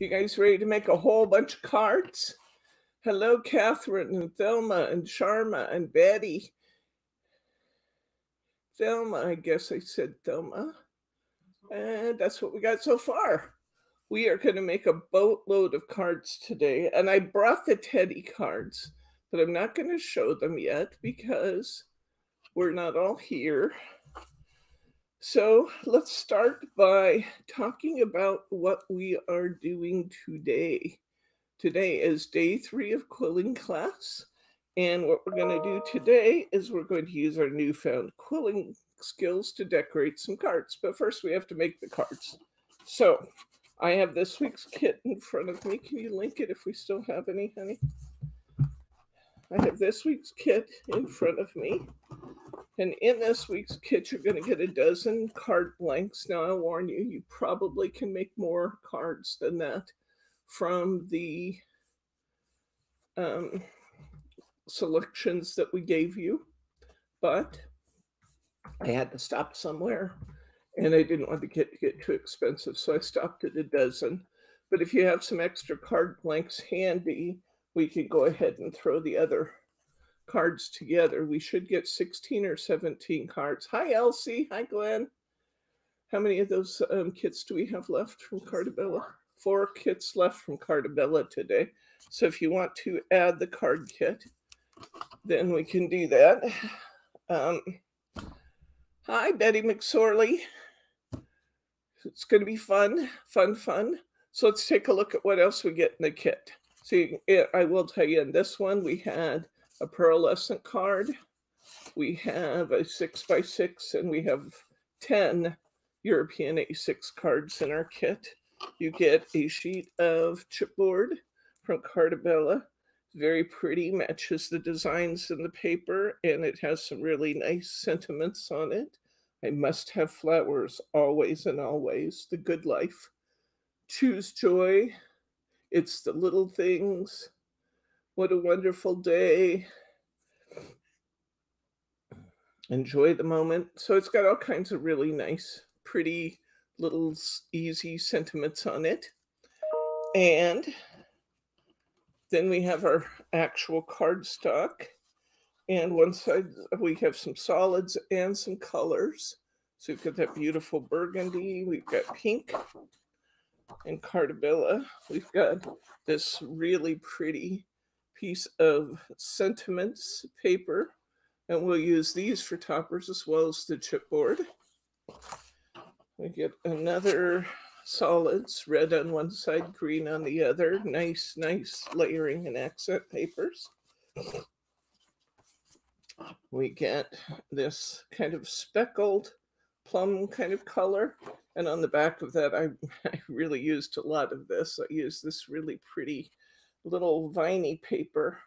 You guys ready to make a whole bunch of cards? Hello, Catherine and Thelma and Sharma and Betty. Thelma, I guess I said Thelma. And that's what we got so far. We are going to make a boatload of cards today. And I brought the teddy cards, but I'm not going to show them yet because we're not all here. So let's start by talking about what we are doing today. Today is day three of quilling class. And what we're going to do today is we're going to use our newfound quilling skills to decorate some cards. But first, we have to make the cards. So I have this week's kit in front of me. Can you link it if we still have any, honey? I have this week's kit in front of me. And in this week's kit, you're going to get a dozen card blanks. Now, I warn you, you probably can make more cards than that from the um, selections that we gave you. But I had to stop somewhere and I didn't want to get, get too expensive. So I stopped at a dozen. But if you have some extra card blanks handy, we can go ahead and throw the other cards together. We should get 16 or 17 cards. Hi, Elsie. Hi, Glenn. How many of those um, kits do we have left from Carta Bella? Four kits left from Carta Bella today. So if you want to add the card kit, then we can do that. Um, hi, Betty McSorley. It's going to be fun, fun, fun. So let's take a look at what else we get in the kit. See, I will tell you in this one, we had a pearlescent card. We have a six by six, and we have 10 European A6 cards in our kit. You get a sheet of chipboard from Carta Bella. Very pretty, matches the designs in the paper, and it has some really nice sentiments on it. I must have flowers always and always. The good life. Choose joy. It's the little things. What a wonderful day. Enjoy the moment. So it's got all kinds of really nice, pretty little easy sentiments on it. And then we have our actual cardstock. And one side we have some solids and some colors. So we've got that beautiful burgundy, we've got pink and cardabella. We've got this really pretty piece of sentiments paper, and we'll use these for toppers as well as the chipboard. We get another solids, red on one side, green on the other. Nice, nice layering and accent papers. We get this kind of speckled plum kind of color. And on the back of that, I, I really used a lot of this. I used this really pretty little viney paper.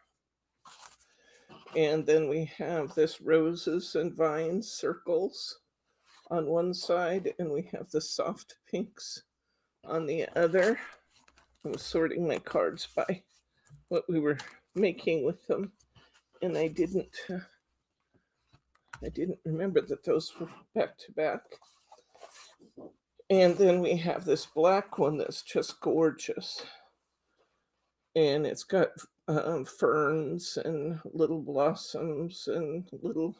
And then we have this roses and vines circles on one side, and we have the soft pinks on the other. I was sorting my cards by what we were making with them, and I didn't. Uh, I didn't remember that those were back to back. And then we have this black one that's just gorgeous and it's got um, ferns and little blossoms and little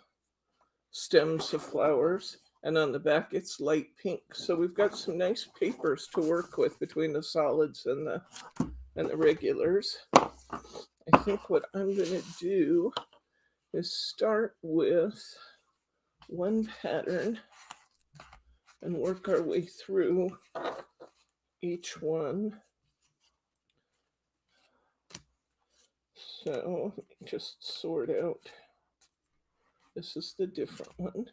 stems of flowers. And on the back, it's light pink. So we've got some nice papers to work with between the solids and the and the regulars. I think what I'm going to do is start with one pattern and work our way through each one. So just sort out. This is the different one.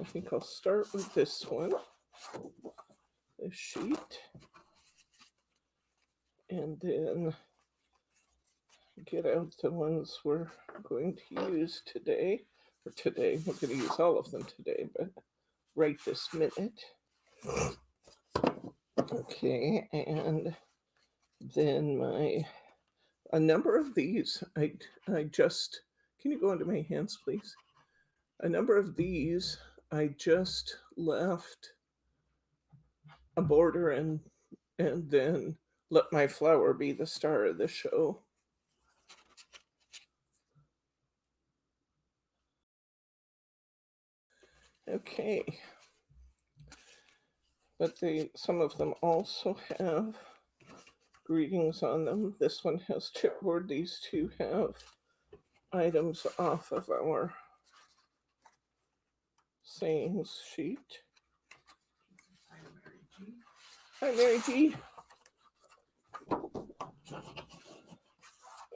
I think I'll start with this one, this sheet, and then get out the ones we're going to use today. Or today, we're going to use all of them today, but right this minute. Okay, and then my a number of these, I, I just, can you go into my hands, please? A number of these, I just left a border and and then let my flower be the star of the show. Okay. But they some of them also have greetings on them. This one has chipboard. These two have items off of our sayings sheet. Hi, Mary G.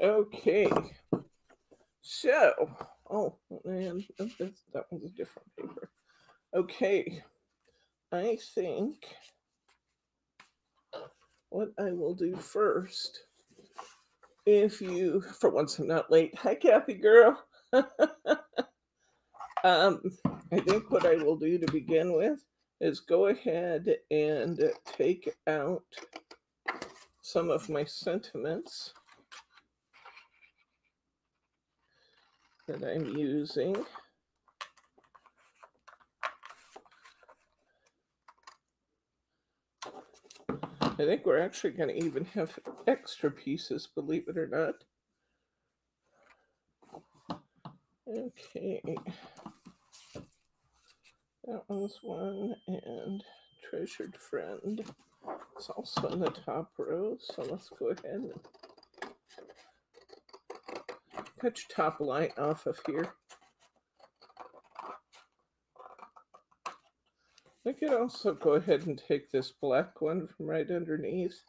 Okay. So, oh man, that one's a different paper. Okay. I think what I will do first, if you, for once I'm not late. Hi, Kathy girl. um, I think what I will do to begin with is go ahead and take out some of my sentiments that I'm using. I think we're actually going to even have extra pieces, believe it or not. Okay. That one's one, and Treasured Friend. It's also in the top row, so let's go ahead and cut your top light off of here. We could also go ahead and take this black one from right underneath.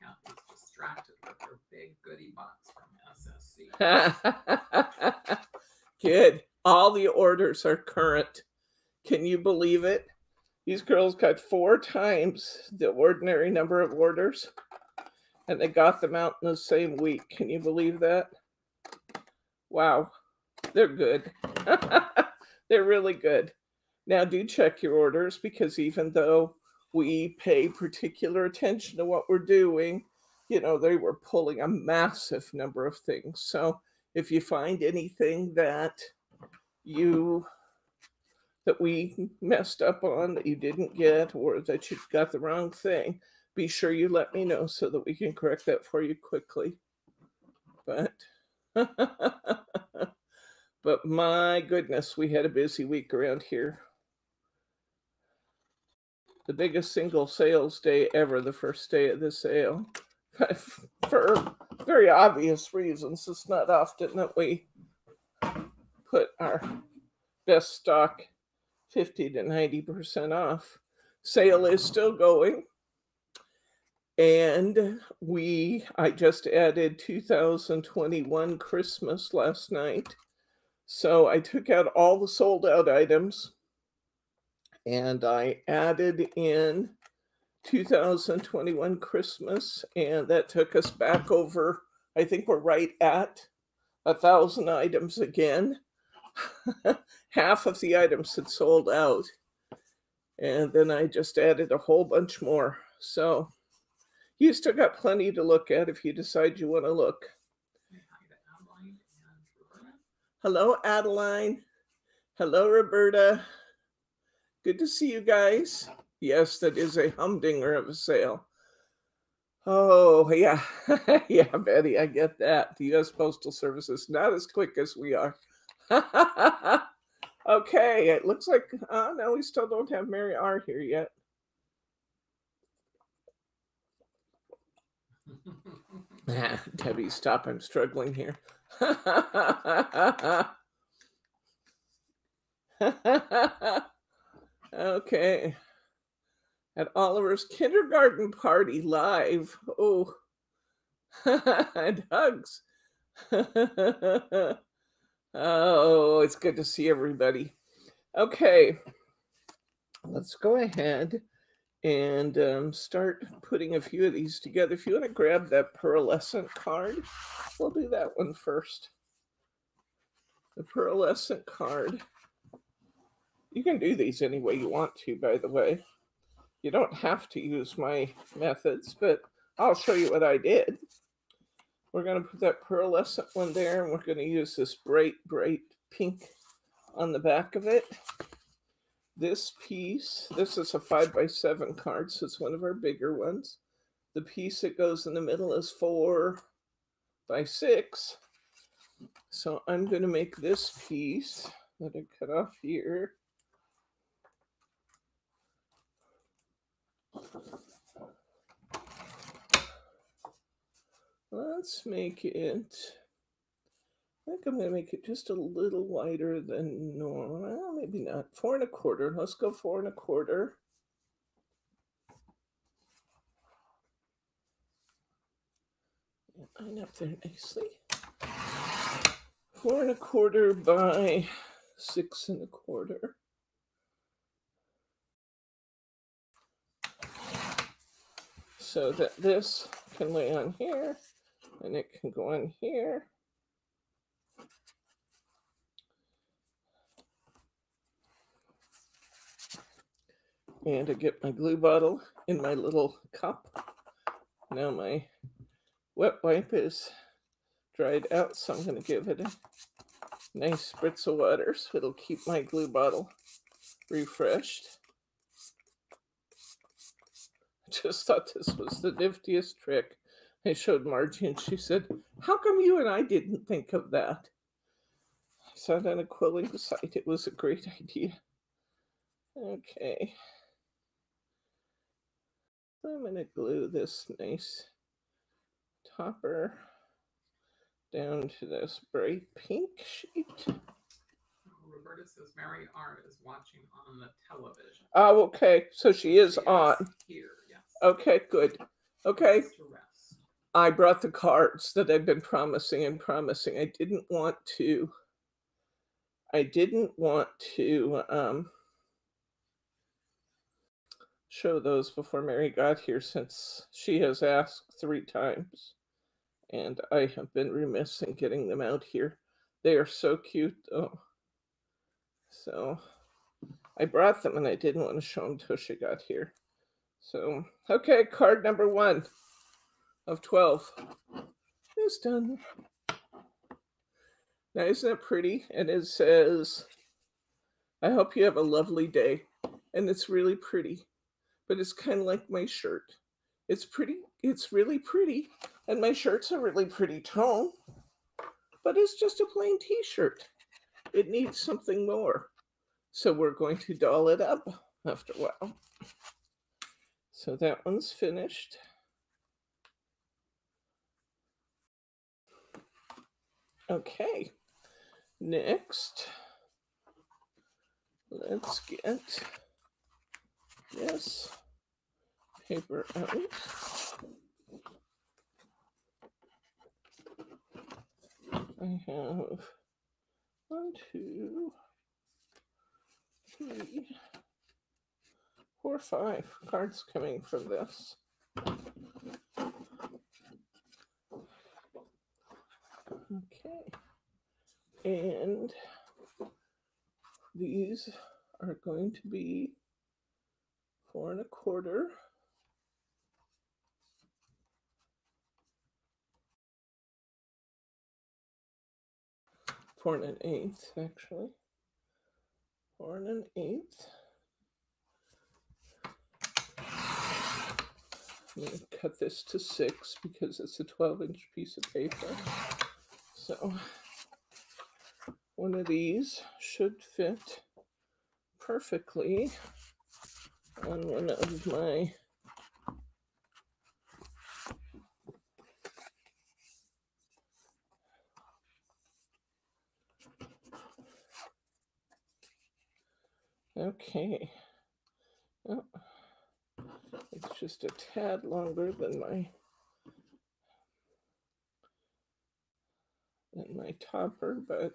Yeah, he's distracted with their big goodie box from SSC. Good. All the orders are current. Can you believe it? These girls got four times the ordinary number of orders and they got them out in the same week. Can you believe that? Wow. They're good. They're really good. Now, do check your orders because even though we pay particular attention to what we're doing, you know, they were pulling a massive number of things. So if you find anything that you that we messed up on that you didn't get or that you got the wrong thing, be sure you let me know so that we can correct that for you quickly. But but my goodness, we had a busy week around here the biggest single sales day ever, the first day of the sale. For very obvious reasons. It's not often that we put our best stock 50 to 90% off. Sale is still going. And we, I just added 2021 Christmas last night. So I took out all the sold out items and I added in 2021 Christmas, and that took us back over. I think we're right at a thousand items again. Half of the items had sold out, and then I just added a whole bunch more. So you still got plenty to look at if you decide you want to look. Hello, Adeline. Hello, Roberta. Good to see you guys. Yes, that is a humdinger of a sale. Oh, yeah. yeah, Betty, I get that. The U.S. Postal Service is not as quick as we are. okay, it looks like, uh, no, we still don't have Mary R. here yet. Debbie, stop. I'm struggling here. Okay. At Oliver's kindergarten party live. Oh, and hugs. oh, it's good to see everybody. Okay, let's go ahead and um, start putting a few of these together. If you want to grab that pearlescent card, we'll do that one first. The pearlescent card. You can do these any way you want to, by the way. You don't have to use my methods, but I'll show you what I did. We're going to put that pearlescent one there, and we're going to use this bright, bright pink on the back of it. this piece, this is a five by seven card, so it's one of our bigger ones. The piece that goes in the middle is four by six. So I'm going to make this piece that I cut off here. Let's make it, I think I'm going to make it just a little wider than normal. Well, maybe not. Four and a quarter. Let's go four and a quarter. Line up there nicely. Four and a quarter by six and a quarter. So that this can lay on here and it can go on here. And I get my glue bottle in my little cup. Now my wet wipe is dried out, so I'm going to give it a nice spritz of water so it'll keep my glue bottle refreshed. I just thought this was the niftiest trick. I showed Margie and she said, How come you and I didn't think of that? I said on a quilling site. It was a great idea. Okay. I'm going to glue this nice topper down to this bright pink sheet. Roberta says Mary Art is watching on the television. Oh, okay. So she is She on. here. Okay, good. Okay. Wants to rest. I brought the cards that I've been promising and promising. I didn't want to. I didn't want to um, show those before Mary got here since she has asked three times. And I have been remiss in getting them out here. They are so cute, though. So I brought them and I didn't want to show them till she got here. So, okay, card number one of 12 is done. Now, isn't it pretty? And it says, I hope you have a lovely day. And it's really pretty, but it's kind of like my shirt. It's pretty, it's really pretty. And my shirt's a really pretty tone, but it's just a plain t shirt. It needs something more. So we're going to doll it up after a while. So that one's finished. Okay, next, let's get this paper out. I have one, two, three, four, five cards coming from this. Okay. And these are going to be four and a quarter. Four and an eighth, actually. Four and an eighth. I'm going to cut this to six because it's a 12 inch piece of paper. So one of these should fit perfectly on one of my Okay. Oh, it's just a tad longer than my than my topper, but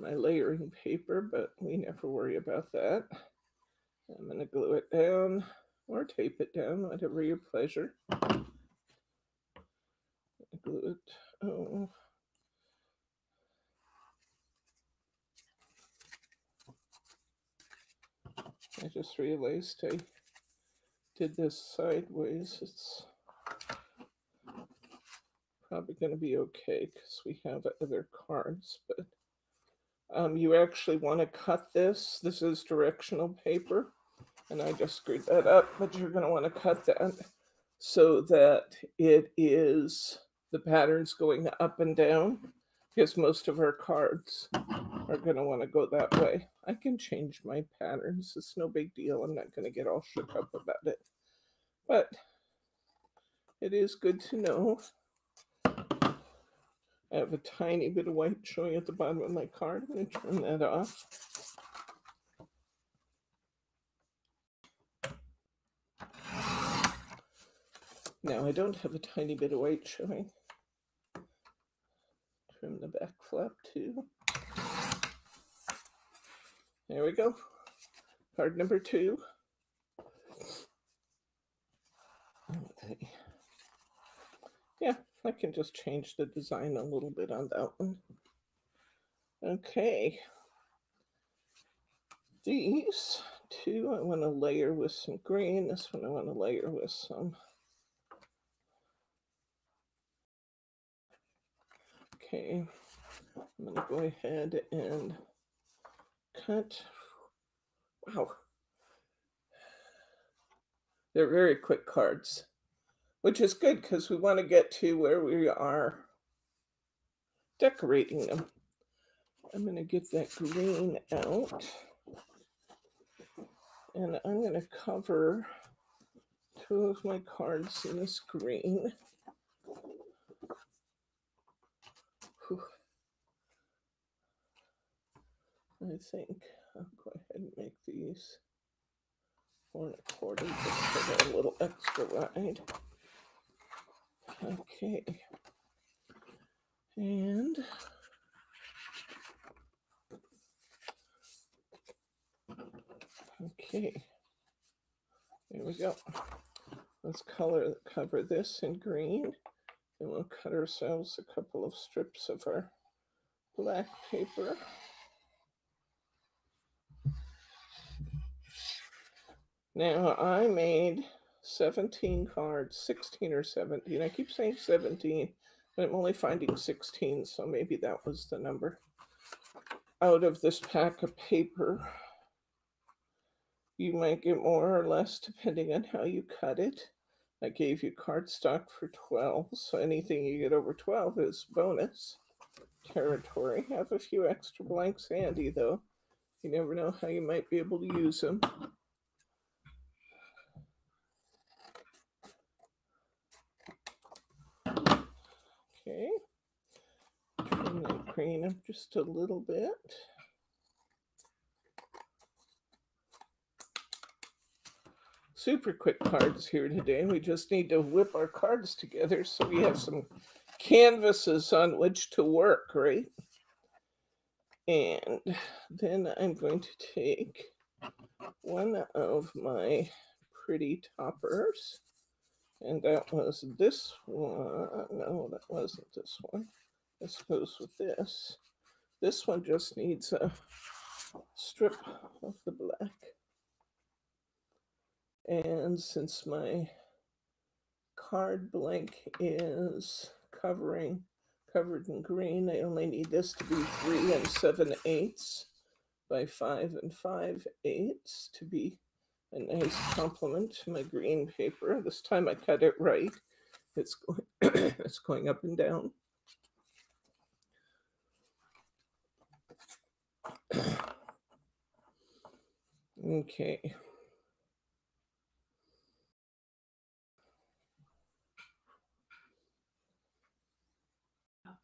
my layering paper, but we never worry about that. I'm going to glue it down or tape it down, whatever your pleasure. Glue it. Oh. I just realized I did this sideways. It's probably going to be okay because we have other cards, but Um, you actually want to cut this. This is directional paper, and I just screwed that up, but you're going to want to cut that so that it is the patterns going up and down because most of our cards are going to want to go that way. I can change my patterns. It's no big deal. I'm not going to get all shook up about it. But it is good to know. I have a tiny bit of white showing at the bottom of my card. I'm going to turn that off. Now I don't have a tiny bit of white showing. Trim the back flap too. There we go. Card number two. Okay. Yeah, I can just change the design a little bit on that one. Okay. These two I want to layer with some green. This one I want to layer with some. Okay, I'm to go ahead and cut. Wow. They're very quick cards, which is good because we want to get to where we are decorating them. I'm going to get that green out. And I'm going to cover two of my cards in this green. I think I'll go ahead and make these four and a quarter just for a little extra ride. Okay. And okay. There we go. Let's color cover this in green. And we'll cut ourselves a couple of strips of our black paper. Now I made 17 cards, 16 or 17. I keep saying 17, but I'm only finding 16, so maybe that was the number. Out of this pack of paper, you might get more or less depending on how you cut it. I gave you cardstock for 12, so anything you get over 12 is bonus territory. Have a few extra blanks handy, though. You never know how you might be able to use them. Okay. Trim that green up just a little bit. Super quick cards here today. We just need to whip our cards together so we have some canvases on which to work, right? And then I'm going to take one of my pretty toppers and that was this one. No, that wasn't this one. This goes with this. This one just needs a strip of the black. And since my card blank is covering covered in green, I only need this to be three and seven eighths by five and five eighths to be a nice complement to my green paper. This time I cut it right. It's going, it's going up and down. okay.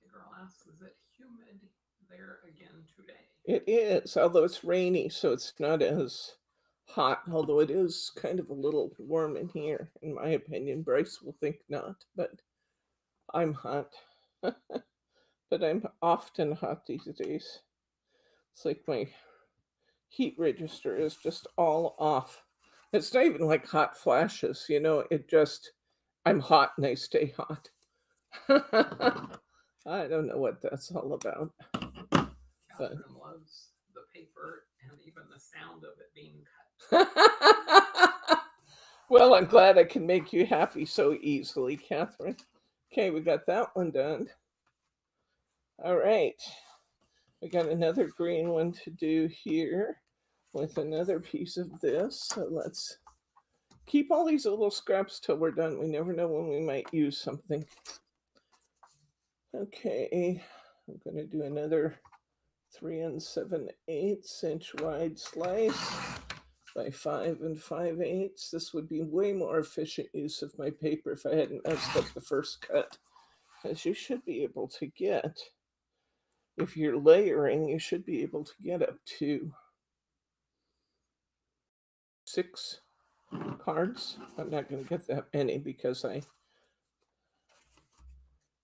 The girl asks, is it humid there again today? It is, although it's rainy, so it's not as hot, although it is kind of a little warm in here, in my opinion. Bryce will think not, but I'm hot. but I'm often hot these days. It's like my heat register is just all off. It's not even like hot flashes, you know, it just, I'm hot and I stay hot. I don't know what that's all about. Catherine loves the paper and even the sound of it being cut. well, I'm glad I can make you happy so easily, Catherine. Okay, we got that one done. All right. We got another green one to do here with another piece of this. So let's keep all these little scraps till we're done. We never know when we might use something. Okay, I'm going to do another three and seven eighths inch wide slice by five and five eighths. This would be way more efficient use of my paper if I hadn't messed up the first cut. As you should be able to get, if you're layering, you should be able to get up to six cards. I'm not going to get that many because I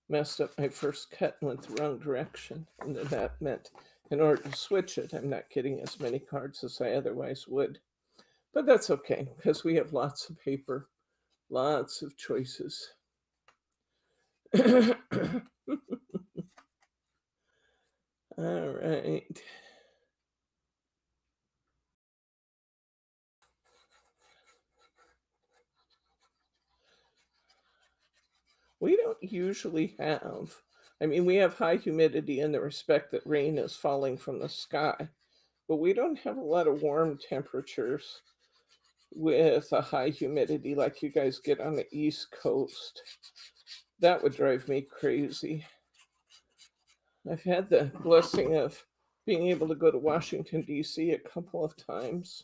messed up my first cut and went the wrong direction. And that meant in order to switch it, I'm not getting as many cards as I otherwise would. But that's okay because we have lots of paper, lots of choices. All right. We don't usually have, I mean, we have high humidity in the respect that rain is falling from the sky, but we don't have a lot of warm temperatures with a high humidity like you guys get on the East Coast. That would drive me crazy. I've had the blessing of being able to go to Washington, D.C. a couple of times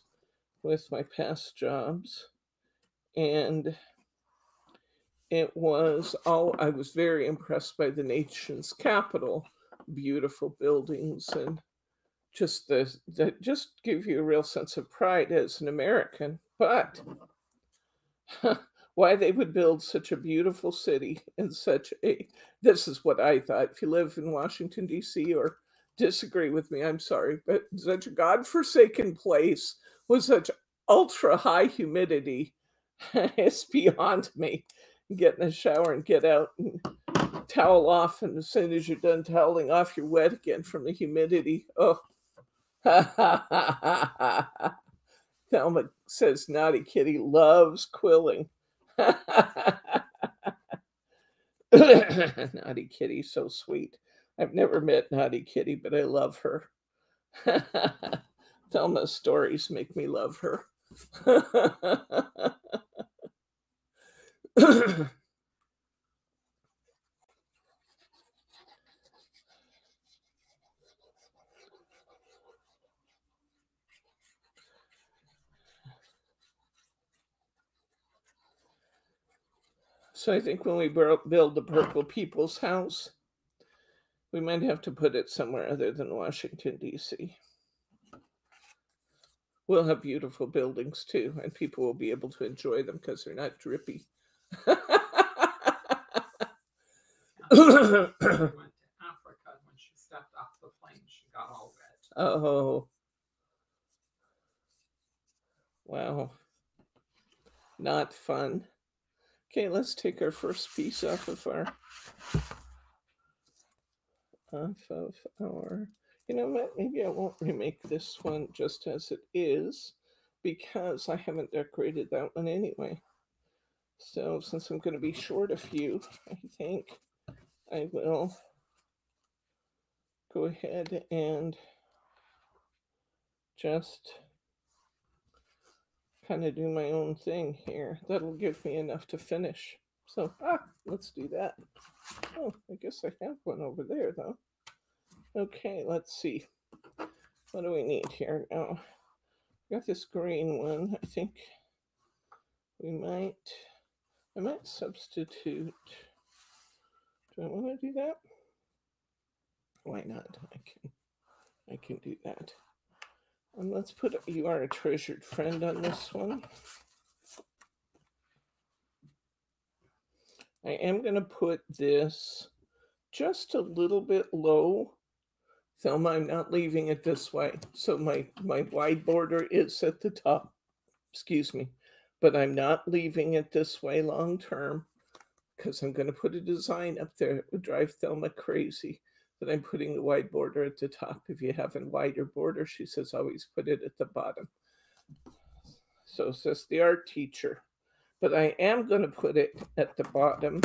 with my past jobs. And it was all, I was very impressed by the nation's capital, beautiful buildings and just the, that just give you a real sense of pride as an American. But why they would build such a beautiful city in such a this is what I thought. If you live in Washington, D.C., or disagree with me, I'm sorry, but such a godforsaken place with such ultra high humidity it's beyond me. Get in a shower and get out and towel off, and as soon as you're done toweling off, you're wet again from the humidity. Oh. Thelma says Naughty Kitty loves quilling. Naughty Kitty, so sweet. I've never met Naughty Kitty, but I love her. Thelma's stories make me love her. So I think when we build the Purple People's House, we might have to put it somewhere other than Washington, D.C. We'll have beautiful buildings too, and people will be able to enjoy them because they're not drippy. went to Africa when she stepped off the plane. She got all oh. Wow. Not fun. Okay, let's take our first piece off of our off of our you know what maybe I won't remake this one just as it is because I haven't decorated that one anyway. So since I'm going to be short a few, I think I will go ahead and just kind of do my own thing here. That'll give me enough to finish. So, ah, let's do that. Oh, I guess I have one over there, though. Okay, let's see. What do we need here now? Got this green one. I think we might, I might substitute. Do I want to do that? Why not? I can, I can do that. And let's put you are a treasured friend on this one. I am going to put this just a little bit low. Thelma, I'm not leaving it this way. So my, my wide border is at the top. Excuse me. But I'm not leaving it this way long term because I'm going to put a design up there that would drive Thelma crazy that I'm putting the wide border at the top. If you have a wider border, she says always put it at the bottom. So says the art teacher. But I am going to put it at the bottom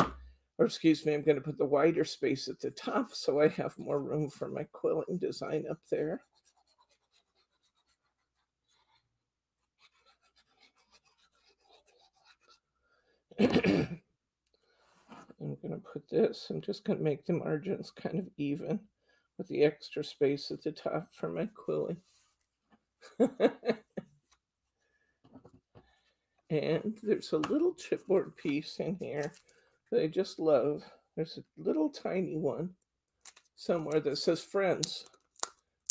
or excuse me, I'm going to put the wider space at the top so I have more room for my quilling design up there. I'm going to put this, I'm just going to make the margins kind of even with the extra space at the top for my quilling. and there's a little chipboard piece in here that I just love. There's a little tiny one somewhere that says friends.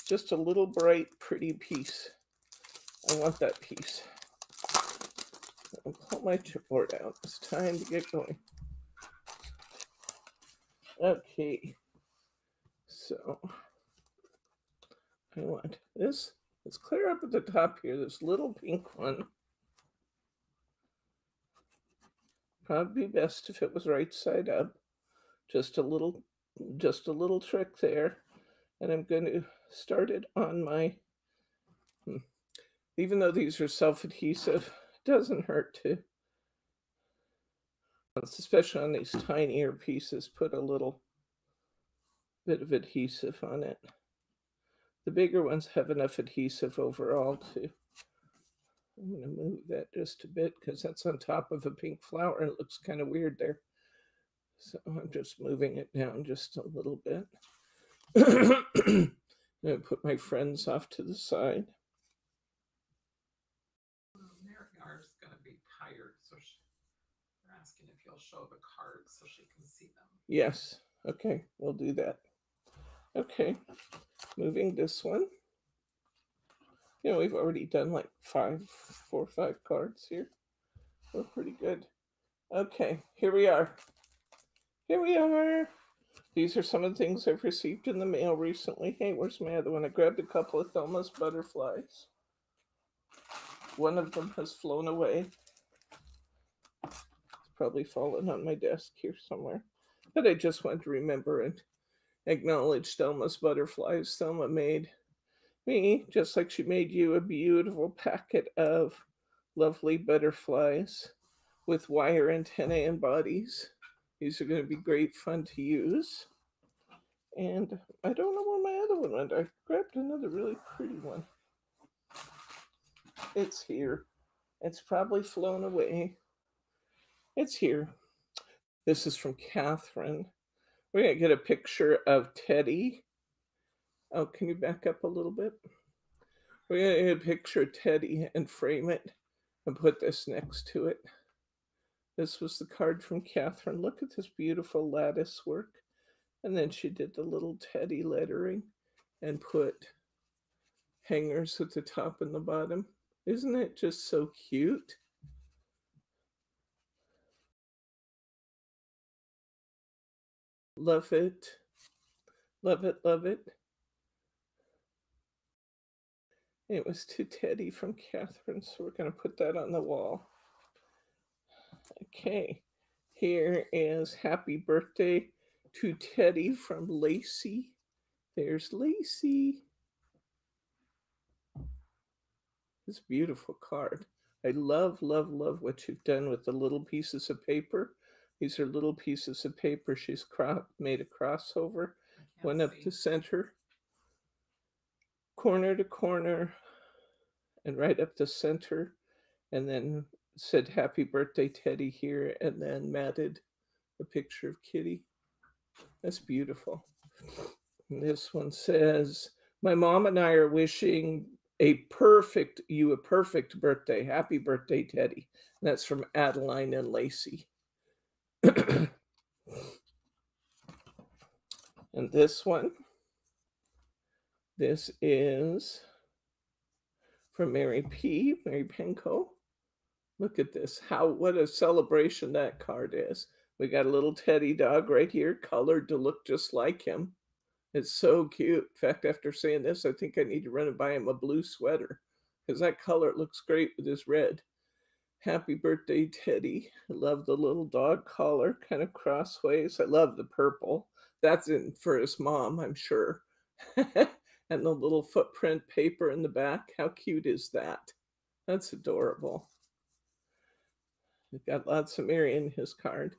Just a little bright, pretty piece. I want that piece. I'll pull my chipboard out. It's time to get going. Okay. So I want this. Let's clear up at the top here, this little pink one. Probably best if it was right side up. Just a little, just a little trick there. And I'm going to start it on my, hmm, even though these are self-adhesive, doesn't hurt to, especially on these tinier pieces, put a little bit of adhesive on it. The bigger ones have enough adhesive overall to I'm to move that just a bit because that's on top of a pink flower it looks kind of weird there. So I'm just moving it down just a little bit. To put my friends off to the side. Mary's going to be tired, so she, they're you'll show the cards so she can see them. Yes. Okay, we'll do that. Okay, moving this one you know, we've already done like five, four or five cards here. We're pretty good. Okay, here we are. Here we are. These are some of the things I've received in the mail recently. Hey, where's my other one? I grabbed a couple of Thelma's butterflies. One of them has flown away. Probably fallen on my desk here somewhere. But I just want to remember and acknowledge Thelma's butterflies Thelma made me, just like she made you a beautiful packet of lovely butterflies with wire antennae and bodies. These are going to be great fun to use. And I don't know where my other one went. I grabbed another really pretty one. It's here. It's probably flown away. It's here. This is from Catherine. We're going to get a picture of Teddy Oh, can you back up a little bit? We're going to get a picture of Teddy and frame it and put this next to it. This was the card from Catherine. Look at this beautiful lattice work. And then she did the little Teddy lettering and put hangers at the top and the bottom. Isn't it just so cute? Love it. Love it, love it. It was to Teddy from Catherine, so we're going to put that on the wall. Okay, here is happy birthday to Teddy from Lacey. There's Lacey. This beautiful card. I love, love, love what you've done with the little pieces of paper. These are little pieces of paper she's made a crossover, went up to center corner to corner and right up the center, and then said happy birthday Teddy here, and then matted a picture of Kitty. That's beautiful. And this one says, My mom and I are wishing a perfect, you a perfect birthday. Happy birthday, Teddy. And that's from Adeline and Lacey. and this one this is from Mary P. Mary Penco. Look at this. How what a celebration that card is. We got a little teddy dog right here, colored to look just like him. It's so cute. In fact, after saying this, I think I need to run and buy him a blue sweater because that color looks great with this red. Happy birthday, Teddy. I love the little dog collar, kind of crossways. I love the purple. That's in for his mom, I'm sure. and the little footprint paper in the back. How cute is that? That's adorable. We've got lots of Mary in his card.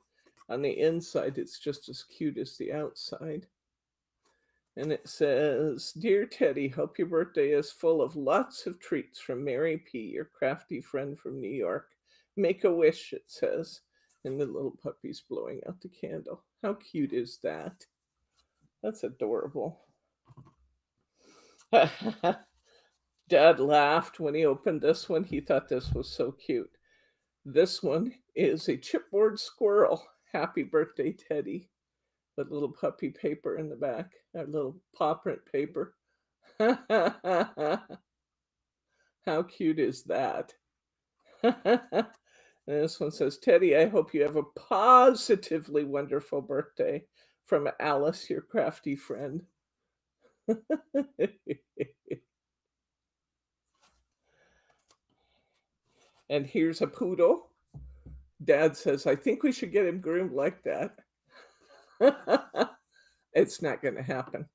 on the inside, it's just as cute as the outside. And it says, Dear Teddy, hope your birthday is full of lots of treats from Mary P., your crafty friend from New York. Make a wish, it says. And the little puppy's blowing out the candle. How cute is that? That's adorable. Dad laughed when he opened this one. He thought this was so cute. This one is a chipboard squirrel. Happy birthday, Teddy. With little puppy paper in the back, a little paw print paper. How cute is that? and this one says, Teddy, I hope you have a positively wonderful birthday from Alice, your crafty friend. and here's a poodle. Dad says, I think we should get him groomed like that. it's not going to happen.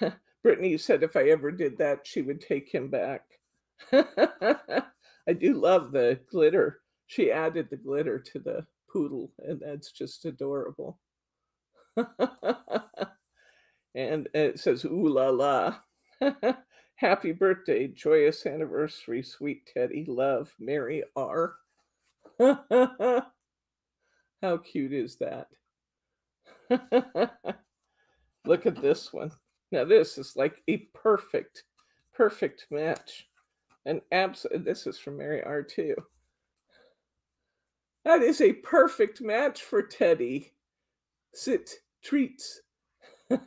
Brittany said if I ever did that, she would take him back. I do love the glitter. She added the glitter to the poodle, and that's just adorable. and it says, ooh la la. Happy birthday, joyous anniversary, sweet Teddy. Love, Mary R. How cute is that? Look at this one. Now, this is like a perfect, perfect match. And abs this is from Mary R too. That is a perfect match for Teddy. Sit, treats.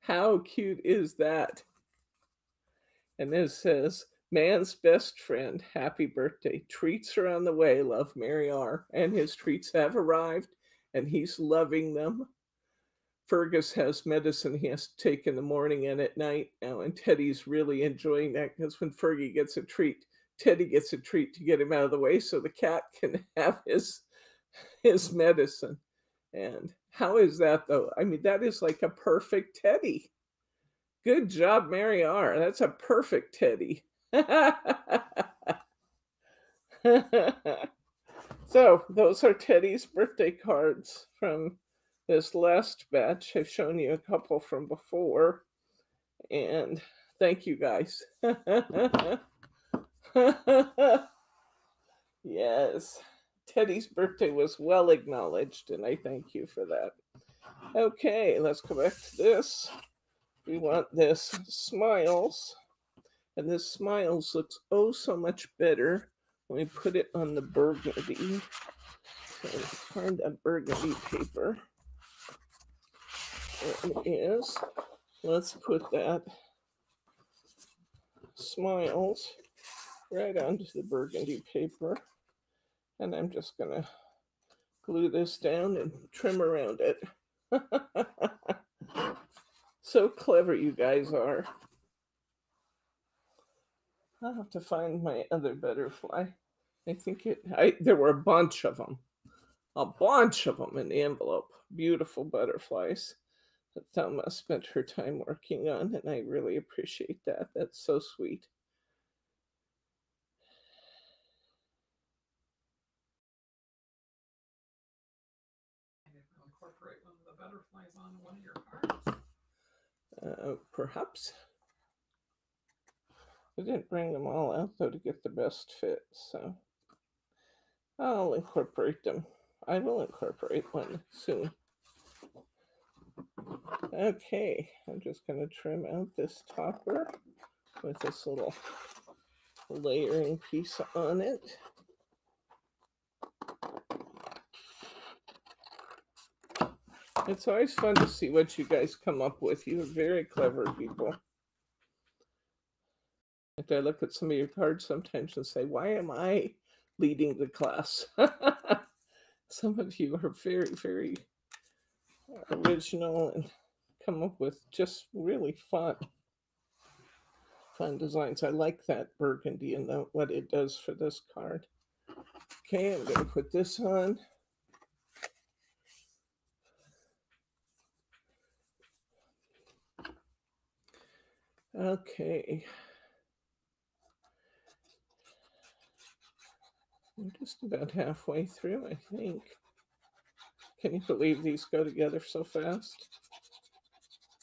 How cute is that? And this says, Man's best friend, happy birthday. Treats are on the way, love Mary R. And his treats have arrived, and he's loving them. Fergus has medicine he has to take in the morning and at night now, and Teddy's really enjoying that because when Fergie gets a treat, Teddy gets a treat to get him out of the way so the cat can have his his medicine. And how is that though? I mean, that is like a perfect Teddy. Good job, Mary R. That's a perfect Teddy. so those are Teddy's birthday cards from this last batch. I've shown you a couple from before. And thank you guys. yes. Teddy's birthday was well acknowledged, and I thank you for that. Okay, let's go back to this. We want this smiles, and this smiles looks oh so much better when we put it on the burgundy. So find a burgundy paper. There it is. Let's put that smiles right onto the burgundy paper. And I'm just going to glue this down and trim around it. so clever you guys are. I'll have to find my other butterfly. I think it, I, there were a bunch of them, a bunch of them in the envelope. Beautiful butterflies that Thelma spent her time working on, and I really appreciate that. That's so sweet. incorporate one of the butterflies on one of your cards? Uh, perhaps. I didn't bring them all out though to get the best fit, so I'll incorporate them. I will incorporate one soon. Okay, I'm just going to trim out this topper with this little layering piece on it. It's always fun to see what you guys come up with. You're very clever people. I look at some of your cards sometimes and say, why am I leading the class? some of you are very, very original and come up with just really fun, fun designs. I like that burgundy and the, what it does for this card. Okay, I'm going to put this on. Okay. I'm just about halfway through, I think. Can you believe these go together so fast?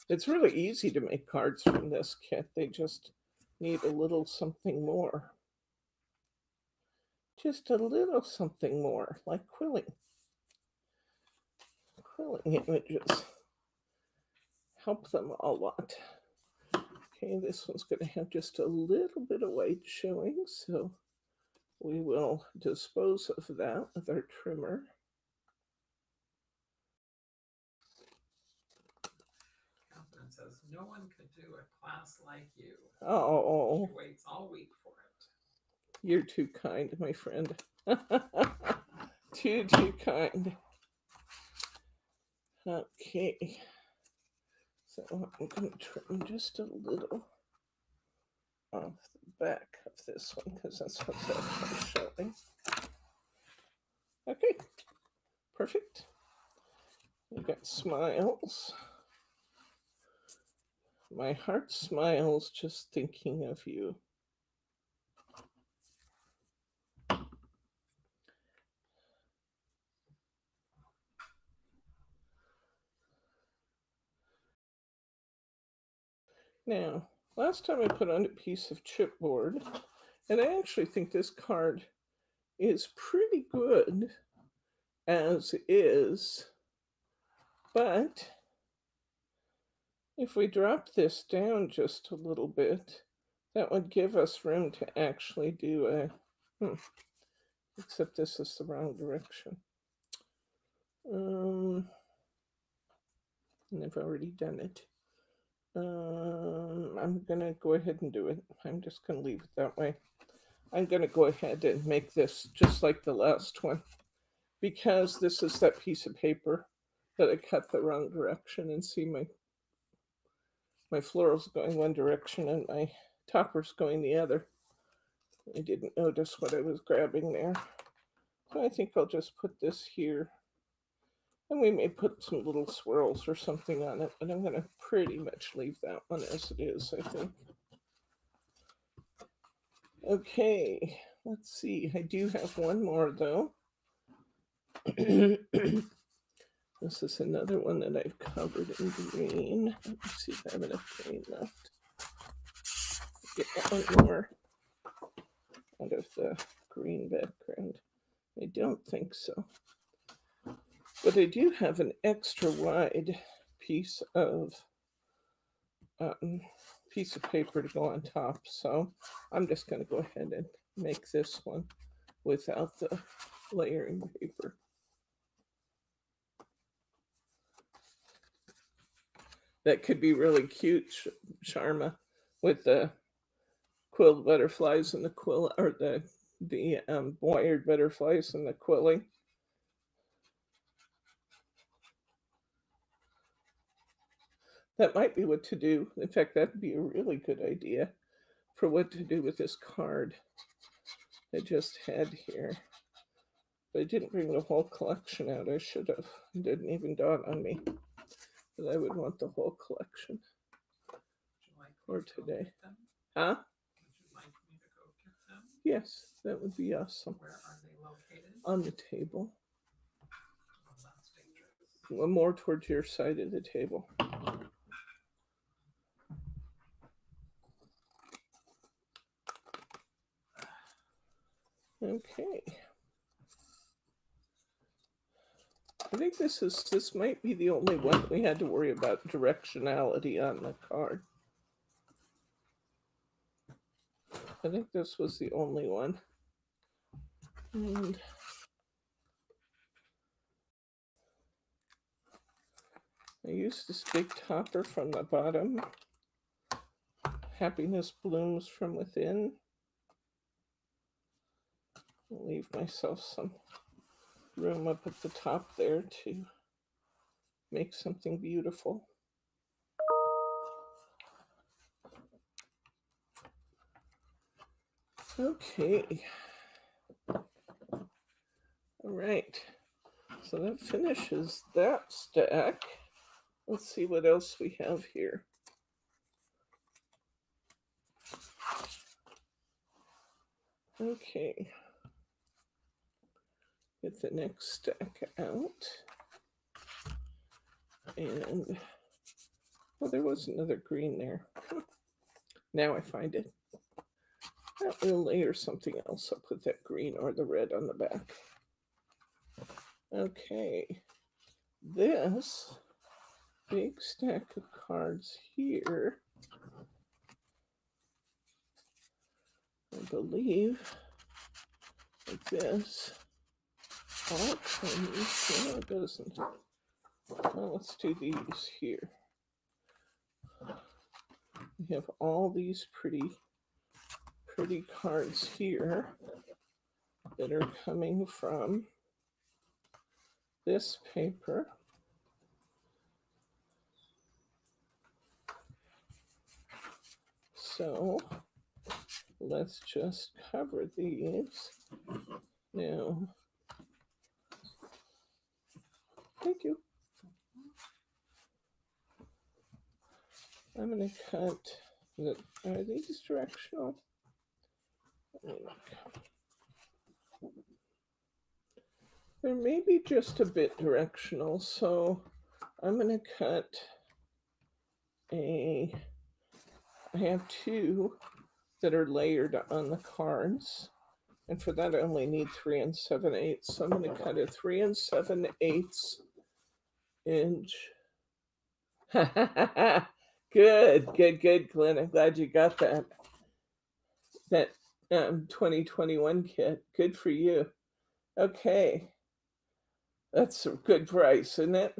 It's really easy to make cards from this kit. They just need a little something more. Just a little something more, like quilling. Quilling images help them a lot. Okay, this one's going to have just a little bit of white showing, so we will dispose of that with our trimmer. Catherine says, no one could do a class like you. Oh, She waits all week for it. you're too kind, my friend. too, too kind. Okay. So I'm going to trim just a little off back of this one because that's what's actually showing. Okay, perfect. We got smiles. My heart smiles just thinking of you. Now, last time I put on a piece of chipboard, and I actually think this card is pretty good as is, but if we drop this down just a little bit, that would give us room to actually do a, hmm, except this is the wrong direction. Um, and I've already done it. Um, I'm gonna go ahead and do it. I'm just gonna leave it that way. I'm gonna go ahead and make this just like the last one because this is that piece of paper that I cut the wrong direction and see my my florals going one direction and my toppers going the other. I didn't notice what I was grabbing there. So I think I'll just put this here and we may put some little swirls or something on it, but I'm going to pretty much leave that one as it is, I think. Okay, let's see. I do have one more though. this is another one that I've covered in green. Let me see if I have enough green left. Get one more out of the green background. I don't think so. But I do have an extra wide piece of um, piece of paper to go on top. So I'm just going to go ahead and make this one without the layering paper. That could be really cute, Sharma, with the quilled butterflies and the quill or the the um, wired butterflies and the quilling. That might be what to do. In fact, that'd be a really good idea for what to do with this card I just had here. But I didn't bring the whole collection out. I should have. It didn't even dawn on me that I would want the whole collection for today. Huh? Yes, that would be awesome. Where are they located? On the table. One more towards your side of the table. Okay. I think this is this might be the only one we had to worry about directionality on the card. I think this was the only one. And I used this big topper from the bottom. Happiness blooms from within. Leave myself some room up at the top there to make something beautiful. Okay. All right. So that finishes that stack. Let's see what else we have here. Okay. Get the next stack out. And well, there was another green there. now I find it. That will layer something else. I'll put that green or the red on the back. Okay. This big stack of cards here, I believe, like this, all comes, no, it doesn't. Well, let's do these here. We have all these pretty, pretty cards here that are coming from this paper. So let's just cover these. Now, thank you. I'm going to cut the, are these directional? They're maybe just a bit directional, so I'm going to cut a, I have two that are layered on the cards. And for that, I only need three and seven eighths. So I'm going to cut a three and seven eighths inch. good, good, good, Glenn. I'm glad you got that. That um, 2021 kit. Good for you. Okay. That's a good price, isn't it?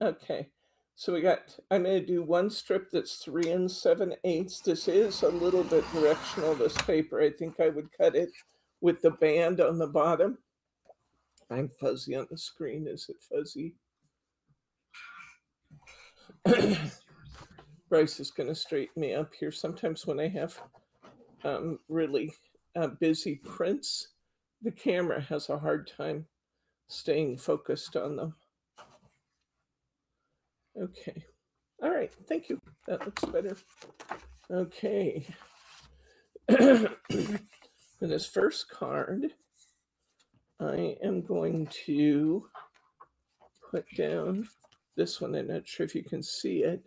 Okay. So we got, I'm going to do one strip that's three and seven eighths. This is a little bit directional, this paper. I think I would cut it with the band on the bottom. I'm fuzzy on the screen. Is it fuzzy? Bryce is going to straighten me up here. Sometimes when I have um, really uh, busy prints, the camera has a hard time staying focused on them. Okay. All right. Thank you. That looks better. Okay. For this first card, I am going to put down this one. I'm not sure if you can see it,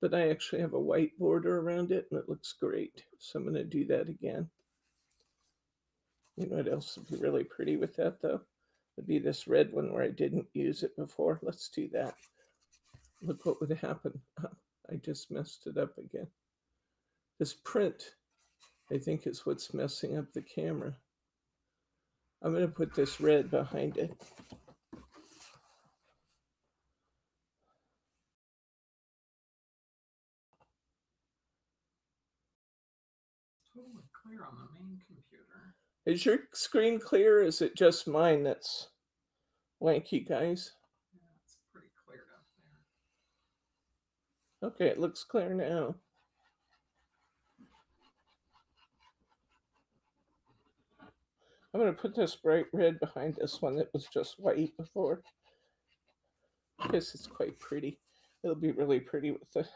but I actually have a white border around it and it looks great. So I'm going to do that again. You know what else would be really pretty with that though? Would be this red one where I didn't use it before. Let's do that. Look what would happen. I just messed it up again. This print, I think, is what's messing up the camera. I'm going to put this red behind it. Totally clear on the main computer. Is your screen clear? Is it just mine that's wanky, guys? Yeah, it's pretty cleared up there. Okay, it looks clear now. I'm going to put this bright red behind this one that was just white before. I guess it's quite pretty. It'll be really pretty with the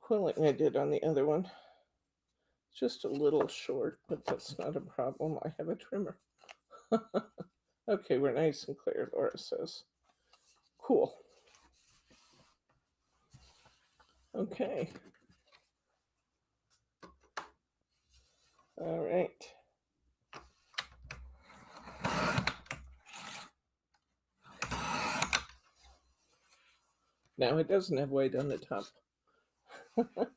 quilling I did on the other one. Just a little short, but that's not a problem. I have a trimmer. okay, we're nice and clear, Laura says. Cool. Okay. All right. Now it doesn't have white on the top.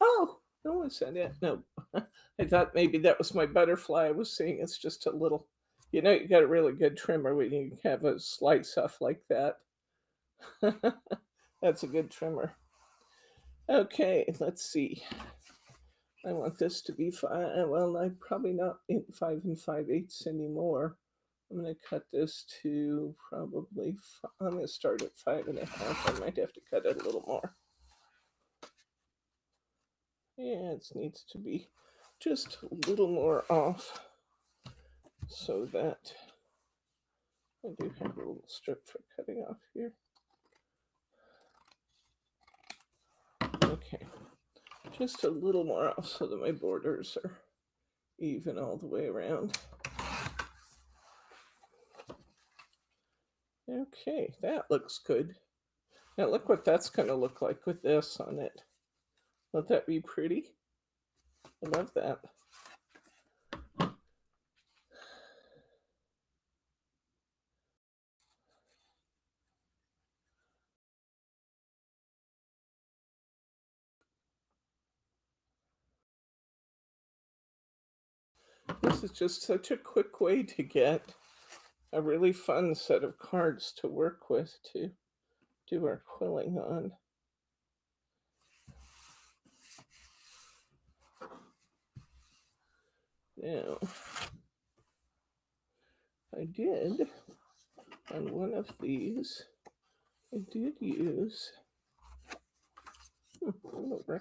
oh, no one said it. No, I thought maybe that was my butterfly I was seeing. It's just a little, you know, you got a really good trimmer when you have a slice off like that. That's a good trimmer. Okay, let's see. I want this to be five. Uh, well, I'm probably not in five and five eighths anymore. I'm going to cut this to probably, I'm going to start at five and a half. I might have to cut it a little more. Yeah, it needs to be just a little more off so that I do have a little strip for cutting off here. Okay, just a little more off so that my borders are even all the way around. Okay, that looks good. Now look what that's going to look like with this on it. Won't that be pretty? I love that. This is just such a quick way to get a really fun set of cards to work with to do our quilling on. Now, I did on one of these, I did use, hmm. I'm going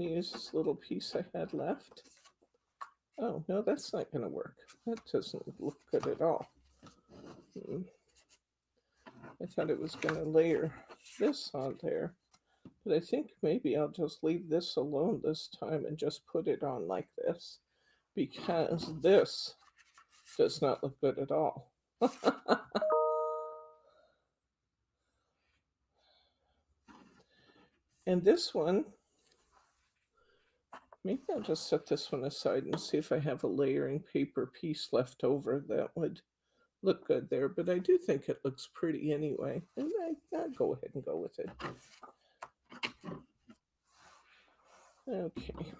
to use this little piece I had left. Oh, no, that's not going to work. That doesn't look good at all. Hmm. I thought it was going to layer this on there, but I think maybe I'll just leave this alone this time and just put it on like this because this does not look good at all. and this one Maybe I'll just set this one aside and see if I have a layering paper piece left over that would look good there. But I do think it looks pretty anyway. And I, I'll go ahead and go with it. Okay.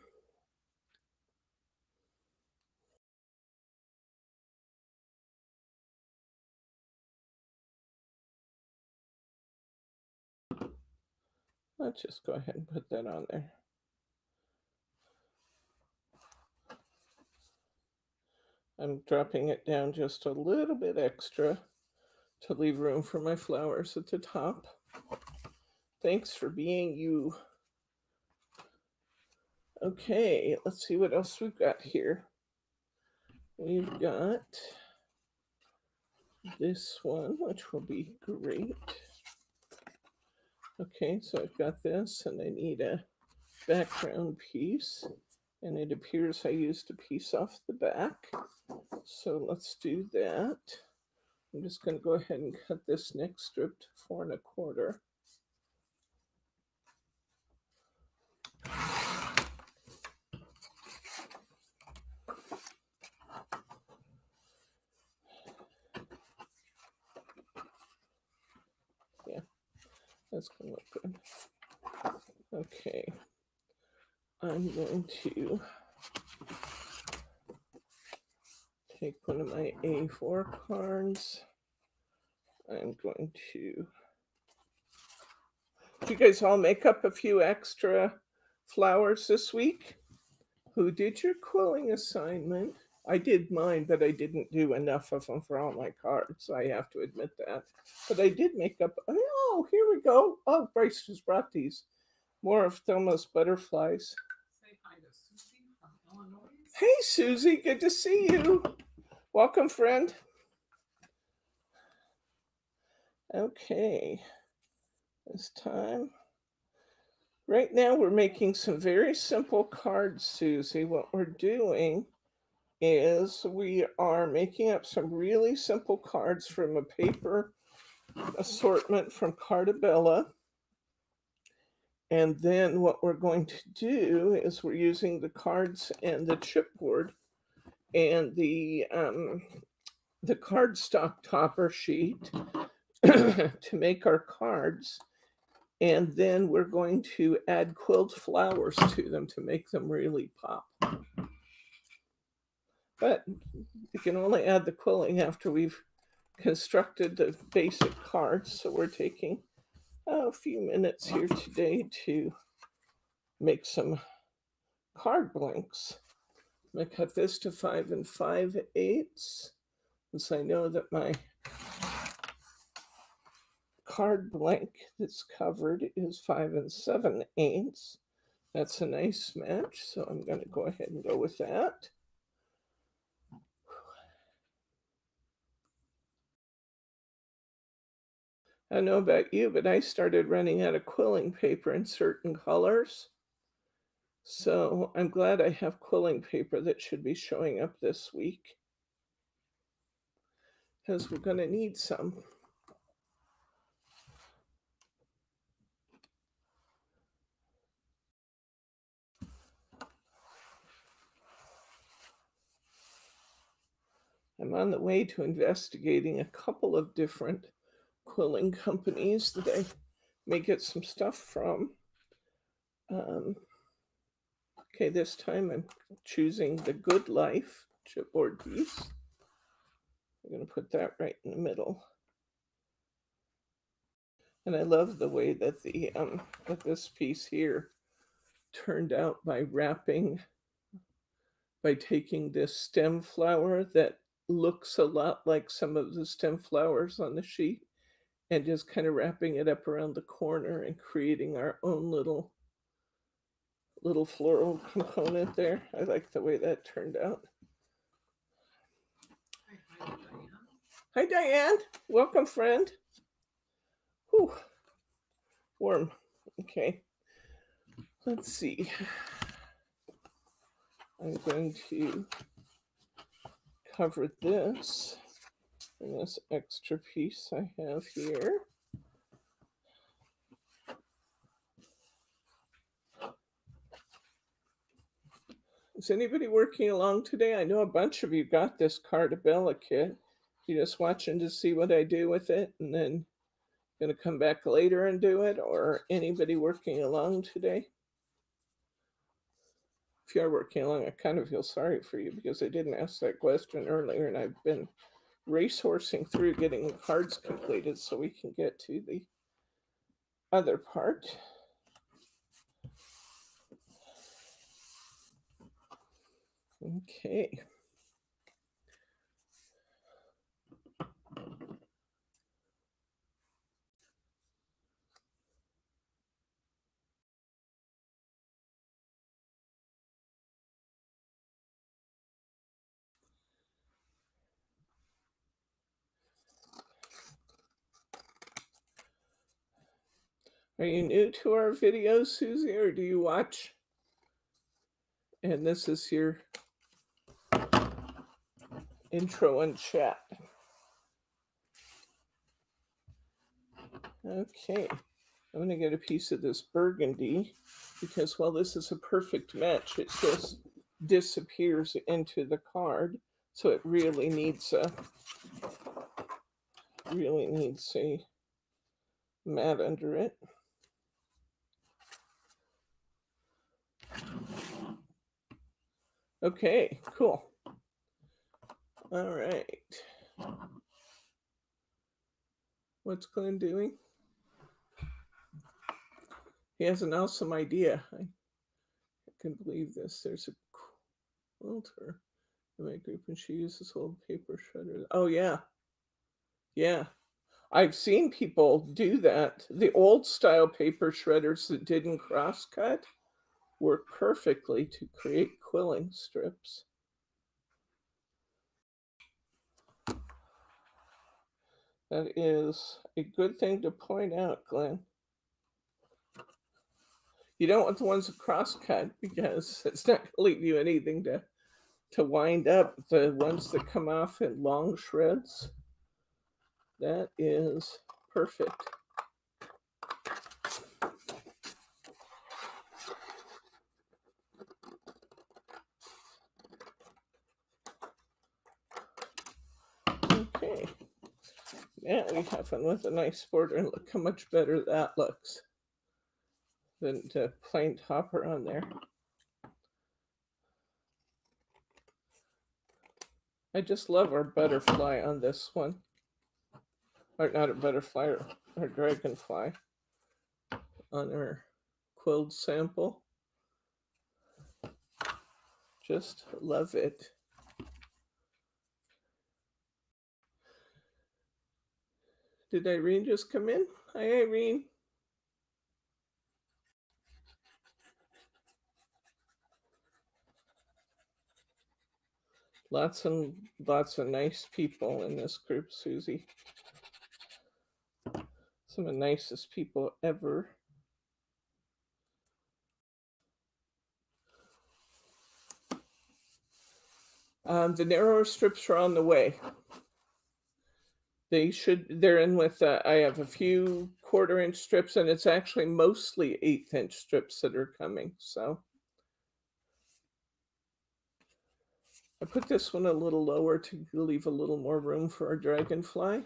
Let's just go ahead and put that on there. I'm dropping it down just a little bit extra to leave room for my flowers at the top. Thanks for being you. Okay, let's see what else we've got here. We've got this one, which will be great. Okay, so I've got this and I need a background piece and it appears I used a piece off the back. So let's do that. I'm just going to go ahead and cut this next strip to four and a quarter. That's going to look good. Okay. I'm going to take one of my A4 cards. I'm going to. Did you guys all make up a few extra flowers this week? Who did your quilling assignment? I did mine, but I didn't do enough of them for all my cards. I have to admit that. But I did make up. Oh, oh here we go. Oh, Bryce just brought these. More of Thelma's butterflies. Hey, Susie, good to see you. Welcome, friend. Okay, this time. Right now, we're making some very simple cards, Susie. What we're doing is we are making up some really simple cards from a paper assortment from Carta Bella. And then what we're going to do is we're using the cards and the chipboard and the um, the cardstock topper sheet to make our cards. And then we're going to add quilt flowers to them to make them really pop. But we can only add the quilling after we've constructed the basic cards. So we're taking a few minutes here today to make some card blanks. I'm to cut this to five and five eighths since I know that my card blank that's covered is five and seven eighths. That's a nice match, so I'm going to go ahead and go with that. I don't know about you, but I started running out of quilling paper in certain colors. So I'm glad I have quilling paper that should be showing up this week because we're going to need some. I'm on the way to investigating a couple of different quilling companies that I may get some stuff from. Um, okay, this time I'm choosing the Good Life chipboard piece. I'm going to put that right in the middle. And I love the way that the um, that this piece here turned out by wrapping, by taking this stem flower that looks a lot like some of the stem flowers on the sheet and just kind of wrapping it up around the corner and creating our own little little floral component there. I like the way that turned out. Hi, Diane. Welcome, friend. Whew. Warm. Okay. Let's see. I'm going to cover this this extra piece I have here. Is anybody working along today? I know a bunch of you got this Carta Bella kit. You're just watching to see what I do with it and then gonna come back later and do it or anybody working along today? If you are working along, I kind of feel sorry for you because I didn't ask that question earlier and I've been racehorsing through getting the cards completed so we can get to the other part. Okay. Are you new to our videos, Susie, or do you watch? And this is your intro and chat. Okay, I'm going to get a piece of this burgundy because while this is a perfect match, it just disappears into the card. So it really needs a really needs a mat under it. Okay, cool. All right. What's Glenn doing? He has an awesome idea. I, I can believe this. There's a quilter in my group and she uses old paper shredders. Oh, yeah. Yeah. I've seen people do that. The old style paper shredders that didn't cross cut work perfectly to create quilling strips. That is a good thing to point out, Glenn. You don't want the ones that cross cut because it's not going to leave you anything to to wind up. The ones that come off in long shreds, that is perfect. Okay. Now we have one with a nice border and look how much better that looks than the plain topper on there. I just love our butterfly on this one. Or not a butterfly, or our dragonfly on our quilled sample. Just love it. Did Irene just come in? Hi, Irene. Lots and lots of nice people in this group, Susie. Some of the nicest people ever. Um, the narrower strips are on the way. They should, they're in with, uh, I have a few quarter inch strips and it's actually mostly eighth inch strips that are coming. So I put this one a little lower to leave a little more room for our dragonfly.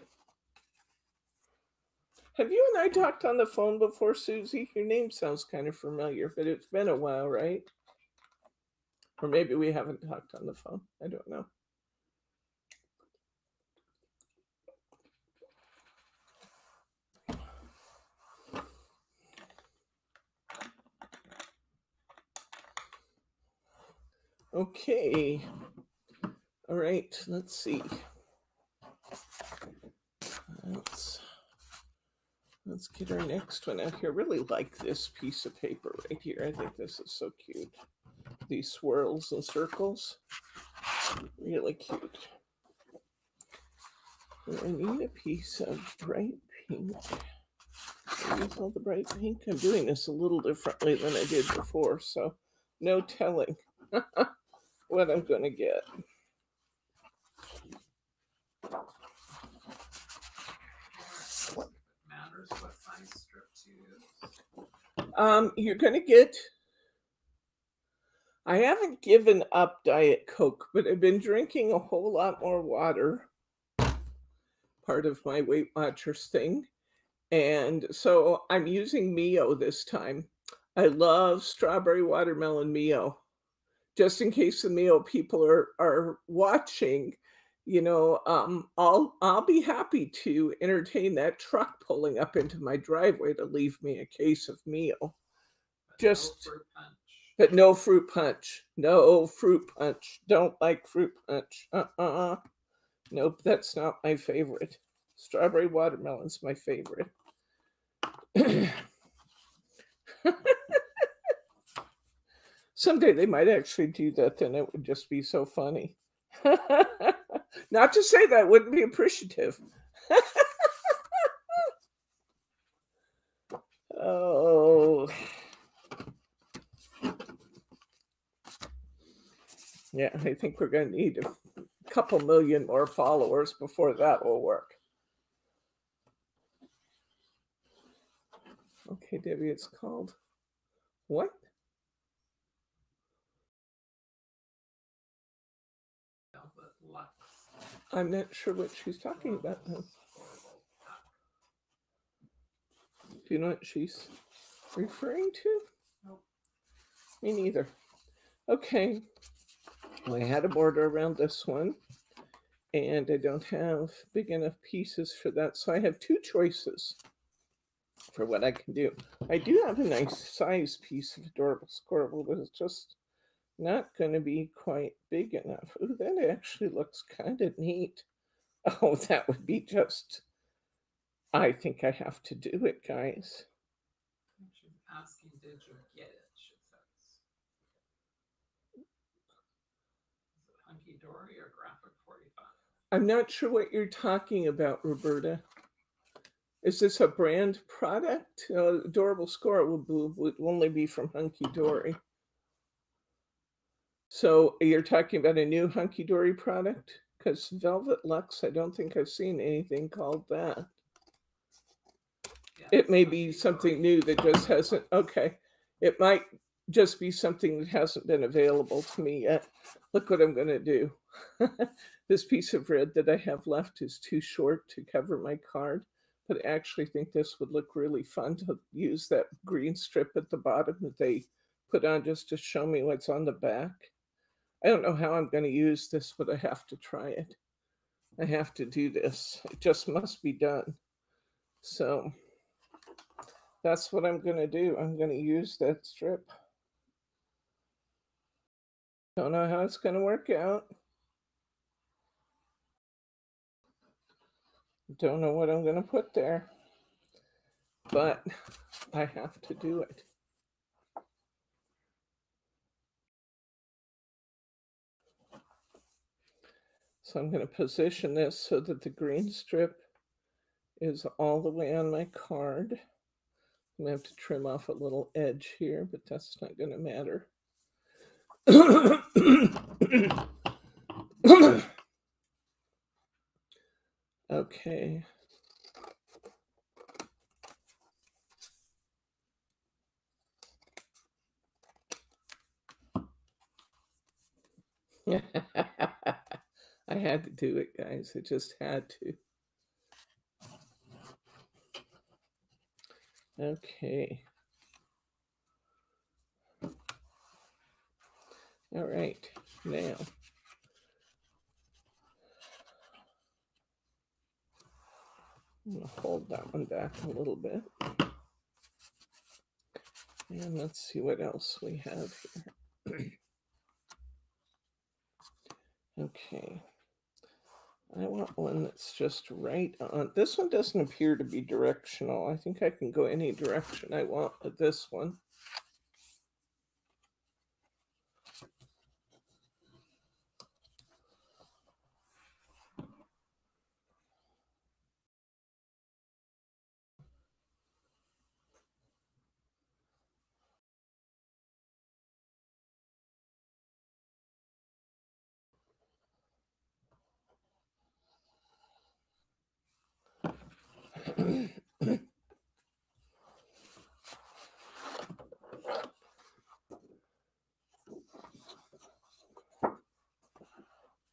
Have you and I talked on the phone before, Susie? Your name sounds kind of familiar, but it's been a while, right? Or maybe we haven't talked on the phone. I don't know. Okay. All right, let's see. Let's let's get our next one out here. Really like this piece of paper right here. I think this is so cute. These swirls and circles. Really cute. I need a piece of bright pink. Use all the bright pink. I'm doing this a little differently than I did before, so no telling. what I'm going to get. Um, you're going to get. I haven't given up Diet Coke, but I've been drinking a whole lot more water. Part of my Weight Watchers thing. And so I'm using Mio this time. I love strawberry watermelon Mio just in case the Mio people are are watching, you know, um, I'll I'll be happy to entertain that truck pulling up into my driveway to leave me a case of meal. but no Just- But no fruit punch. No fruit punch. Don't like fruit punch. Uh-uh. Nope, that's not my favorite. Strawberry watermelon's my favorite. Someday they might actually do that, then it would just be so funny. Not to say that wouldn't be appreciative. oh. Yeah, I think we're going to need a couple million more followers before that will work. Okay, Debbie, it's called what? I'm not sure what she's talking about. Now. Do you know what she's referring to? Nope. Me neither. Okay. Well, I had a border around this one, and I don't have big enough pieces for that. So I have two choices for what I can do. I do have a nice size piece of Adorable Scorable, but it's just not going to be quite big enough. Ooh, that actually looks kind of neat. Oh, that would be just. I think I have to do it, guys. She's asking, did you get it? She says. Is it hunky dory or graphic 45? I'm not sure what you're talking about, Roberta. Is this a brand product? Uh, Adorable Scorable would would only be from Hunky Dory. So you're talking about a new Hunky Dory product? Because Velvet Lux, I don't think I've seen anything called that. Yeah, It may be something new that just hasn't. Okay. It might just be something that hasn't been available to me yet. Look what I'm going to do. this piece of red that I have left is too short to cover my card, but I actually think this would look really fun to use that green strip at the bottom that they put on just to show me what's on the back. I don't know how I'm going to use this, but I have to try it. I have to do this. It just must be done. So that's what I'm going to do. I'm going to use that strip. Don't know how it's going to work out. Don't know what I'm going to put there. But I have to do it. So I'm going to position this so that the green strip is all the way on my card. I'm going to have to trim off a little edge here, but that's not going to matter. okay. had to do it, guys. I just had to. Okay. All right, now. I'm going to hold that one back a little bit. And let's see what else we have here. okay. I want one that's just right on. This one doesn't appear to be directional. I think I can go any direction I want with this one.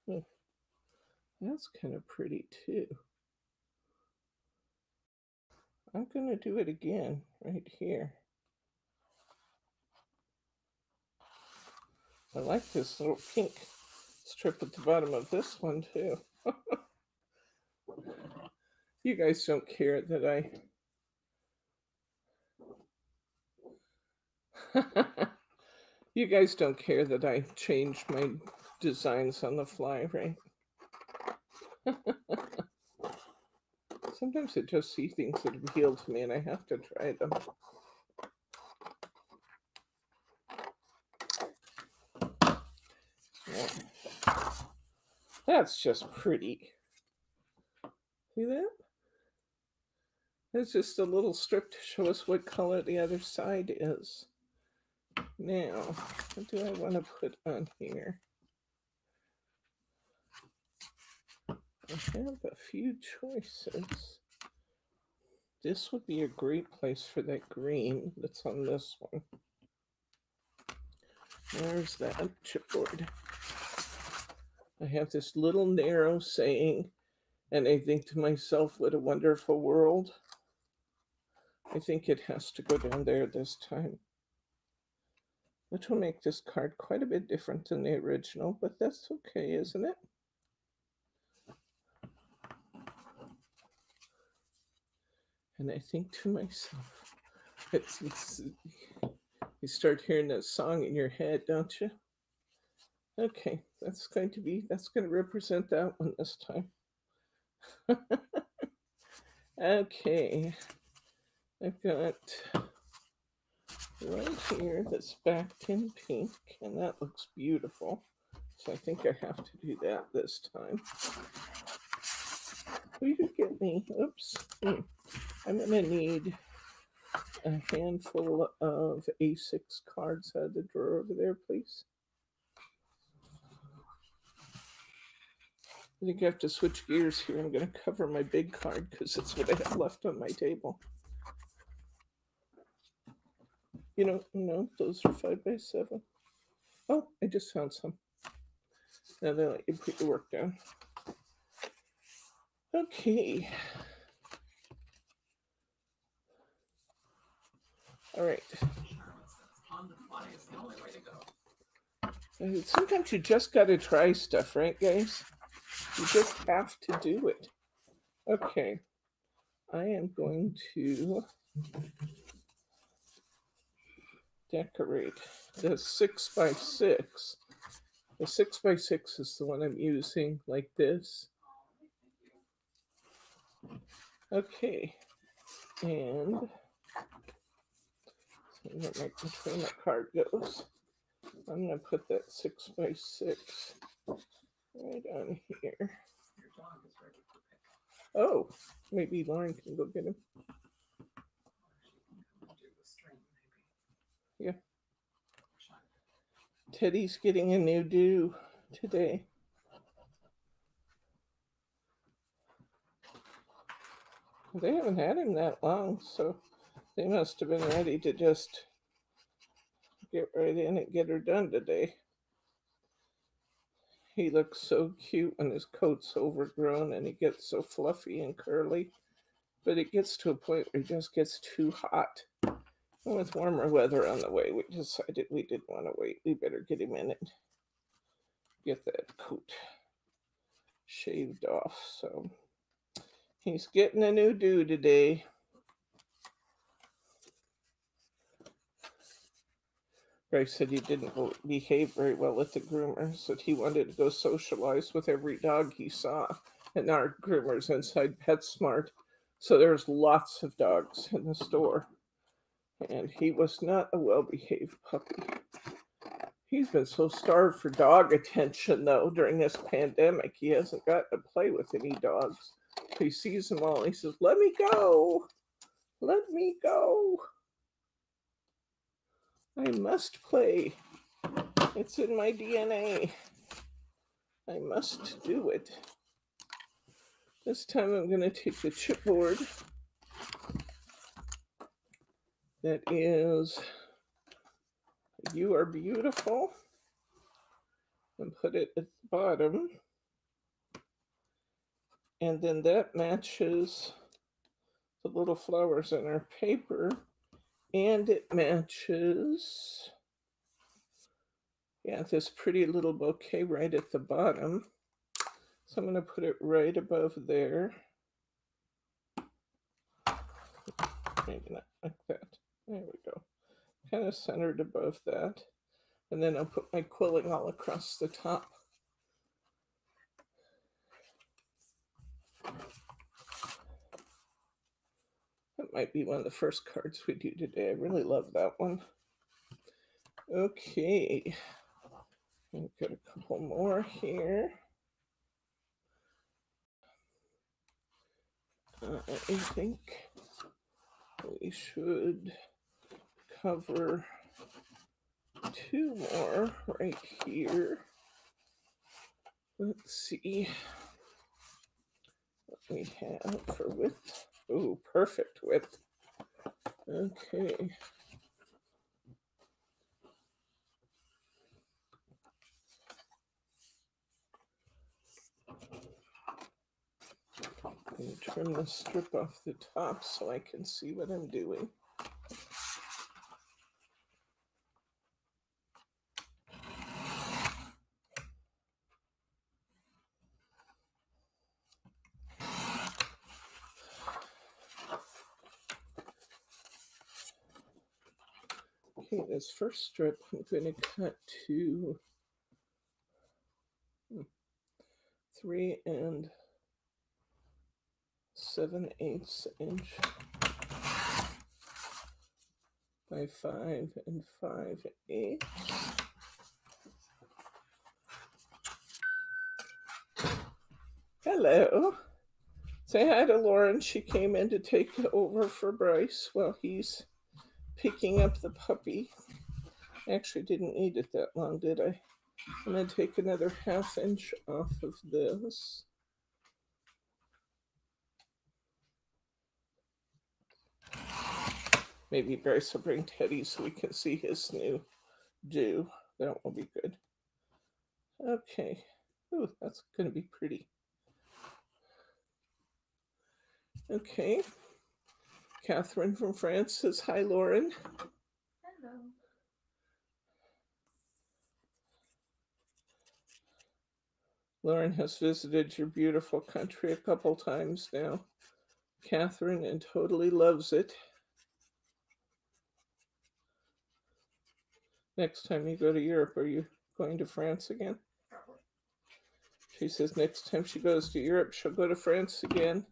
Hmm. That's kind of pretty too. I'm going to do it again right here. I like this little pink strip at the bottom of this one too. you guys don't care that I. you guys don't care that I changed my designs on the fly, right? Sometimes I just see things that appeal to me and I have to try them. Yeah. That's just pretty. See that? It's just a little strip to show us what color the other side is. Now, what do I want to put on here? I have a few choices. This would be a great place for that green that's on this one. There's that chipboard. I have this little narrow saying, and I think to myself, what a wonderful world. I think it has to go down there this time. Which will make this card quite a bit different than the original, but that's okay, isn't it? And I think to myself, it's, it's you start hearing that song in your head, don't you? Okay, that's going to be that's going to represent that one this time. okay, I've got right here that's backed in pink, and that looks beautiful. So I think I have to do that this time. Will you get me? Oops. Hmm. I'm going to need a handful of A6 cards out of the drawer over there, please. I think I have to switch gears here. I'm going to cover my big card because it's what I have left on my table. You know, no, those are five by seven. Oh, I just found some. Now they let you put your work down. Okay. All right. On the fly is the only way to go. Uh, Sometimes you just got to try stuff, right, guys? You just have to do it. Okay. I am going to decorate the six by six. The six by six is the one I'm using like this. Okay. And I'm gonna between the card goes. I'm gonna put that six by six right on here. Oh, maybe Lauren can go get him. And. Yeah. Teddy's getting a new do today. They haven't had him that long, so they must have been ready to just get right in and get her done today. He looks so cute when his coat's overgrown and he gets so fluffy and curly. But it gets to a point where he just gets too hot. And with warmer weather on the way, we decided we didn't want to wait. We better get him in and get that coat shaved off. So he's getting a new do today. Bryce said he didn't behave very well at the groomers, that he wanted to go socialize with every dog he saw. And our groomers inside PetSmart. So there's lots of dogs in the store. And he was not a well behaved puppy. He's been so starved for dog attention, though, during this pandemic. He hasn't got to play with any dogs. He sees them all. He says, Let me go. Let me go. I must play. It's in my DNA. I must do it. This time I'm going to take the chipboard that is You Are Beautiful and put it at the bottom. And then that matches the little flowers in our paper and it matches. Yeah this pretty little bouquet right at the bottom. So i'm going to put it right above there. Maybe not like that. There we go. Kind of centered above that. And then i'll put my quilling all across the top might be one of the first cards we do today. I really love that one. Okay. I've got a couple more here. Uh, I think we should cover two more right here. Let's see what we have for width. Ooh, perfect width. Okay. trim the strip off the top so I can see what I'm doing. This first strip I'm going to cut to three and seven eighths inch by five and five eighths. Hello. Say hi to Lauren. She came in to take over for Bryce while he's picking up the puppy. I actually, didn't need it that long, did I? I'm going to take another half inch off of this. Maybe Bryce will bring Teddy so we can see his new do. That will be good. Okay. Ooh, that's going to be pretty. Okay. Catherine from France says, Hi, Lauren. Hello. Lauren has visited your beautiful country a couple times now. Catherine and totally loves it. Next time you go to Europe, are you going to France again? She says next time she goes to Europe, she'll go to France again.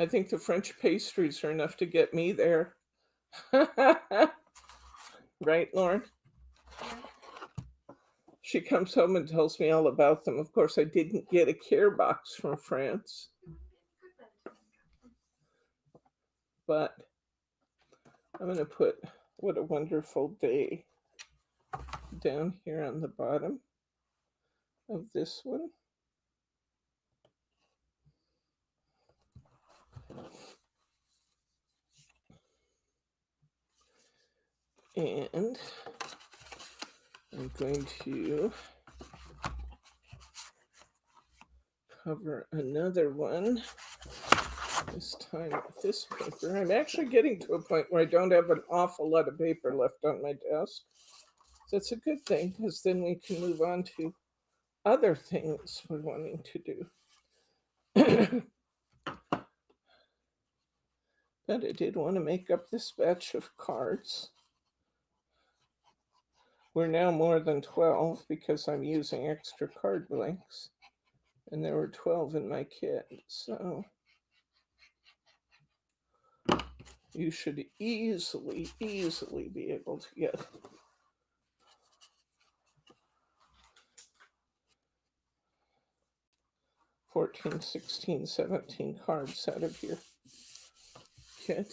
I think the French pastries are enough to get me there. right, Lauren? She comes home and tells me all about them. Of course, I didn't get a care box from France, but I'm going to put what a wonderful day down here on the bottom of this one. And I'm going to cover another one. This time with this paper. I'm actually getting to a point where I don't have an awful lot of paper left on my desk. That's a good thing because then we can move on to other things we're wanting to do. but I did want to make up this batch of cards. We're now more than 12 because I'm using extra card blanks. And there were 12 in my kit. So you should easily, easily be able to get 14, 16, 17 cards out of your kit.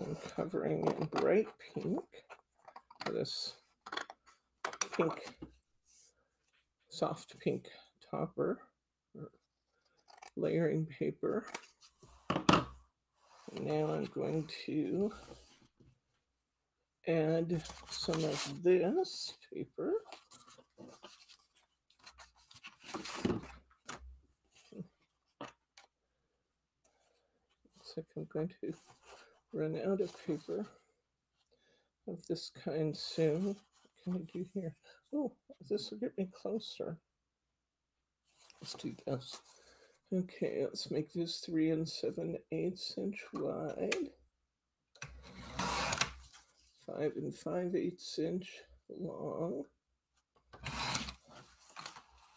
I'm covering in bright pink this pink, soft pink topper or layering paper. Now I'm going to add some of this paper. Looks like I'm going to run out of paper of this kind soon. What can I do here? Oh, this will get me closer. Let's do this. Okay, let's make this three and seven eighths inch wide. Five and five eighths inch long.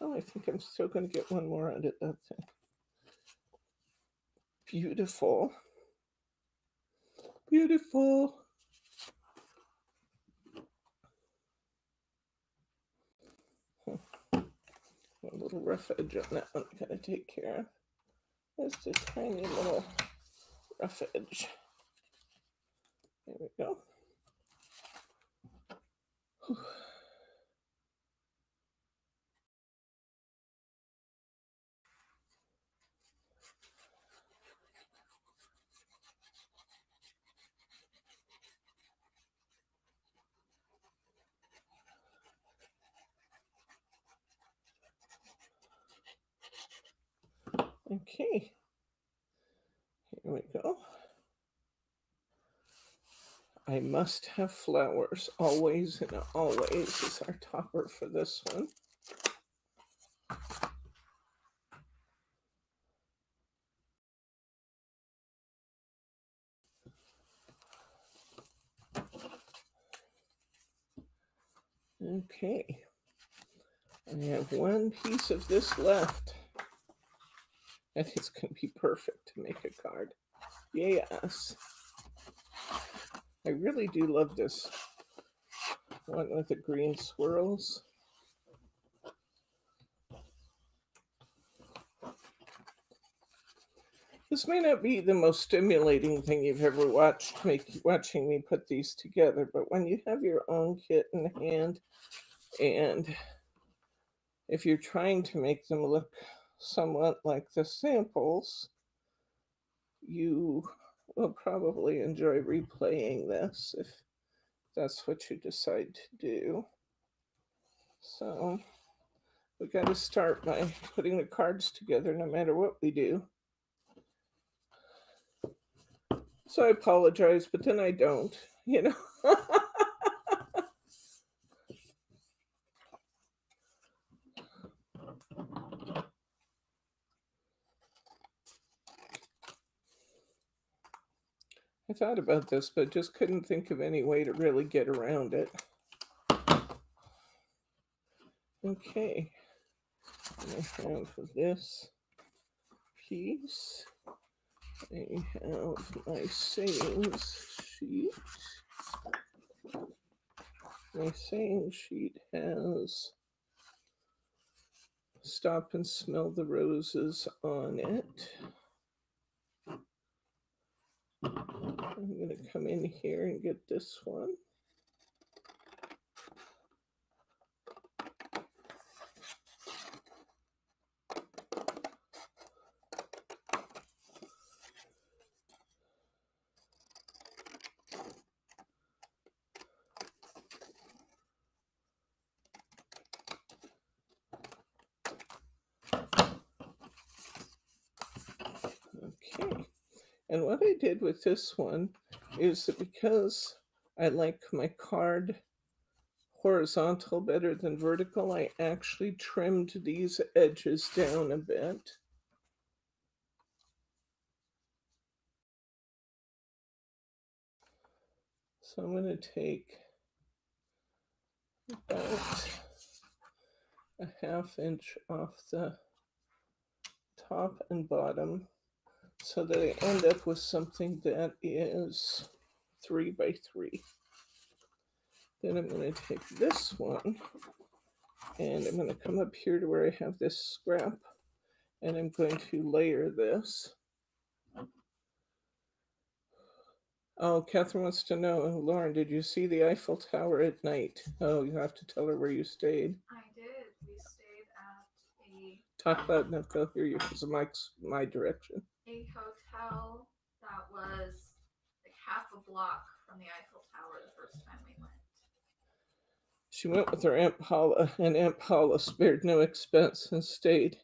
Oh, I think I'm still going to get one more out of that thing. Beautiful. Beautiful. Hmm. a little rough edge on that one. Gotta take care of. Just a tiny little rough edge. There we go. Whew. Okay, here we go. I must have flowers always and always is our topper for this one. Okay, I have one piece of this left. I think it's going to be perfect to make a card. Yes. I really do love this one with the green swirls. This may not be the most stimulating thing you've ever watched, make, watching me put these together, but when you have your own kit in hand and if you're trying to make them look somewhat like the samples, you will probably enjoy replaying this if that's what you decide to do. So we got to start by putting the cards together no matter what we do. So I apologize, but then I don't, you know. I thought about this, but just couldn't think of any way to really get around it. Okay, I have this piece. I have my sayings sheet. My saying sheet has stop and smell the roses on it. I'm going to come in here and get this one. And what I did with this one is that because I like my card horizontal better than vertical, I actually trimmed these edges down a bit. So I'm going to take about a half inch off the top and bottom so that I end up with something that is three by three. Then I'm going to take this one and I'm going to come up here to where I have this scrap and I'm going to layer this. Oh, Catherine wants to know, Lauren, did you see the Eiffel Tower at night? Oh, you have to tell her where you stayed. I did. We stayed at a Talk loud enough, they'll hear you because the mic's my direction. A hotel that was like half a block from the Eiffel Tower the first time we went. She went with her Aunt Paula, and Aunt Paula spared no expense and stayed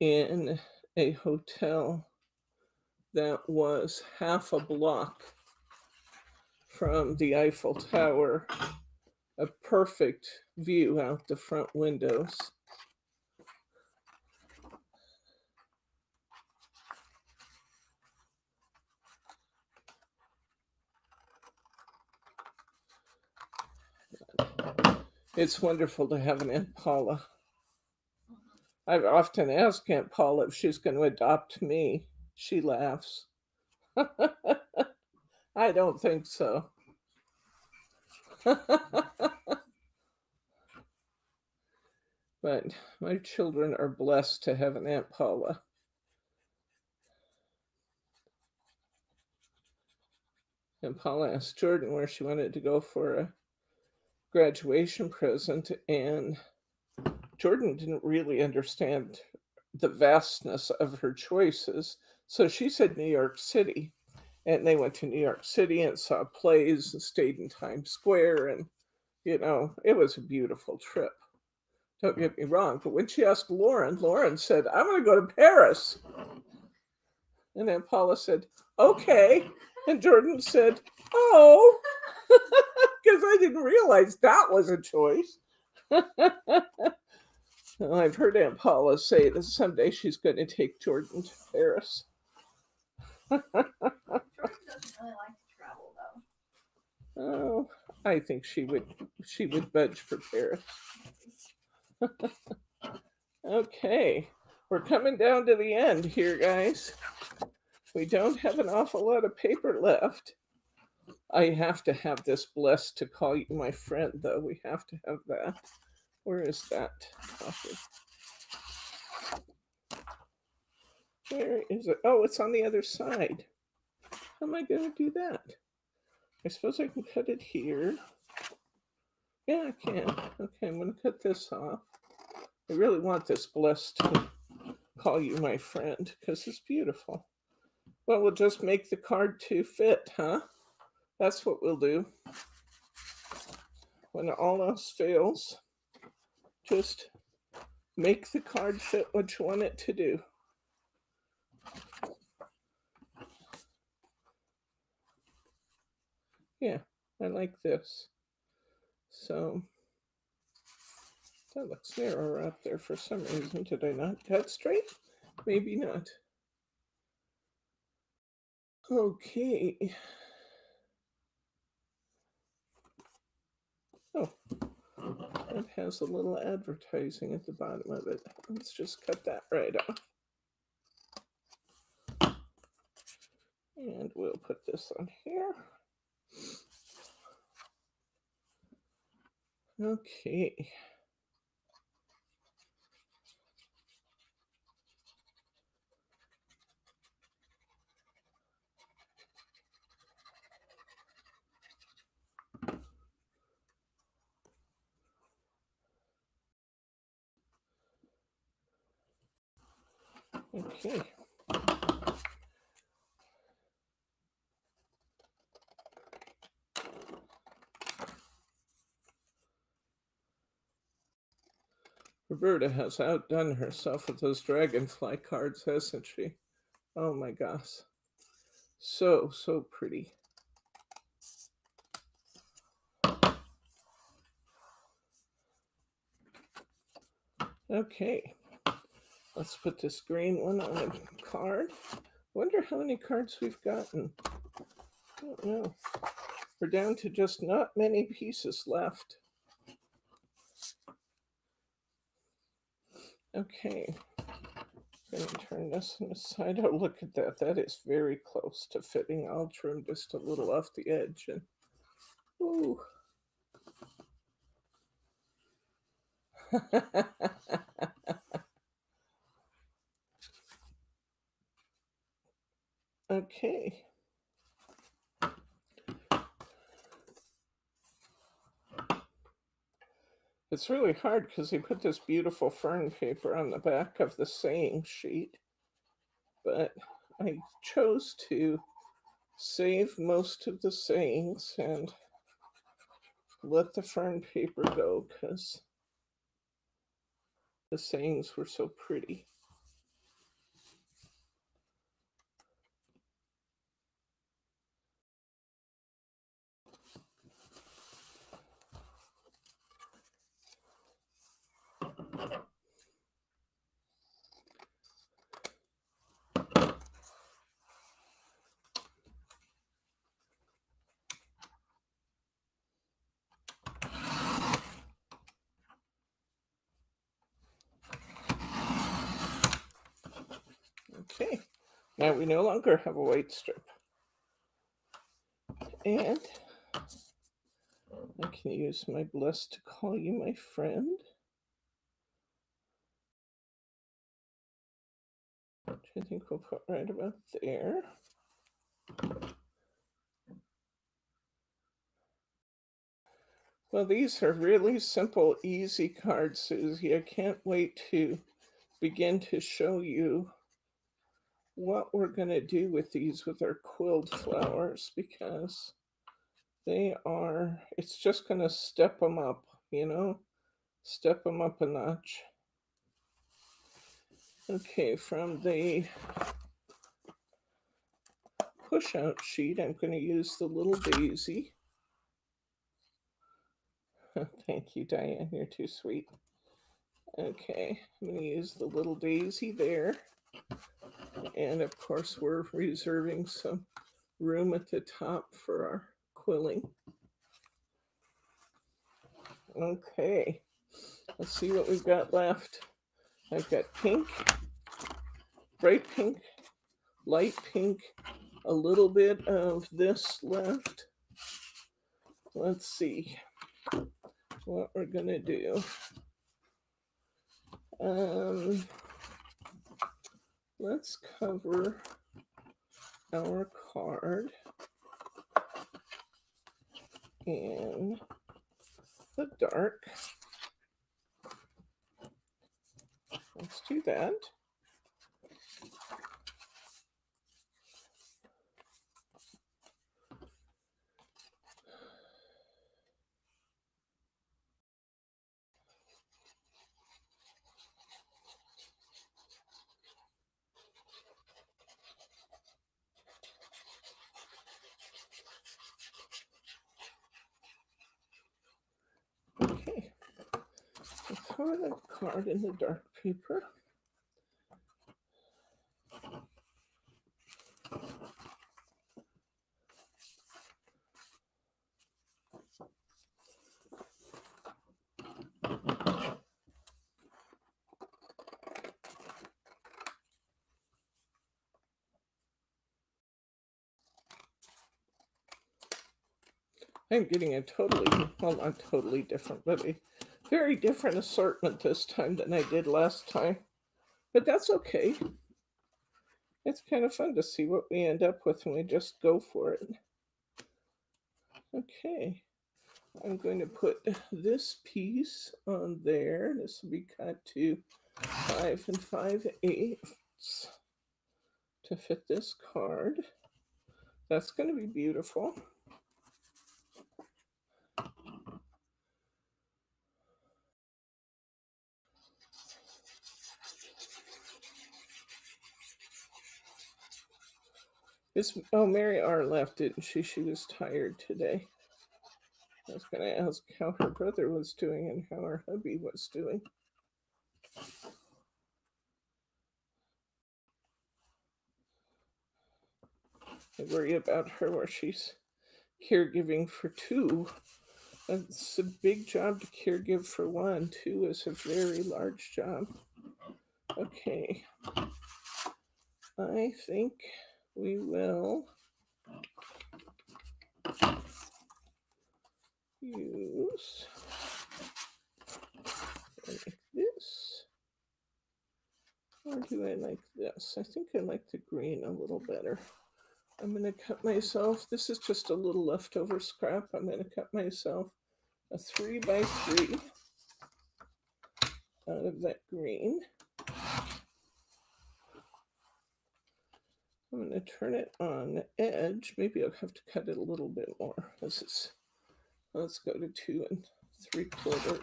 in a hotel that was half a block from the Eiffel Tower. A perfect view out the front windows. It's wonderful to have an Aunt Paula. I've often asked Aunt Paula if she's going to adopt me. She laughs. I don't think so. but my children are blessed to have an Aunt Paula. And Paula asked Jordan where she wanted to go for a graduation present, and Jordan didn't really understand the vastness of her choices. So she said New York City. And they went to New York City and saw plays and stayed in Times Square. And, you know, it was a beautiful trip. Don't get me wrong. But when she asked Lauren, Lauren said, I'm going to go to Paris. And then Paula said, okay. And Jordan said, oh, because I didn't realize that was a choice. I've heard Aunt Paula say that someday she's going to take Jordan to Paris. Jordan doesn't really like to travel though. Oh, I think she would she would budge for Paris. okay, we're coming down to the end here, guys. We don't have an awful lot of paper left. I have to have this blessed to call you my friend, though. We have to have that. Where is that? Where is it? Oh, it's on the other side. How am I going to do that? I suppose I can cut it here. Yeah, I can. Okay, I'm going to cut this off. I really want this blessed to call you my friend because it's beautiful. Well, we'll just make the card to fit, huh? That's what we'll do. When all else fails, just make the card fit what you want it to do. Yeah, I like this. So that looks narrower up there for some reason. Did I not cut straight? Maybe not. Okay. Oh, it has a little advertising at the bottom of it. Let's just cut that right off. And we'll put this on here. Okay. Okay. Roberta has outdone herself with those dragonfly cards, hasn't she? Oh my gosh. So, so pretty. Okay, let's put this green one on a card. Wonder how many cards we've gotten. I don't know. We're down to just not many pieces left. Okay, going to turn this on the side. Oh, look at that. That is very close to fitting. I'll trim just a little off the edge and ooh. okay. It's really hard because he put this beautiful fern paper on the back of the saying sheet, but I chose to save most of the sayings and let the fern paper go because the sayings were so pretty. Okay, now we no longer have a white strip. And I can use my bless to call you my friend. Which I think we'll put right about there. Well, these are really simple, easy cards, Susie. I can't wait to begin to show you what we're going to do with these with our quilled flowers because they are, it's just going to step them up, you know, step them up a notch. Okay, from the push out sheet, I'm going to use the little daisy. Thank you, Diane. You're too sweet. Okay, I'm going to use the little daisy there. And of course, we're reserving some room at the top for our quilling. Okay, let's see what we've got left. I've got pink, bright pink, light pink, a little bit of this left. Let's see what we're gonna do. Um, let's cover our card in the dark. Let's do that. Okay. So cover the card in the dark paper. I'm getting a totally, well, not totally different, but a very different assortment this time than I did last time. But that's okay. It's kind of fun to see what we end up with when we just go for it. Okay. I'm going to put this piece on there. This will be cut to five and five eighths to fit this card. That's going to be beautiful. Is oh Mary R left, didn't she? She was tired today. I was gonna ask how her brother was doing and how her hubby was doing. I worry about her where she's caregiving for two. It's a big job to caregive for one. Two is a very large job. Okay. I think we will use like this. Or do I like this? I think I like the green a little better. I'm going to cut myself. This is just a little leftover scrap. I'm going to cut myself a three by three out of that green. I'm going to turn it on the edge. Maybe I'll have to cut it a little bit more. This is, let's go to two and three quarters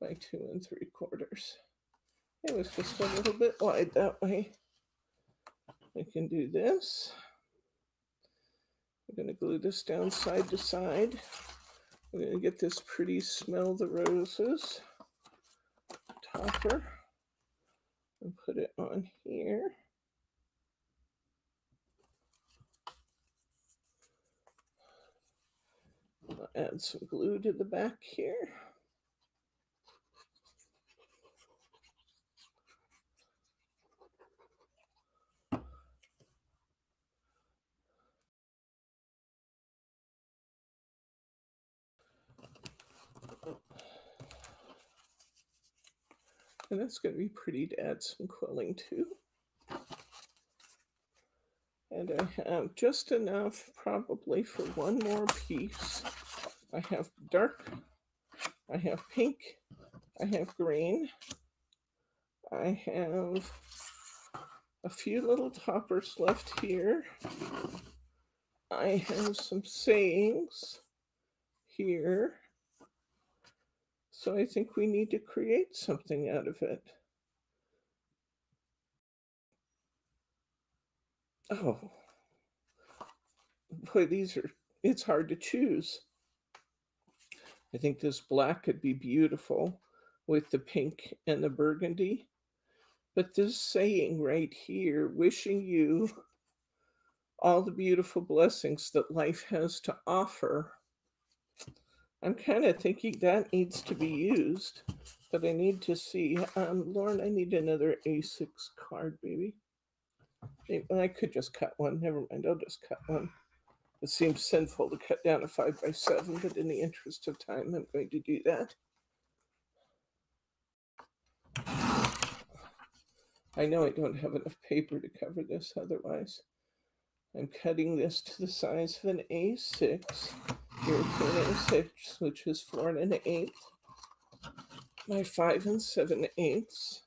by two and three quarters. It was just a little bit wide that way. I can do this. I'm going to glue this down side to side. I'm going to get this pretty smell the roses topper and put it on here. Add some glue to the back here. And that's going to be pretty to add some quilling too. And I have just enough probably for one more piece. I have dark, I have pink, I have green, I have a few little toppers left here. I have some sayings here. So I think we need to create something out of it. Oh, boy, these are, it's hard to choose. I think this black could be beautiful with the pink and the burgundy. But this saying right here, wishing you all the beautiful blessings that life has to offer. I'm kind of thinking that needs to be used, but I need to see. Um, Lauren, I need another A6 card, baby. I could just cut one. Never mind. I'll just cut one. It seems sinful to cut down a five by seven, but in the interest of time, I'm going to do that. I know I don't have enough paper to cover this otherwise. I'm cutting this to the size of an A6, European A6, which is four and an eighth by five and seven eighths.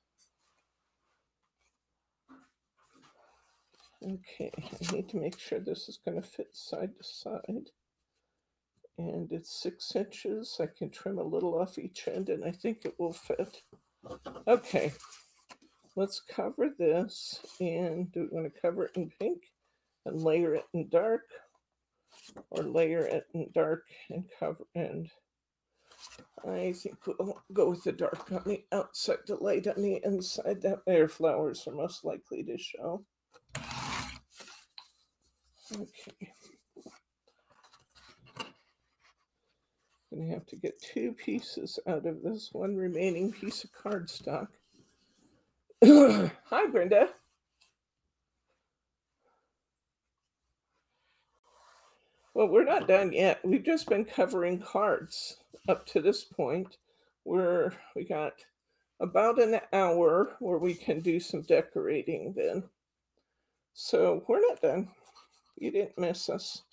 Okay, I need to make sure this is going to fit side to side. And it's six inches. I can trim a little off each end and I think it will fit. Okay, let's cover this. And do we want to cover it in pink and layer it in dark? Or layer it in dark and cover and I think we'll go with the dark on the outside, the light on the inside. That way our flowers are most likely to show. Okay. Gonna have to get two pieces out of this one remaining piece of cardstock. Hi, Brenda. Well, we're not done yet. We've just been covering cards up to this point. Where we got about an hour where we can do some decorating then. So we're not done. You didn't miss us.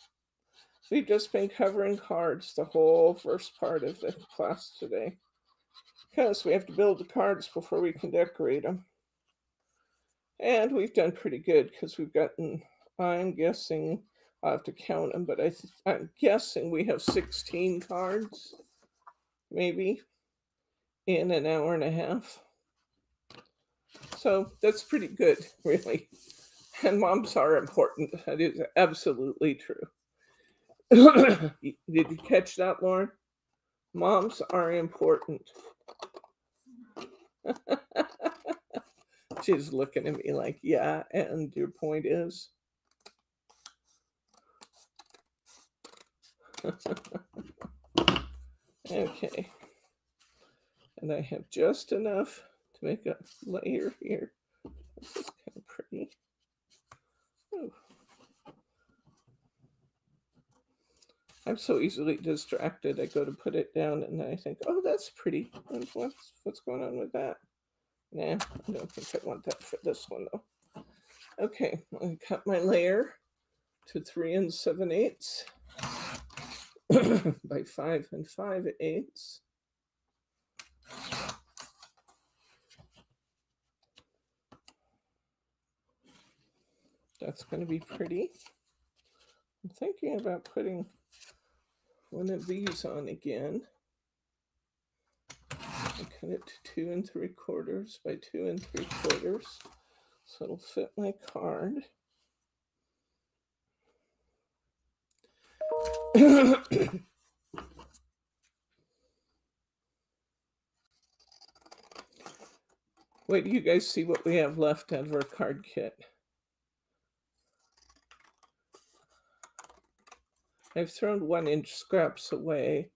We've just been covering cards the whole first part of the class today. Because we have to build the cards before we can decorate them. And we've done pretty good because we've gotten, I'm guessing, I'll have to count them, but I I'm guessing we have 16 cards, maybe, in an hour and a half. So that's pretty good, really. And moms are important. That is absolutely true. Did you catch that, Lauren? Moms are important. She's looking at me like, yeah, and your point is? okay. And I have just enough to make a layer here. This is kind of pretty. Ooh. I'm so easily distracted. I go to put it down and then I think, oh, that's pretty. What's, what's going on with that? Nah, I don't think I want that for this one though. Okay, I cut my layer to three and seven eighths by five and five eighths. That's going to be pretty. I'm thinking about putting one of these on again. I cut it to two and three quarters by two and three quarters. So it'll fit my card. Wait do you guys see what we have left out of our card kit. I've thrown one inch scraps away.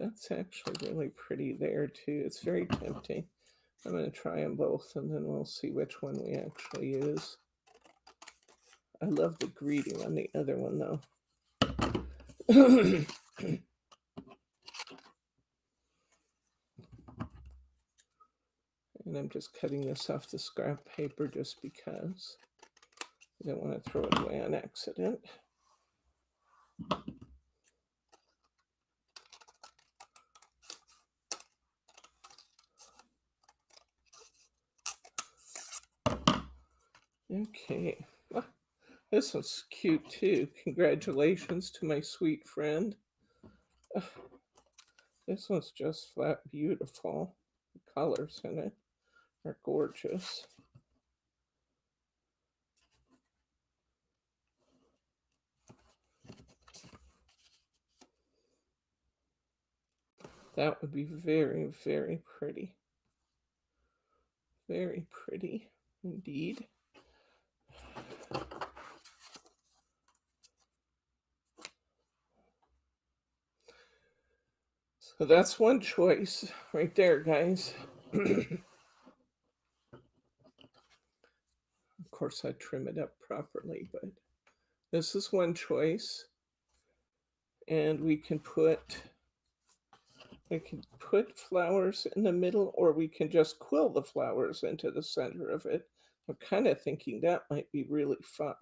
That's actually really pretty there too. It's very tempting. I'm going to try them both and then we'll see which one we actually use. I love the greeting on the other one though. and I'm just cutting this off the scrap paper just because. Don't want to throw it away on accident. Okay. Ah, this one's cute too. Congratulations to my sweet friend. Ah, this one's just flat beautiful. The colors in it are gorgeous. That would be very, very pretty. Very pretty indeed. So that's one choice right there, guys. of course, I trim it up properly, but this is one choice. And we can put we can put flowers in the middle or we can just quill the flowers into the center of it. I'm kind of thinking that might be really fun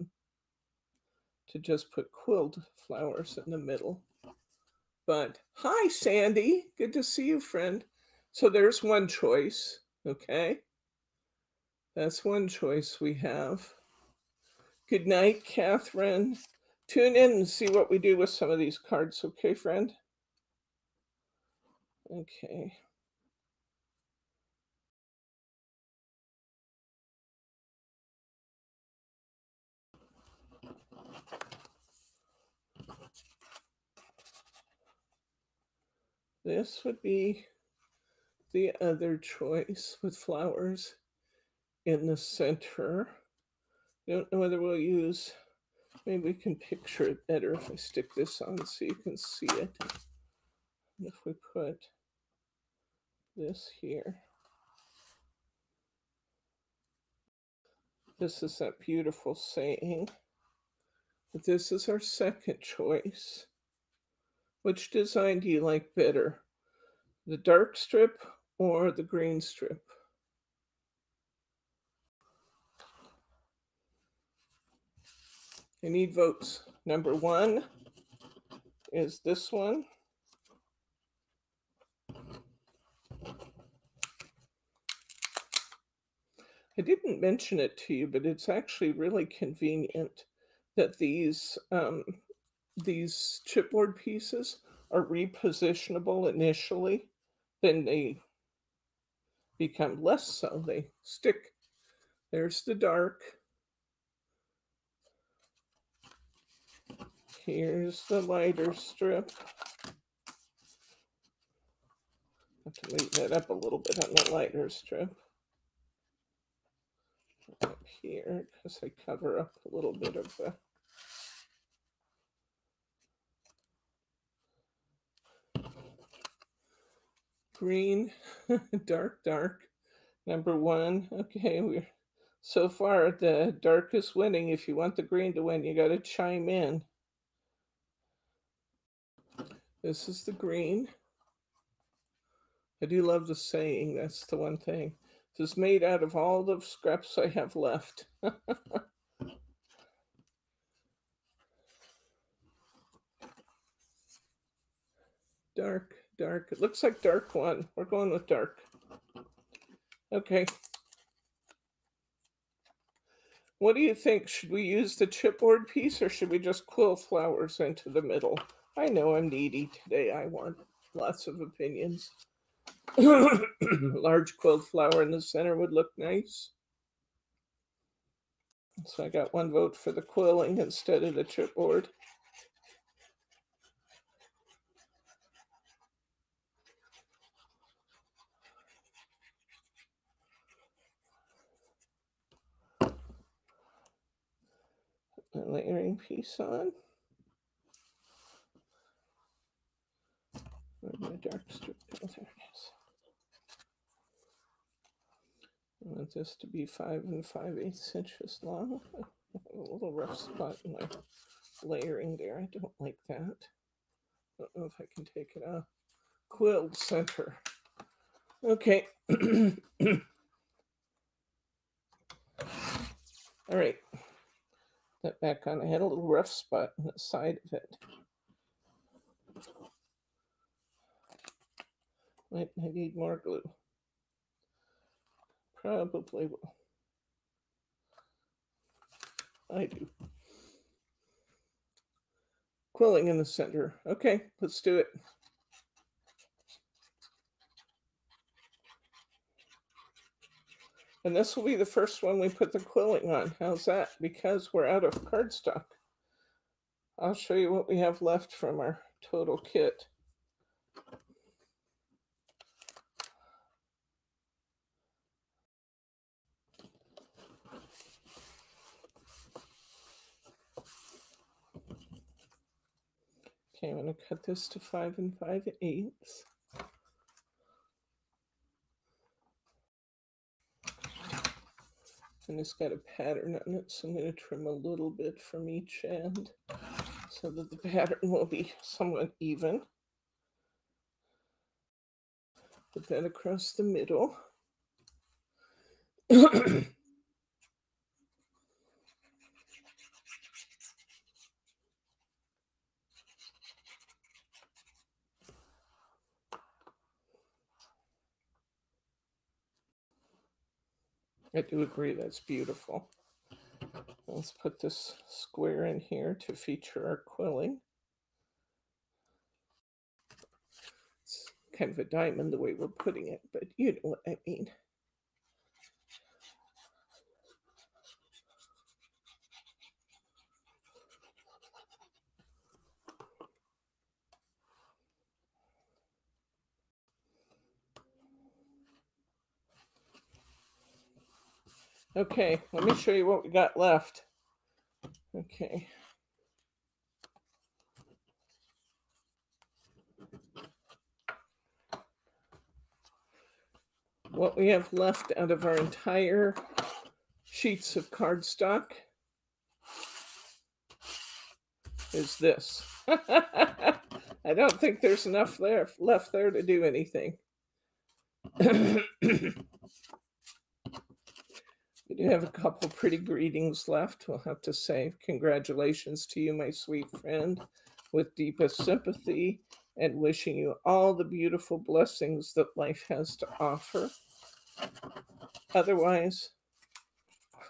to just put quilled flowers in the middle. But hi, Sandy. Good to see you, friend. So there's one choice. Okay. That's one choice we have. Good night, Catherine. Tune in and see what we do with some of these cards. Okay, friend? Okay. This would be the other choice with flowers in the center. I don't know whether we'll use, maybe we can picture it better if I stick this on so you can see it. If we put this here. This is that beautiful saying. But this is our second choice. Which design do you like better? The dark strip or the green strip? I need votes. Number one is this one. I didn't mention it to you, but it's actually really convenient that these um, these chipboard pieces are repositionable initially, then they become less so. They stick There's the dark. Here's the lighter strip. I Have to move that up a little bit on the lighter strip. Here, because I cover up a little bit of the green, dark, dark. Number one. Okay, we're so far the dark is winning. If you want the green to win, you got to chime in. This is the green. I do love the saying. That's the one thing. Is made out of all the scraps I have left. dark, dark. It looks like dark one. We're going with dark. Okay. What do you think? Should we use the chipboard piece or should we just quill flowers into the middle? I know I'm needy today. I want lots of opinions. Large quilled flower in the center would look nice. So I got one vote for the quilling instead of the chipboard. the layering piece on. Where'd my dark strip go? There it is. I want this to be five and five eighths inches long. A little rough spot in my layering there. I don't like that. I don't know if I can take it off. Quilled center. Okay. All right that back on. I had a little rough spot on the side of it. Might I need more glue. Probably will. I do. Quilling in the center. Okay, let's do it. And this will be the first one we put the quilling on. How's that? Because we're out of cardstock. I'll show you what we have left from our total kit. Okay, I'm going to cut this to five and five eighths. and it's got a pattern on it so I'm going to trim a little bit from each end so that the pattern will be somewhat even put that across the middle I do agree that's beautiful. Let's put this square in here to feature our quilling. It's kind of a diamond the way we're putting it, but you know what I mean. Okay, let me show you what we got left. Okay. What we have left out of our entire sheets of cardstock is this. I don't think there's enough left there to do anything. We do have a couple pretty greetings left. We'll have to say congratulations to you, my sweet friend, with deepest sympathy and wishing you all the beautiful blessings that life has to offer. Otherwise,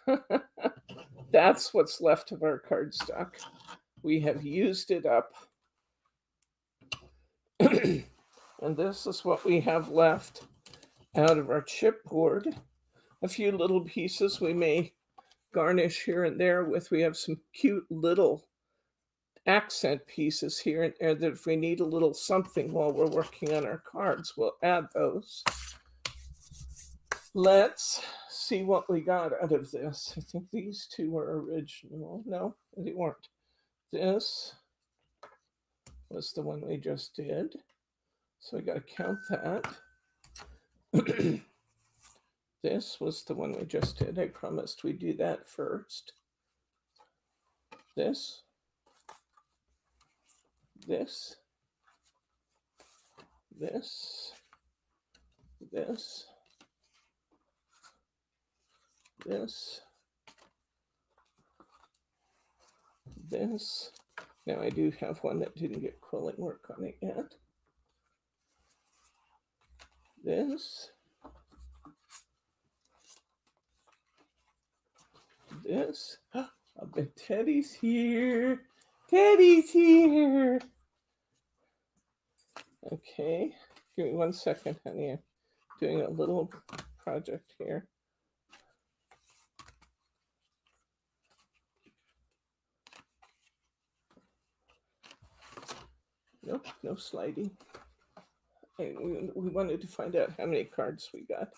that's what's left of our cardstock. We have used it up. and this is what we have left out of our chipboard a few little pieces we may garnish here and there with. We have some cute little accent pieces here and there that if we need a little something while we're working on our cards, we'll add those. Let's see what we got out of this. I think these two were original. No, they weren't. This was the one we just did. So I got to count that. this was the one we just did. I promised we'd do that first. This. This. This. This. This. This. Now I do have one that didn't get quilling work on it yet. This. This. I bet Teddy's here. Teddy's here. Okay. Give me one second, honey. I'm doing a little project here. Nope, no sliding. And we, we wanted to find out how many cards we got.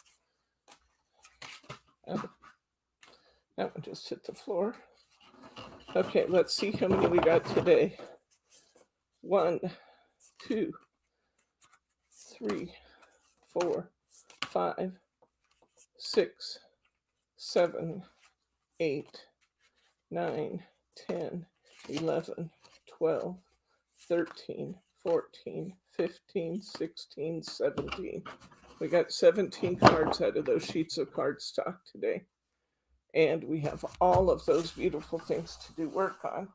That one just hit the floor. Okay, let's see how many we got today. One, two, three, four, five, six, seven, eight, nine, ten, eleven, twelve, thirteen, fourteen, fifteen, sixteen, seventeen. We got 17 cards out of those sheets of cardstock today. And we have all of those beautiful things to do work on.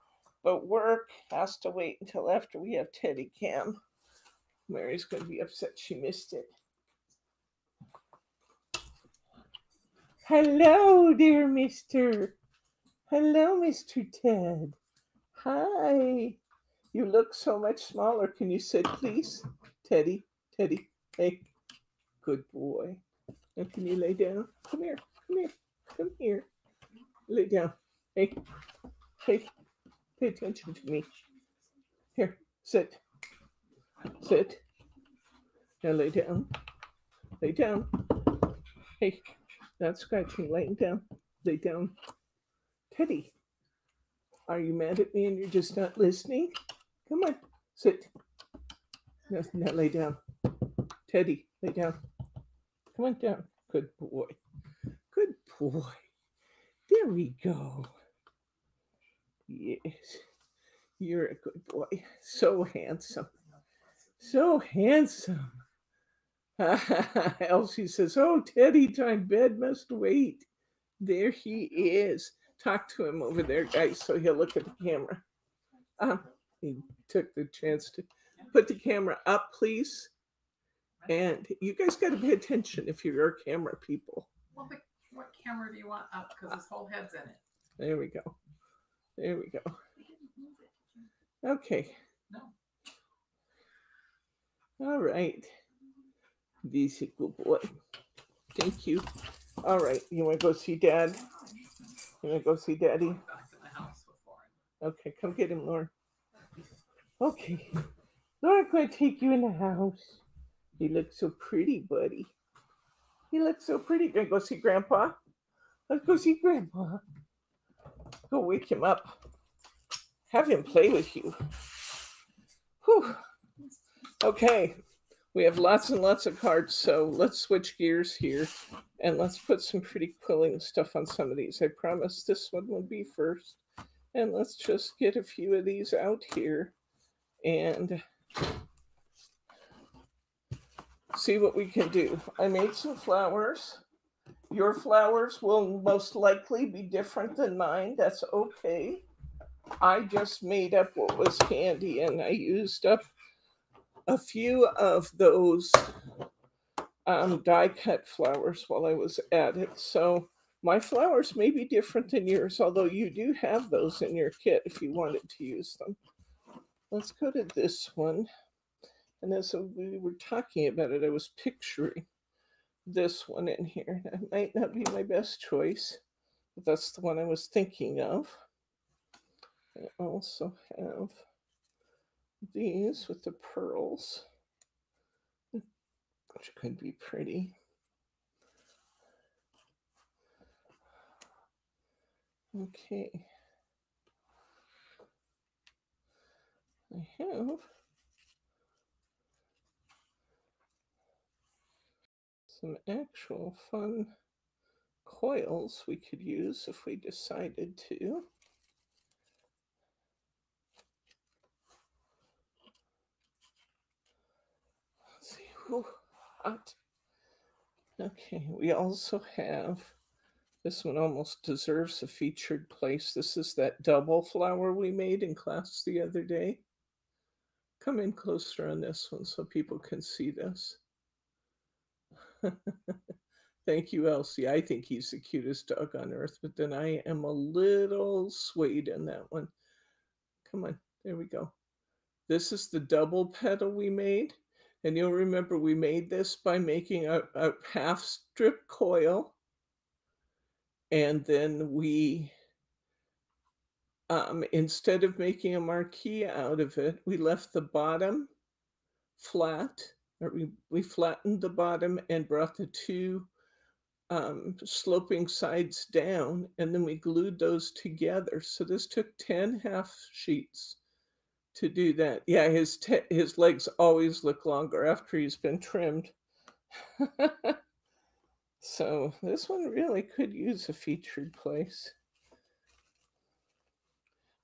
But work has to wait until after we have Teddy Cam. Mary's going to be upset she missed it. Hello, dear mister. Hello, Mr. Ted. Hi. You look so much smaller. Can you sit, please? Teddy, Teddy, hey. Good boy. Now, can you lay down? Come here, come here, come here. Lay down. Hey, hey, pay attention to me. Here, sit. Sit. Now lay down. Lay down. Hey, not scratching, laying down. Lay down. Teddy, are you mad at me and you're just not listening? Come on, sit. Now, now lay down. Teddy, lay down. Come on down. Good boy. Boy. There we go. Yes. You're a good boy. So handsome. So handsome. Elsie says, Oh, Teddy time, bed must wait. There he is. Talk to him over there, guys, so he'll look at the camera. Um, he took the chance to put the camera up, please. And you guys got to pay attention if you're our camera people. What camera do you want up? Because his whole head's in it. There we go. There we go. Okay. No. All right. Good boy. Thank you. All right. You want to go see dad? You want to go see daddy? Back in the house before. Okay, come get him, Lauren. Okay. Lauren, going to take you in the house. You look so pretty, buddy. He looks so pretty. Gonna go see Grandpa? Let's go see Grandpa. Go wake him up. Have him play with you. Whew. Okay. We have lots and lots of cards, so let's switch gears here and let's put some pretty quilling stuff on some of these. I promise this one will be first. And let's just get a few of these out here and see what we can do. I made some flowers. Your flowers will most likely be different than mine. That's okay. I just made up what was handy and I used up a few of those um, die cut flowers while I was at it. So my flowers may be different than yours, although you do have those in your kit if you wanted to use them. Let's go to this one. And as we were talking about it, I was picturing this one in here. That might not be my best choice, but that's the one I was thinking of. I also have these with the pearls, which could be pretty. Okay. I have some actual fun coils we could use if we decided to. Let's see, whew, hot. Okay, we also have this one almost deserves a featured place. This is that double flower we made in class the other day. Come in closer on this one so people can see this. Thank you, Elsie. I think he's the cutest dog on earth, but then I am a little swayed in that one. Come on, there we go. This is the double petal we made. And you'll remember we made this by making a, a half strip coil. And then we, um, instead of making a marquee out of it, we left the bottom flat, we, we flattened the bottom and brought the two um, sloping sides down, and then we glued those together. So this took 10 half sheets to do that. Yeah, his his legs always look longer after he's been trimmed. so this one really could use a featured place.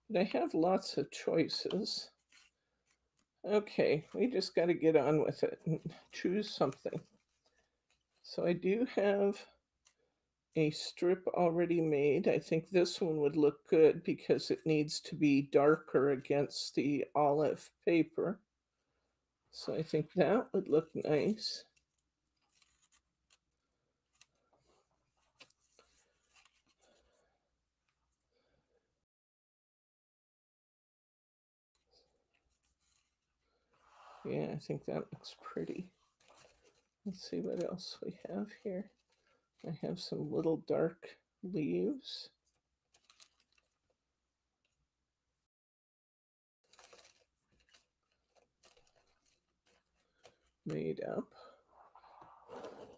But I have lots of choices. Okay, we just got to get on with it and choose something. So I do have a strip already made. I think this one would look good because it needs to be darker against the olive paper. So I think that would look nice. Yeah, I think that looks pretty. Let's see what else we have here. I have some little dark leaves. Made up.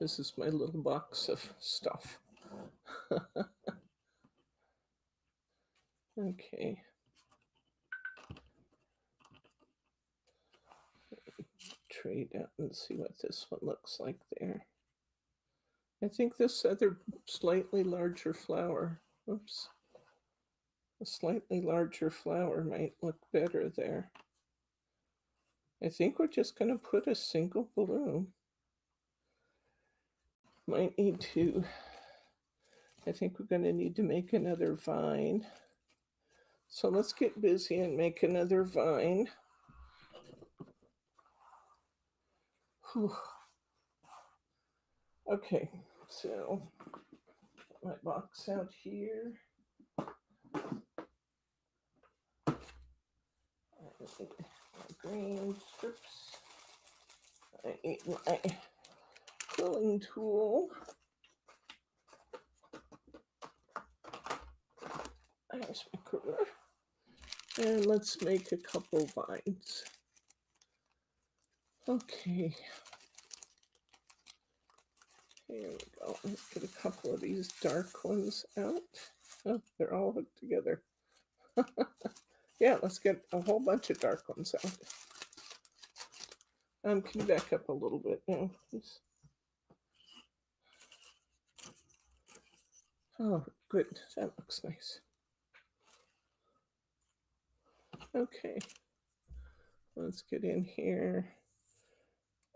This is my little box of stuff. okay. Trade out and see what this one looks like there. I think this other slightly larger flower, oops, a slightly larger flower might look better there. I think we're just going to put a single balloon. Might need to, I think we're going to need to make another vine. So let's get busy and make another vine. Okay, so my box out here. I my green strips. I need my quilling tool. There's my cruller. And let's make a couple vines. Okay. Here we go. Let's get a couple of these dark ones out. Oh, they're all hooked together. yeah, let's get a whole bunch of dark ones out. Um, can you back up a little bit now, please? Oh, good. That looks nice. Okay. Let's get in here.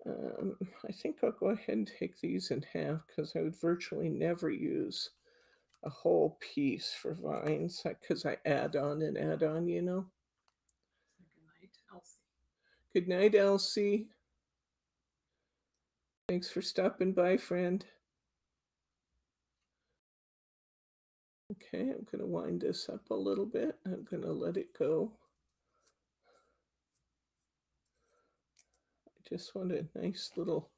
Um, I think I'll go ahead and take these in half because I would virtually never use a whole piece for vines because I add on and add on, you know. Good night, Elsie. Good night, Elsie. Thanks for stopping by, friend. Okay, I'm going to wind this up a little bit. I'm going to let it go. Just want a nice little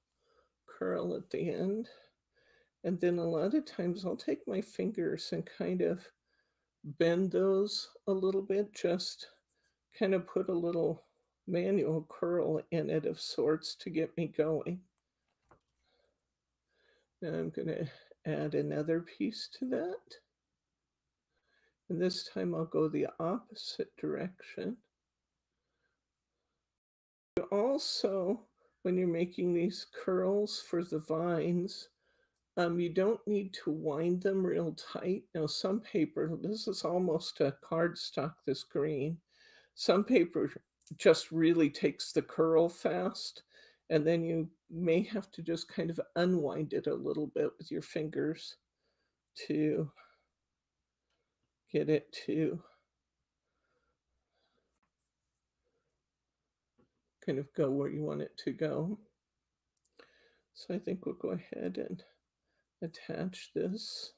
curl at the end. And then a lot of times I'll take my fingers and kind of bend those a little bit, just kind of put a little manual curl in it of sorts to get me going. Now I'm going to add another piece to that. And this time I'll go the opposite direction. Also, when you're making these curls for the vines, um, you don't need to wind them real tight. Now, some paper, this is almost a cardstock, this green. Some paper just really takes the curl fast, and then you may have to just kind of unwind it a little bit with your fingers to get it to kind of go where you want it to go. So I think we'll go ahead and attach this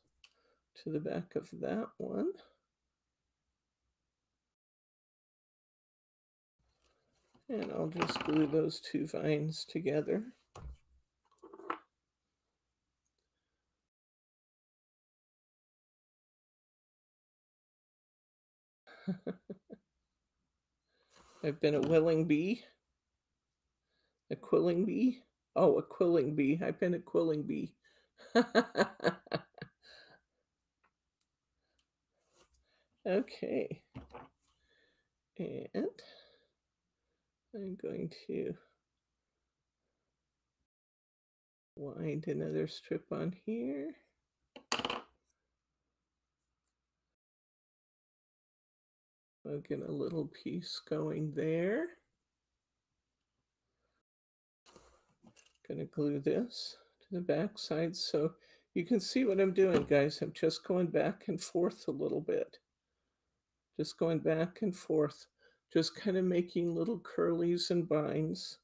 to the back of that one. And I'll just glue those two vines together. I've been a willing bee. A quilling bee? Oh, a quilling bee. I've been a quilling bee. okay. And I'm going to wind another strip on here. I'll get a little piece going there. Gonna glue this to the back side so you can see what I'm doing, guys. I'm just going back and forth a little bit. Just going back and forth, just kind of making little curlies and binds.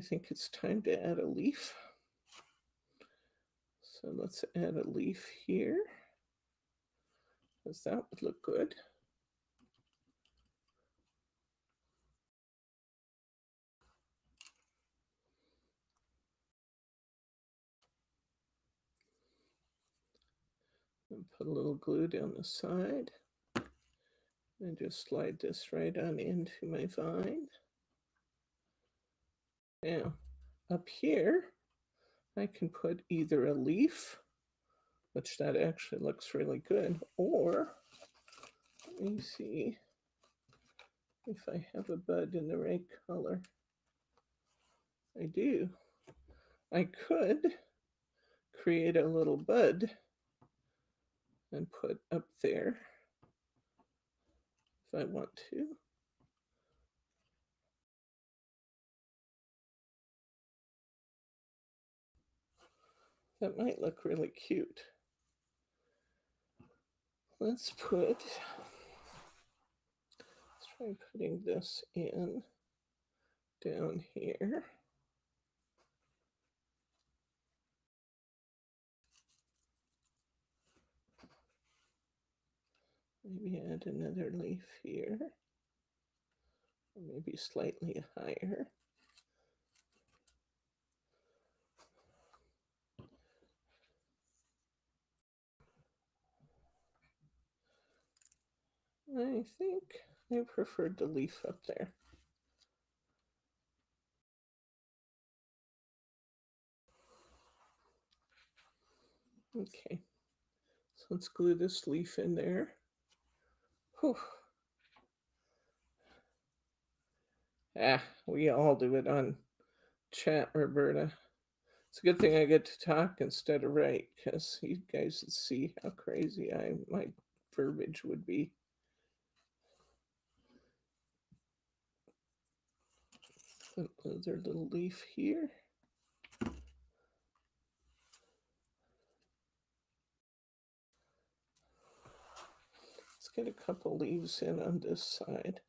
I think it's time to add a leaf. So let's add a leaf here because that would look good. Put a little glue down the side. And just slide this right on into my vine. Now, up here, I can put either a leaf which that actually looks really good. Or, let me see if I have a bud in the right color. I do. I could create a little bud and put up there if I want to. That might look really cute let's put, let's try putting this in down here. Maybe add another leaf here, maybe slightly higher. I think I preferred the leaf up there. Okay, so let's glue this leaf in there. Whew. Ah, we all do it on chat, Roberta. It's a good thing I get to talk instead of write, because you guys would see how crazy I my verbiage would be. Another little leaf here. Get a couple leaves in on this side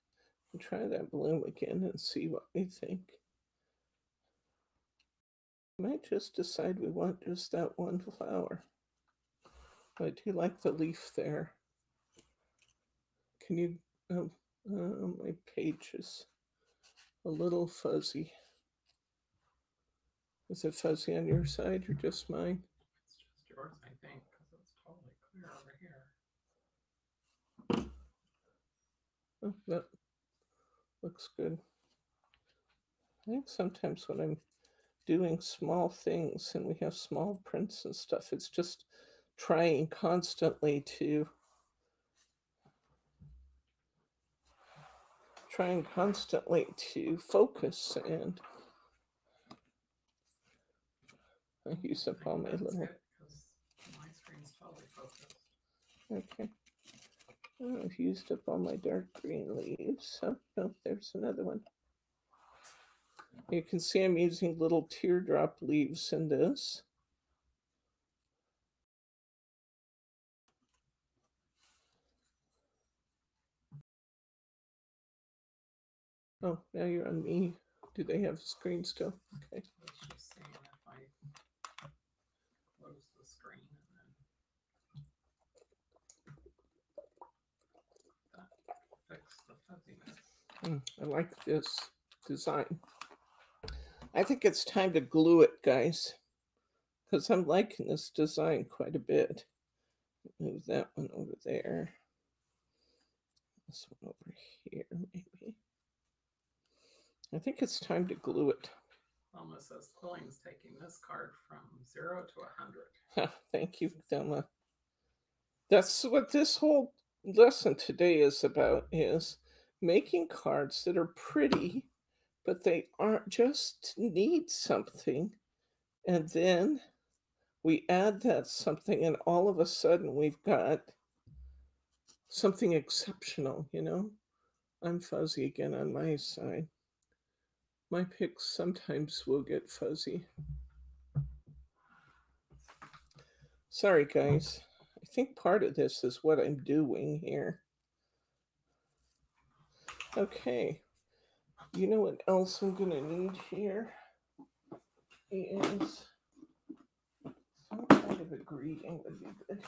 and try that bloom again and see what we think. We might just decide we want just that one flower. I do like the leaf there. Can you, oh, uh, my page is a little fuzzy. Is it fuzzy on your side or just mine? It's just yours, I think, because it's totally clear over here. Oh, that looks good. I think sometimes when I'm doing small things and we have small prints and stuff, it's just trying constantly to trying constantly to focus and I use up all my little good, 'cause my screen's totally. Okay. Oh, I've used up all my dark green leaves. Oh, there's another one. You can see I'm using little teardrop leaves in this. Oh, now you're on me. Do they have a screen still? Okay. It's just saying if I close the screen and then that fix the fuzziness. Mm, Hmm, I like this design. I think it's time to glue it, guys, because I'm liking this design quite a bit. Move that one over there. This one over here, maybe. I think it's time to glue it. Almost says Quilling's taking this card from zero to a hundred. Thank you, Thelma. That's what this whole lesson today is about is making cards that are pretty, but they aren't just need something. And then we add that something, and all of a sudden we've got something exceptional, you know? I'm fuzzy again on my side. My picks sometimes will get fuzzy. Sorry, guys. I think part of this is what I'm doing here. Okay. You know what else I'm going to need here? Is some kind of a greeting would be good.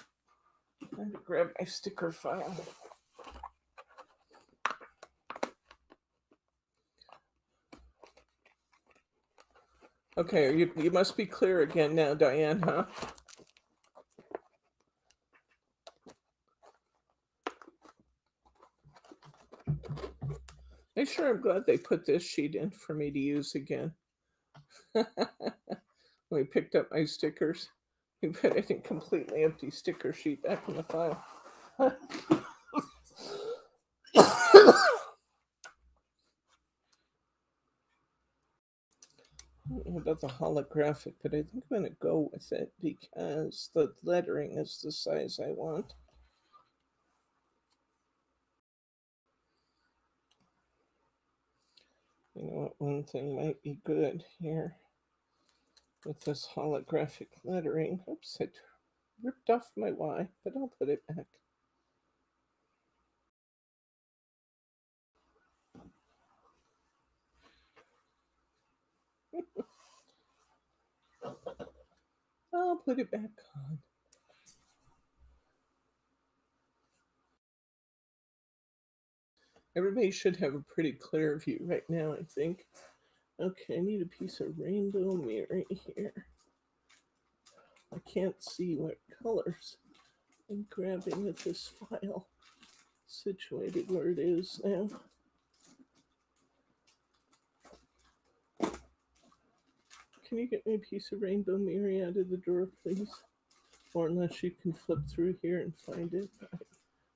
Time to grab my sticker file. Okay, you, you must be clear again now, Diane, huh? Make sure I'm glad they put this sheet in for me to use again. we picked up my stickers. We put in completely empty sticker sheet back in the file. I about the holographic, but I think I'm going to go with it because the lettering is the size I want. You know what? One thing might be good here with this holographic lettering. Oops, it ripped off my Y, but I'll put it back. I'll put it back on. Everybody should have a pretty clear view right now, I think. Okay, I need a piece of rainbow mirror here. I can't see what colors I'm grabbing at this file situated where it is now. Can you get me a piece of rainbow mirror out of the drawer, please? Or unless you can flip through here and find it.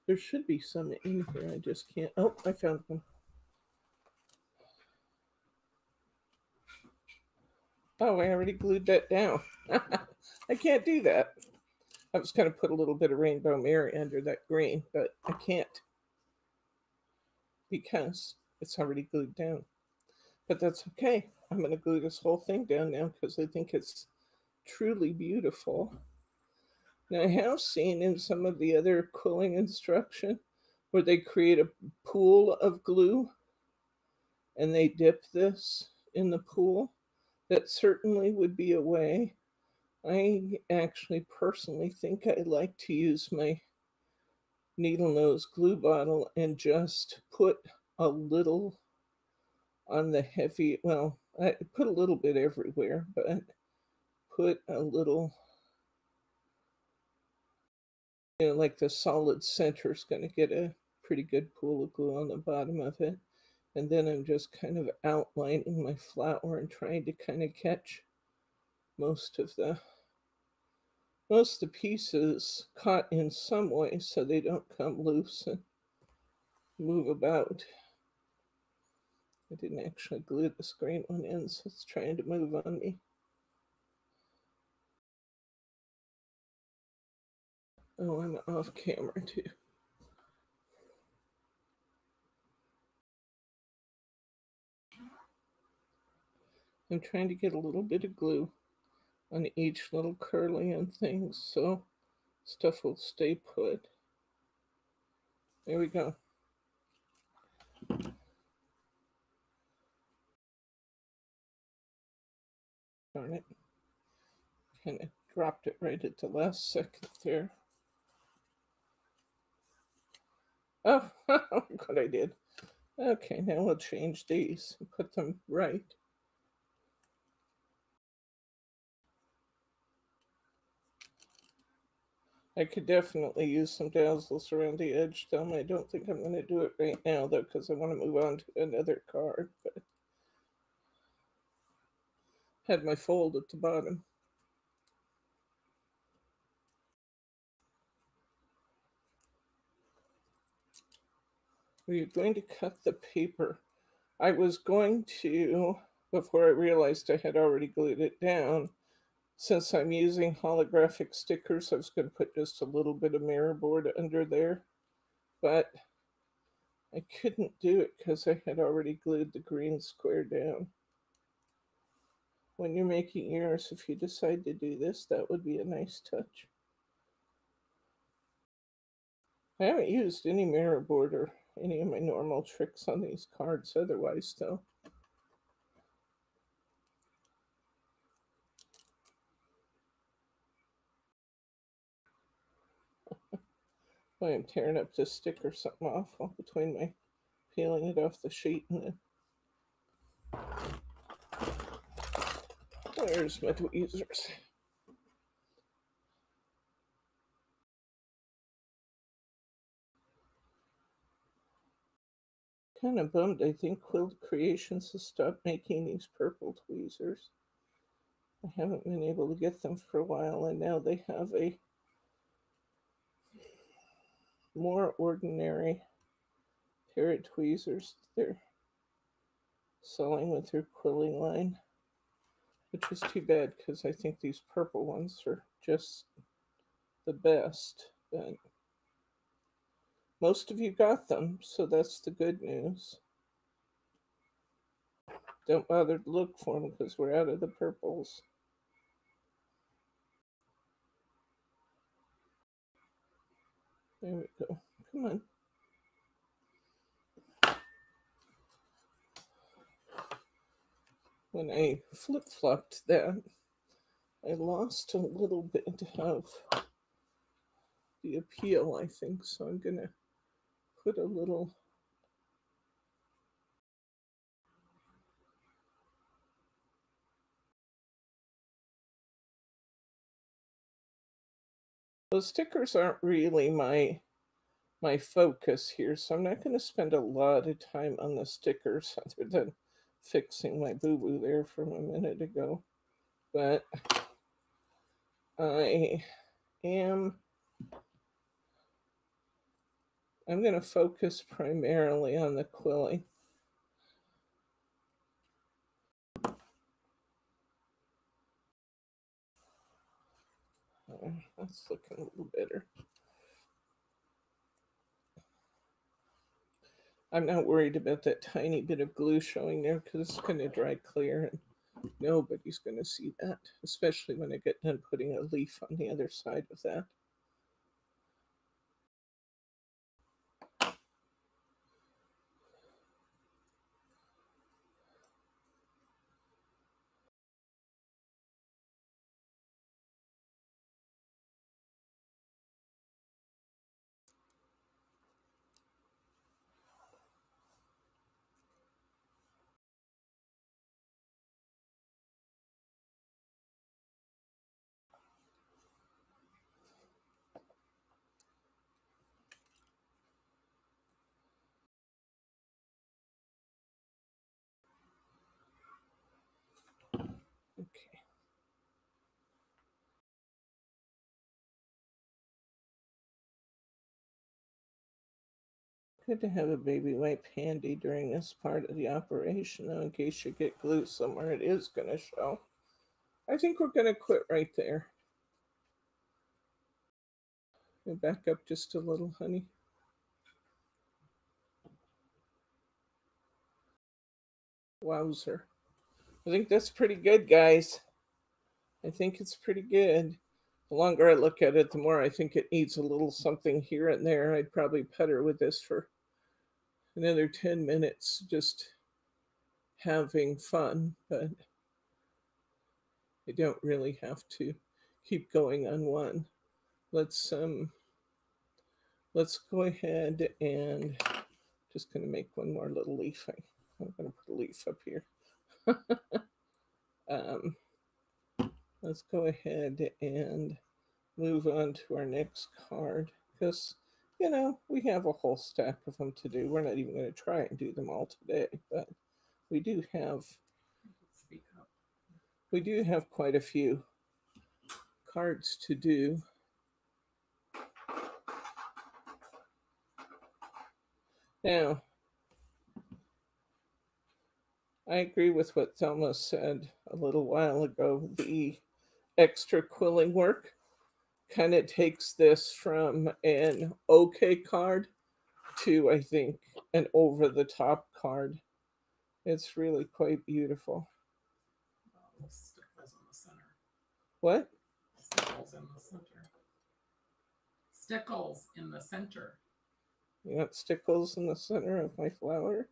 There should be some in here. I just can't. Oh, I found one. Oh, I already glued that down. I can't do that. I was going to put a little bit of rainbow mirror under that green, but I can't because it's already glued down. But that's okay. I'm going to glue this whole thing down now because I think it's truly beautiful. Now, I have seen in some of the other quilling instruction where they create a pool of glue and they dip this in the pool. That certainly would be a way. I actually personally think I like to use my needle nose glue bottle and just put a little on the heavy, well, I put a little bit everywhere, but put a little, you know, like the solid center is going to get a pretty good pool of glue on the bottom of it. And then I'm just kind of outlining my flower and trying to kind of catch most of the most of the pieces caught in some way so they don't come loose and move about. I didn't actually glue the screen one in, so it's trying to move on me. Oh, I'm off camera too. I'm trying to get a little bit of glue on each little curly and things so stuff will stay put. There we go. Darn it. Kind of dropped it right at the last second there. Oh, oh what I did. Okay, now we'll change these and put them right. I could definitely use some dazzles around the edge, Tom. I don't think I'm going to do it right now, though, because I want to move on to another card. But had my fold at the bottom. We're going to cut the paper. I was going to, before I realized I had already glued it down, since I'm using holographic stickers, I was going to put just a little bit of mirror board under there, but I couldn't do it because I had already glued the green square down. When you're making yours, if you decide to do this, that would be a nice touch. I haven't used any mirror board or any of my normal tricks on these cards otherwise, though. I am tearing up this stick or something off between my peeling it off the sheet and then. Where's my tweezers? Kind of bummed. I think Quilled Creations has stopped making these purple tweezers. I haven't been able to get them for a while, and now they have a more ordinary pair of tweezers they're selling with their quilling line, which is too bad because I think these purple ones are just the best. But most of you got them, so that's the good news. Don't bother to look for them because we're out of the purples. There we go. Come on. When I flip flopped that, I lost a little bit of the appeal, I think. So I'm going to put a little. Those stickers aren't really my my focus here, so I'm not going to spend a lot of time on the stickers other than fixing my boo-boo there from a minute ago. But I am I'm going to focus primarily on the quilling. that's looking a little better. I'm not worried about that tiny bit of glue showing there because it's going to dry clear and nobody's going to see that, especially when I get done putting a leaf on the other side of that. Good to have a baby wipe handy during this part of the operation, though, in case you get glue somewhere, it is going to show. I think we're going to quit right there. Go back up just a little, honey. Wowzer. I think that's pretty good, guys. I think it's pretty good. The longer I look at it, the more I think it needs a little something here and there. I'd probably putter with this for another 10 minutes, just having fun, but I don't really have to keep going on one. Let's um let's go ahead and just gonna make one more little leaf. I, I'm gonna put a leaf up here. um, let's go ahead and move on to our next card because you know we have a whole stack of them to do. We're not even going to try and do them all today, but we do have we do have quite a few cards to do. Now, I agree with what Thelma said a little while ago. The extra quilling work kind of takes this from an okay card to, I think, an over the top card. It's really quite beautiful. Stickles in the center. What? Stickles in the center. Stickles in the center. You got stickles in the center of my flower?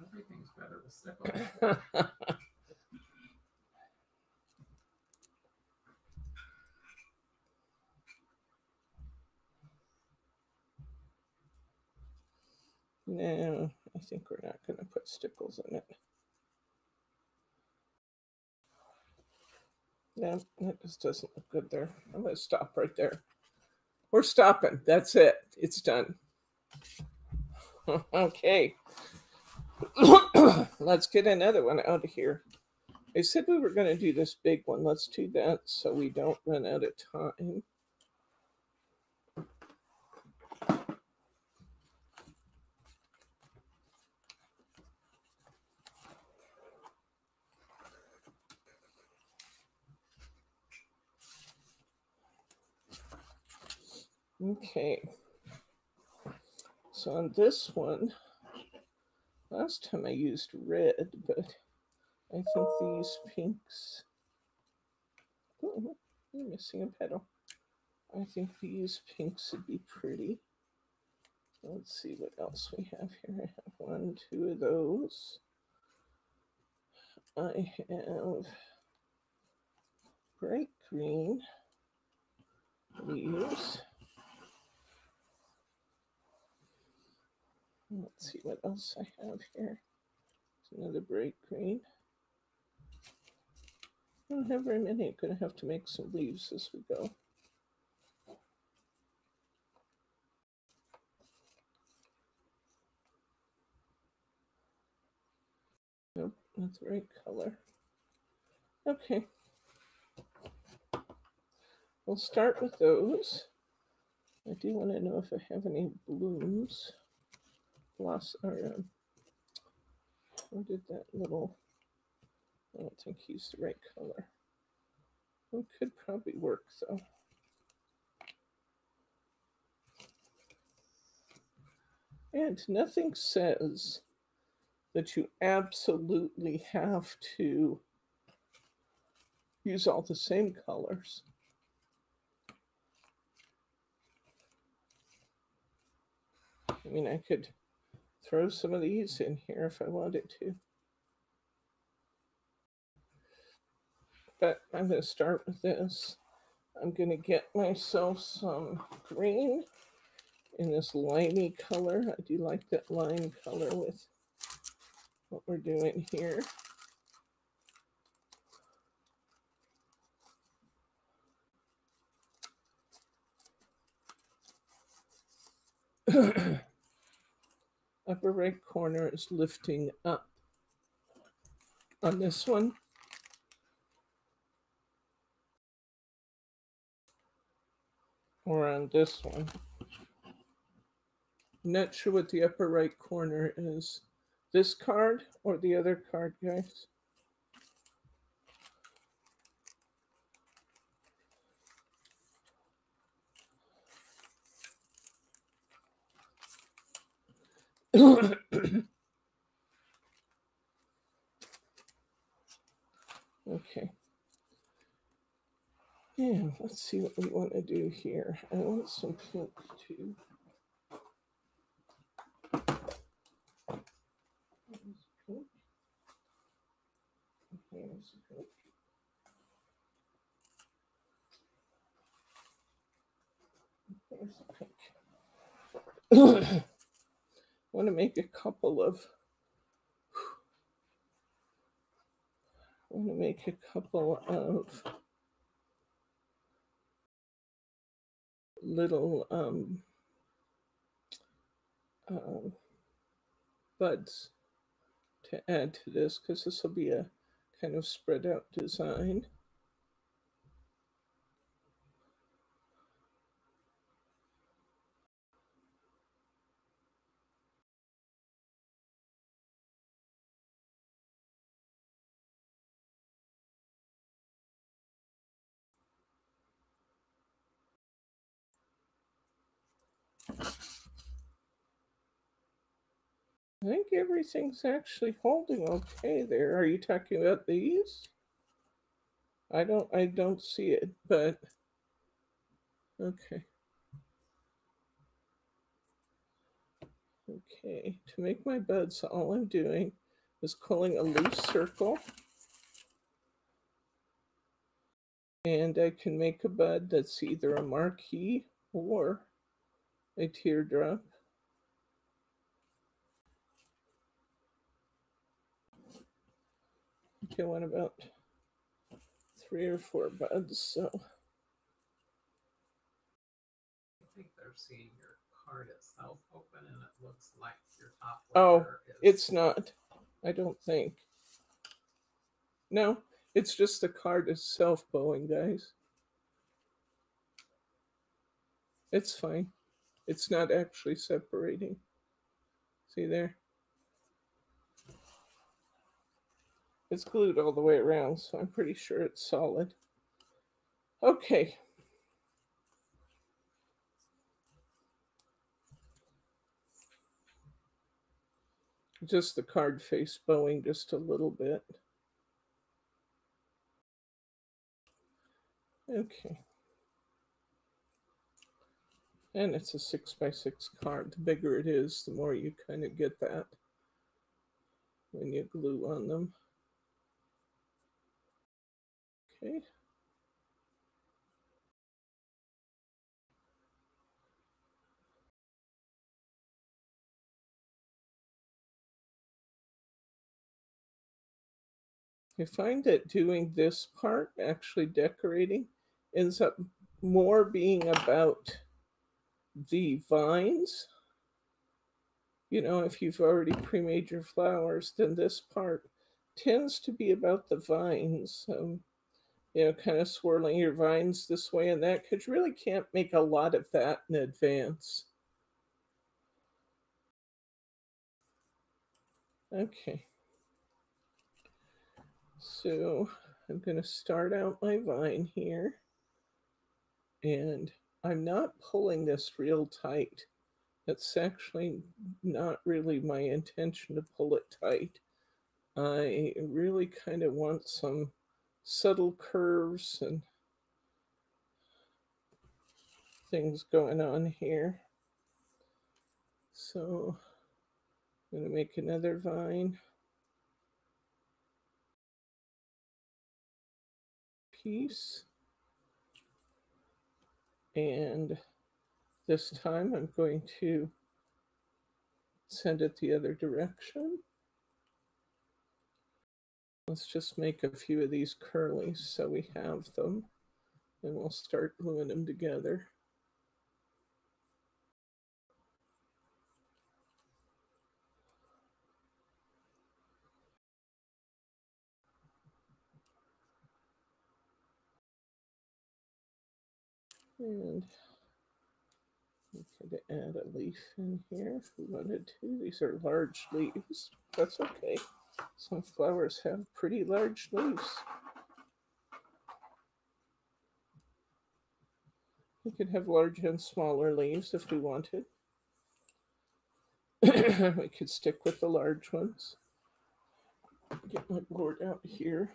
Everything's better with stickles. No, I think we're not going to put stickles in it. No, that just doesn't look good there. I'm going to stop right there. We're stopping. That's it. It's done. okay. Let's get another one out of here. I said we were going to do this big one. Let's do that so we don't run out of time. Okay. So on this one, last time I used red, but I think these pinks. Oh, I'm missing a petal. I think these pinks would be pretty. Let's see what else we have here. I have one, two of those. I have bright green leaves. Let's see what else I have here. It's another bright green. I don't have very many. I'm gonna have to make some leaves as we go. Nope, not the right color. Okay. We'll start with those. I do want to know if I have any blooms lost or um, did that little I don't think he's the right color. It could probably work though. And nothing says that you absolutely have to use all the same colors. I mean, I could throw some of these in here if I wanted to. But I'm going to start with this. I'm going to get myself some green in this limey color. I do like that lime color with what we're doing here. upper right corner is lifting up. On this one, or on this one. not sure what the upper right corner is. This card or the other card, guys? okay. Yeah, let's see what we want to do here. I want some pink too. Pink. Here's pink. There's pink. Want to make a couple of I want to make a couple of little um, uh, buds to add to this because this will be a kind of spread out design. I think everything's actually holding okay there. Are you talking about these? I don't I don't see it, but okay. Okay, to make my buds, all I'm doing is pulling a loose circle. And I can make a bud that's either a marquee or a teardrop. Okay, what about three or four buds? So I think they're seeing your card itself open and it looks like your top Oh, is it's not. I don't think. No, it's just the card itself bowing, guys. It's fine. It's not actually separating. See there? It's glued all the way around, so I'm pretty sure it's solid. Okay. Just the card face bowing just a little bit. Okay. And it's a six by six card. The bigger it is, the more you kind of get that when you glue on them. Okay. I find that doing this part, actually decorating, ends up more being about the vines. You know, if you've already pre-made your flowers, then this part tends to be about the vines. Um, you know, kind of swirling your vines this way and that, because you really can't make a lot of that in advance. Okay. So I'm going to start out my vine here. And I'm not pulling this real tight. It's actually not really my intention to pull it tight. I really kind of want some subtle curves and things going on here. So I'm going to make another vine. piece. And this time I'm going to send it the other direction. Let's just make a few of these curlies so we have them. And we'll start gluing them together. And We could add a leaf in here if we wanted to. These are large leaves. That's okay. Some flowers have pretty large leaves. We could have large and smaller leaves if we wanted. we could stick with the large ones. Get my board out here.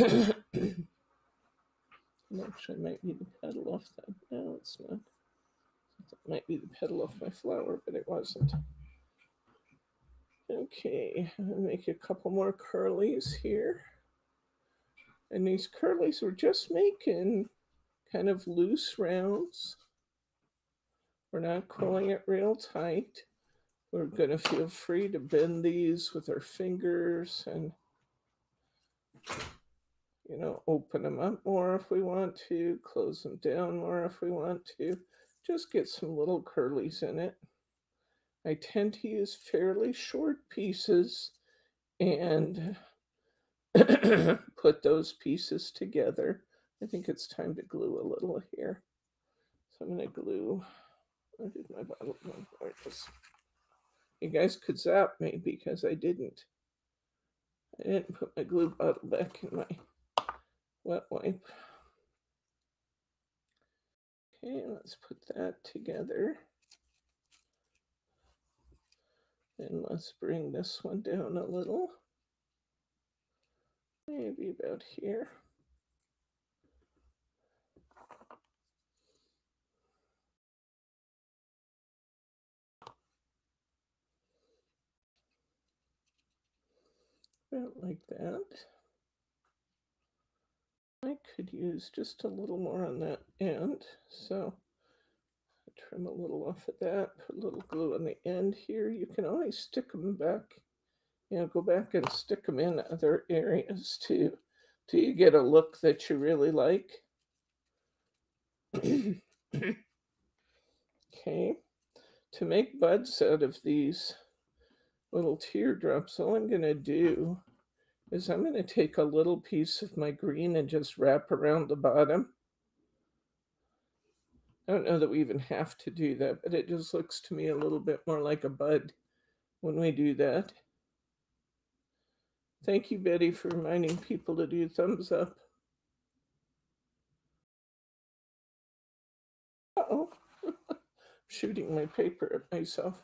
Actually, might be the petal off that. No, it's not. That might be the petal off my flower, but it wasn't. Okay, I'll make a couple more curlies here. And these curlies we're just making kind of loose rounds. We're not pulling it real tight. We're going to feel free to bend these with our fingers and you know, open them up more if we want to, close them down more if we want to. Just get some little curlies in it. I tend to use fairly short pieces and put those pieces together. I think it's time to glue a little here. So I'm going to glue. Where did my bottle go? You guys could zap me because I didn't. I didn't put my glue bottle back in my wet wipe. Okay, let's put that together. And let's bring this one down a little. Maybe about here. About like that. I could use just a little more on that end, so trim a little off of that, put a little glue on the end here. You can always stick them back, you know, go back and stick them in other areas too, till you get a look that you really like. okay, to make buds out of these little teardrops, all I'm going to do is I'm going to take a little piece of my green and just wrap around the bottom. I don't know that we even have to do that, but it just looks to me a little bit more like a bud when we do that. Thank you, Betty, for reminding people to do thumbs up. Uh-oh. Shooting my paper at myself.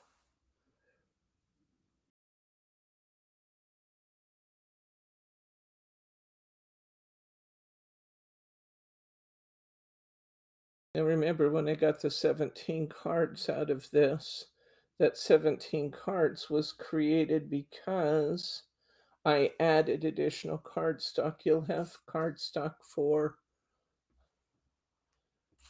Now remember when I got the 17 cards out of this, that 17 cards was created because I added additional cardstock. You'll have cardstock for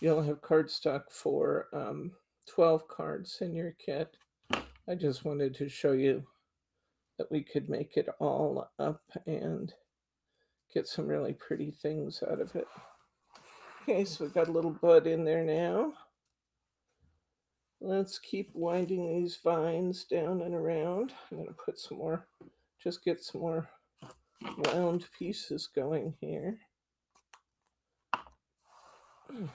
you'll have cardstock for um, 12 cards in your kit. I just wanted to show you that we could make it all up and get some really pretty things out of it. Okay, so we've got a little bud in there now. Let's keep winding these vines down and around. I'm going to put some more, just get some more round pieces going here. I'm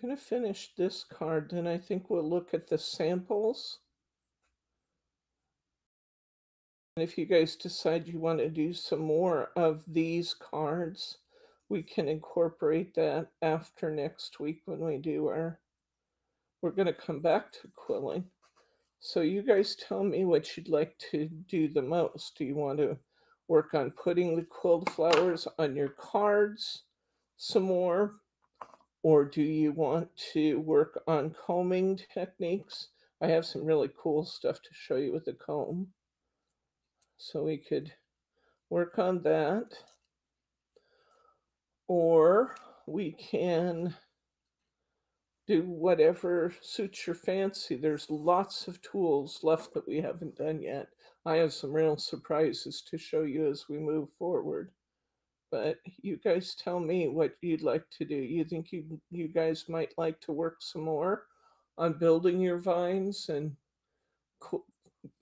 going to finish this card, then I think we'll look at the samples. If you guys decide you want to do some more of these cards, we can incorporate that after next week when we do our, we're going to come back to quilling. So you guys tell me what you'd like to do the most. Do you want to work on putting the quilled flowers on your cards some more? Or do you want to work on combing techniques? I have some really cool stuff to show you with the comb. So we could work on that. Or we can do whatever suits your fancy. There's lots of tools left that we haven't done yet. I have some real surprises to show you as we move forward. but you guys tell me what you'd like to do. You think you you guys might like to work some more on building your vines and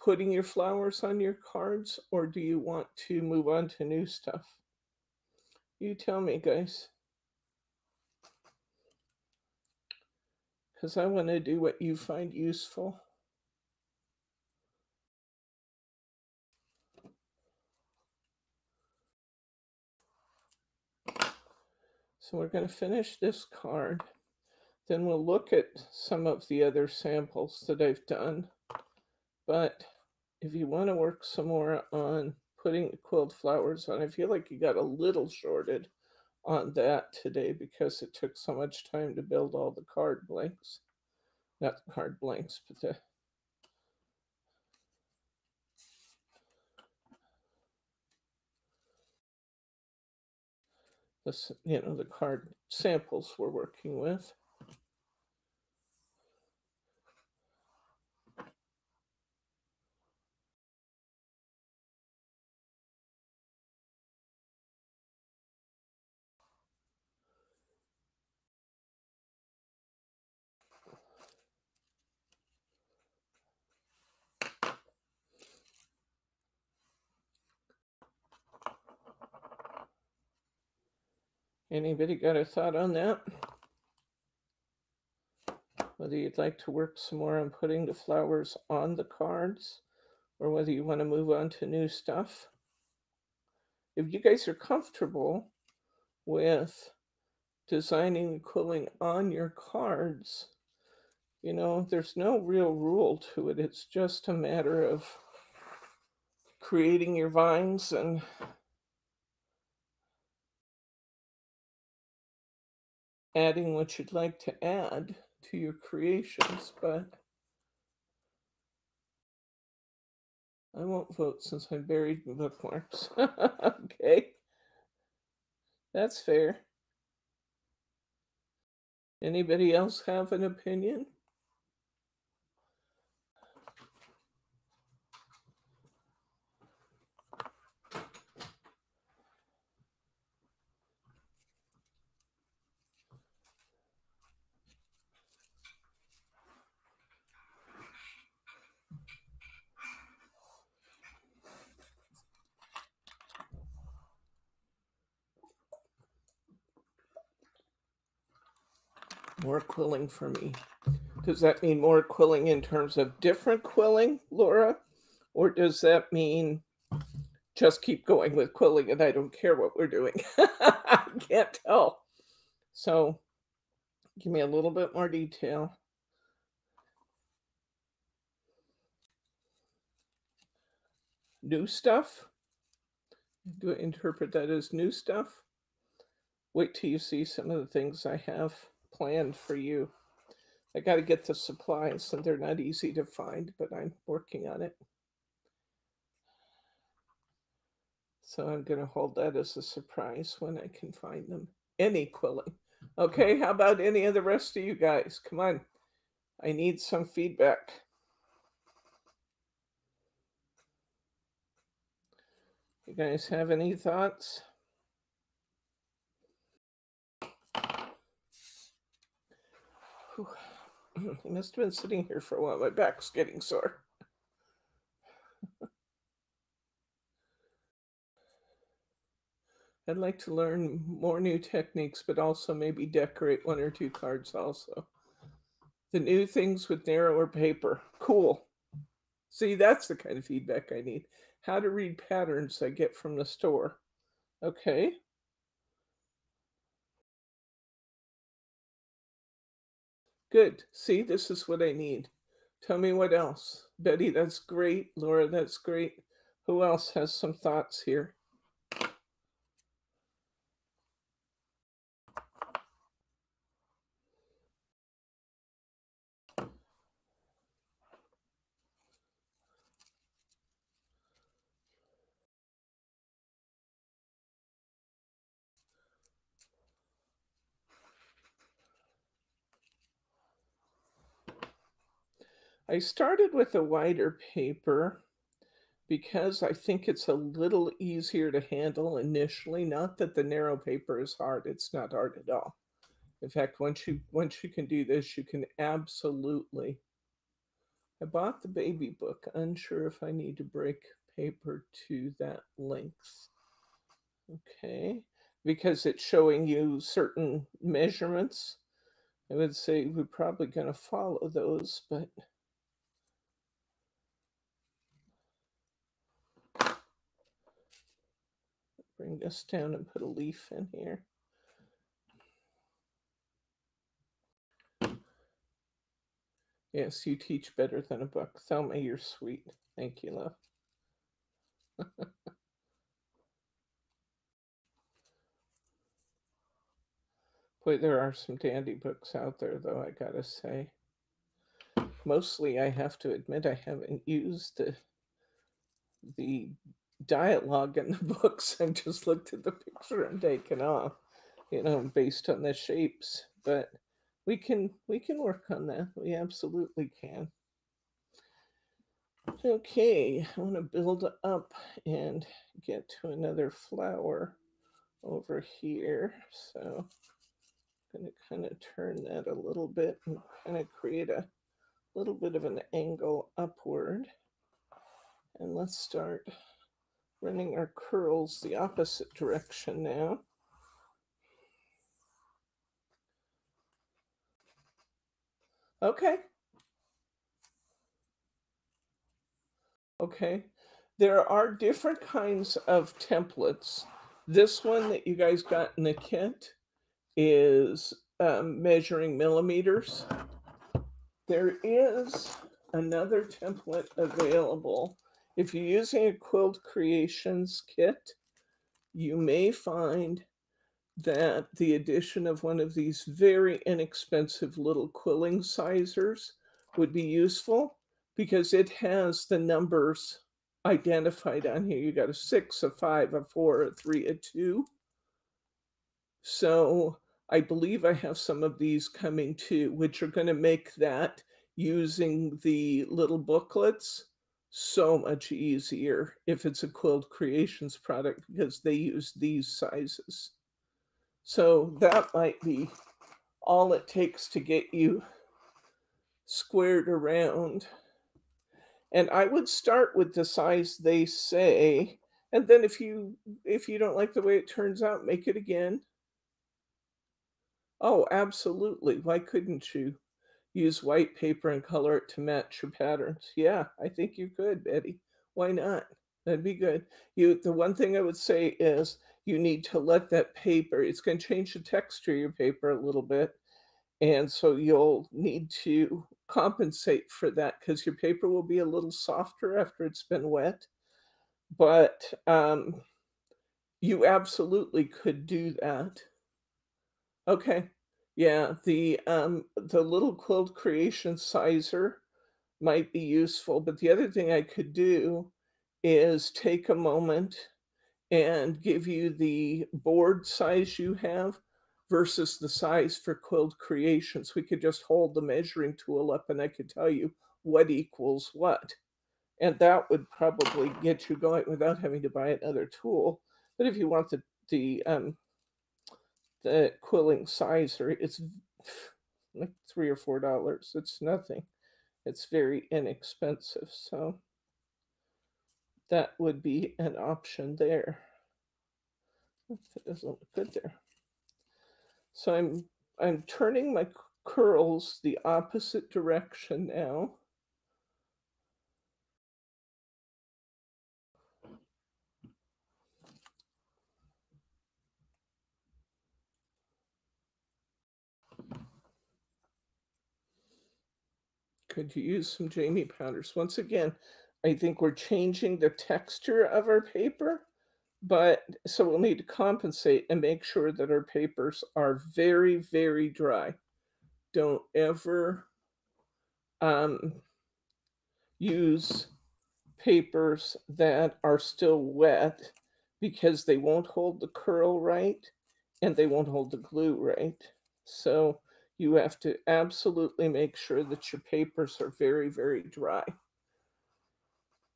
putting your flowers on your cards, or do you want to move on to new stuff? You tell me, guys. Because I want to do what you find useful. So we're going to finish this card. Then we'll look at some of the other samples that I've done. But if you want to work some more on putting the quilled flowers on, I feel like you got a little shorted on that today because it took so much time to build all the card blanks. Not the card blanks, but the you know, the card samples we're working with. Anybody got a thought on that? Whether you'd like to work some more on putting the flowers on the cards or whether you want to move on to new stuff. If you guys are comfortable with designing and quilling on your cards, you know, there's no real rule to it. It's just a matter of creating your vines and adding what you'd like to add to your creations, but I won't vote since I'm buried in bookmarks. okay. That's fair. Anybody else have an opinion? More quilling for me. Does that mean more quilling in terms of different quilling, Laura? Or does that mean just keep going with quilling and I don't care what we're doing? I can't tell. So give me a little bit more detail. New stuff? Do I interpret that as new stuff? Wait till you see some of the things I have planned for you. I got to get the supplies, and they're not easy to find, but I'm working on it. So I'm going to hold that as a surprise when I can find them. Any quilling. Okay, how about any of the rest of you guys? Come on. I need some feedback. You guys have any thoughts? I must have been sitting here for a while. My back's getting sore. I'd like to learn more new techniques, but also maybe decorate one or two cards also. The new things with narrower paper. Cool. See, that's the kind of feedback I need. How to read patterns I get from the store. Okay. Good. See, this is what I need. Tell me what else. Betty, that's great. Laura, that's great. Who else has some thoughts here? I started with a wider paper because I think it's a little easier to handle initially. Not that the narrow paper is hard, it's not hard at all. In fact, once you once you can do this, you can absolutely. I bought the baby book, unsure if I need to break paper to that length. Okay, because it's showing you certain measurements. I would say we're probably going to follow those, but bring this down and put a leaf in here. Yes, you teach better than a book. Thelma, you're sweet. Thank you, love. Boy, there are some dandy books out there, though, I gotta say. Mostly, I have to admit, I haven't used the, the dialogue in the books. I've just looked at the picture and taken off, you know, based on the shapes. But we can we can work on that. We absolutely can. Okay, I want to build up and get to another flower over here. So I'm going to kind of turn that a little bit and kind of create a little bit of an angle upward. And let's start running our curls the opposite direction now. Okay. Okay. There are different kinds of templates. This one that you guys got in the kit is um, measuring millimeters. There is another template available. If you're using a Quilled Creations kit, you may find that the addition of one of these very inexpensive little quilling sizers would be useful because it has the numbers identified on here. You got a six, a five, a four, a three, a two. So I believe I have some of these coming too, which are going to make that using the little booklets so much easier if it's a Quilled Creations product because they use these sizes. So that might be all it takes to get you squared around. And I would start with the size they say, and then if you if you don't like the way it turns out, make it again. Oh, absolutely. Why couldn't you use white paper and color it to match your patterns? Yeah, I think you could, Betty. Why not? That'd be good. You the one thing I would say is you need to let that paper, it's going to change the texture of your paper a little bit. And so you'll need to compensate for that because your paper will be a little softer after it's been wet. But um, you absolutely could do that. Okay. Yeah, the um the little Quilled Creation sizer might be useful, but the other thing I could do is take a moment and give you the board size you have versus the size for Quilled Creations. We could just hold the measuring tool up and I could tell you what equals what. And that would probably get you going without having to buy another tool. But if you want the, the um, the quilling sizer, it's like three or four dollars. It's nothing. It's very inexpensive. So that would be an option there. It doesn't look good there. So I'm I'm turning my curls the opposite direction now. Could you use some Jamie powders? Once again, I think we're changing the texture of our paper, but so we'll need to compensate and make sure that our papers are very, very dry. Don't ever um, use papers that are still wet because they won't hold the curl right and they won't hold the glue right. So you have to absolutely make sure that your papers are very, very dry.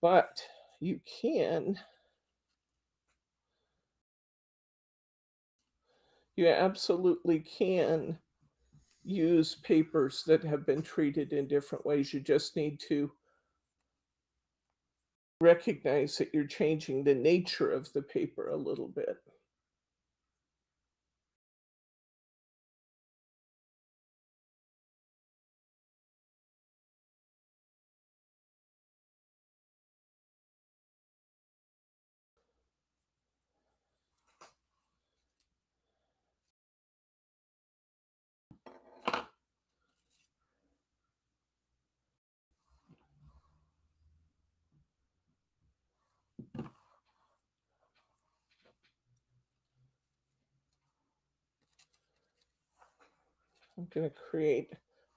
But you can you absolutely can use papers that have been treated in different ways. You just need to recognize that you're changing the nature of the paper a little bit. I'm going to create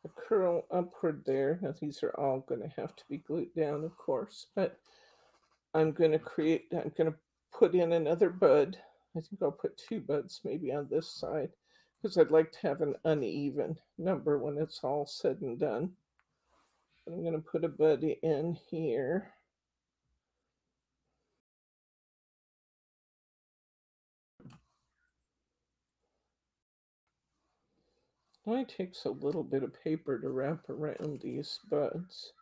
a curl upward there. Now these are all going to have to be glued down, of course, but I'm going to create, I'm going to put in another bud. I think I'll put two buds maybe on this side because I'd like to have an uneven number when it's all said and done. I'm going to put a bud in here. Only takes a little bit of paper to wrap around these buds.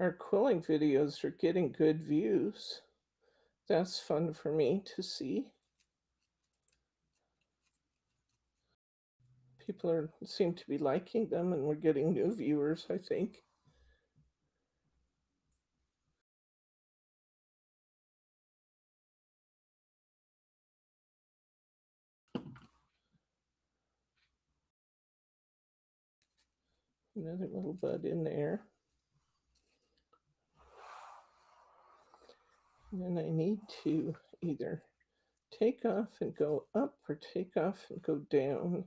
Our quilling videos are getting good views. That's fun for me to see. People are seem to be liking them and we're getting new viewers, I think. Another little bud in there. And then I need to either take off and go up or take off and go down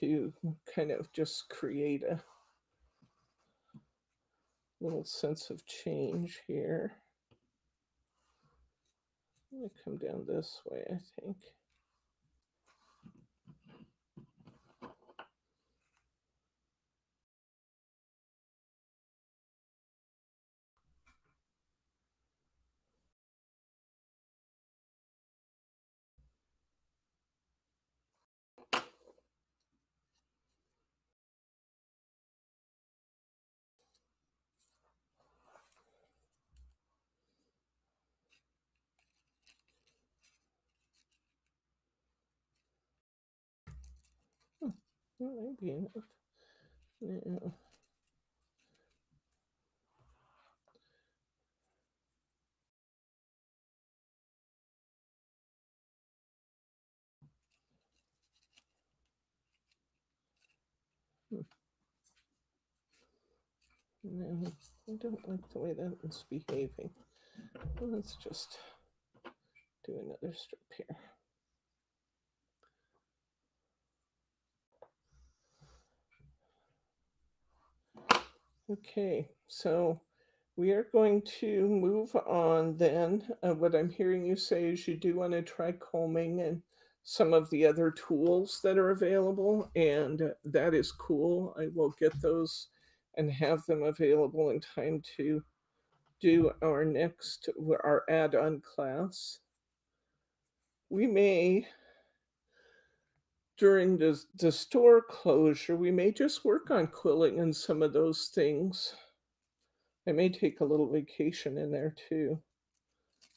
to kind of just create a little sense of change here. I'm going to come down this way, I think. Be enough. Yeah. No, I don't like the way that that is behaving. Let's just do another strip here. Okay, so we are going to move on then. Uh, what I'm hearing you say is you do want to try combing and some of the other tools that are available, and that is cool. I will get those and have them available in time to do our next, our add-on class. We may during the, the store closure, we may just work on quilling and some of those things. I may take a little vacation in there too.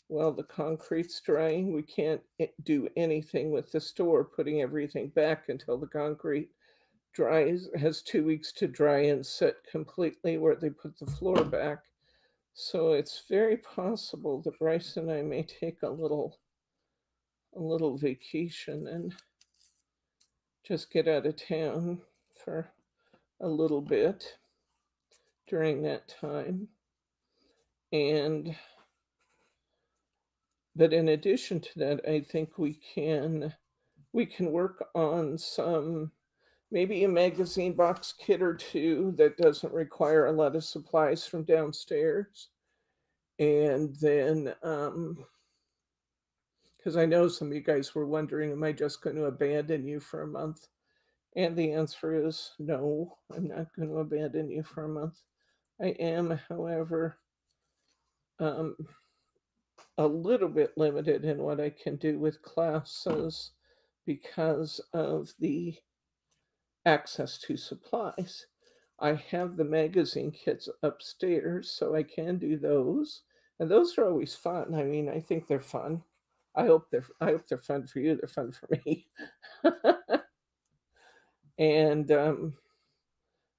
While the concrete's drying, we can't eh, do anything with the store, putting everything back until the concrete dries, has two weeks to dry and set completely where they put the floor back. So it's very possible that Bryce and I may take a little a little vacation and just get out of town for a little bit during that time. And but in addition to that, I think we can we can work on some maybe a magazine box kit or two that doesn't require a lot of supplies from downstairs. And then um because I know some of you guys were wondering, am I just going to abandon you for a month? And the answer is no, I'm not going to abandon you for a month. I am, however, um, a little bit limited in what I can do with classes because of the access to supplies. I have the magazine kits upstairs, so I can do those. And those are always fun. I mean, I think they're fun. I hope they're I hope they're fun for you. They're fun for me. and um,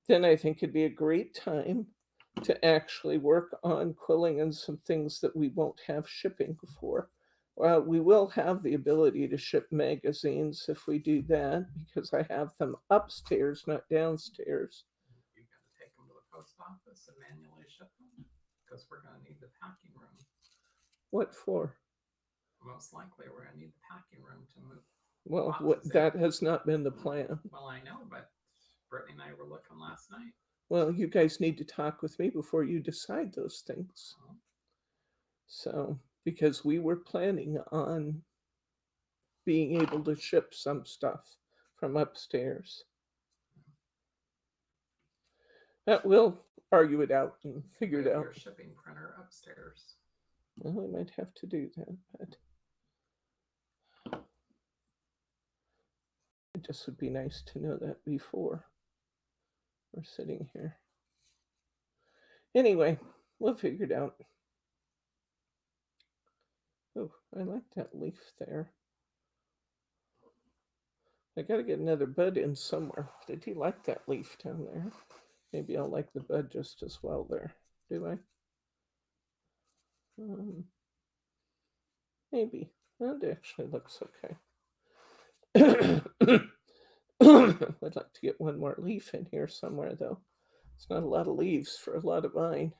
then I think it'd be a great time to actually work on quilling and some things that we won't have shipping for. Well, we will have the ability to ship magazines if we do that because I have them upstairs, not downstairs. You gotta take them to the post office and manually ship them, because we're gonna need the packing room. What for? Most likely, we're gonna need the packing room to move. Well, Boxes what, in. that has not been the mm. plan. Well, I know, but Brittany and I were looking last night. Well, you guys need to talk with me before you decide those things. so So, because we were planning on being able to ship some stuff from upstairs. But we'll argue it out and figure it out. Your shipping printer upstairs. Well, we might have to do that, but it just would be nice to know that before we're sitting here. Anyway, we'll figure it out. Oh, I like that leaf there. I gotta get another bud in somewhere. Did you like that leaf down there? Maybe I'll like the bud just as well there. Do I? Um, maybe. That actually looks okay. I'd like to get one more leaf in here somewhere, though. It's not a lot of leaves for a lot of vine.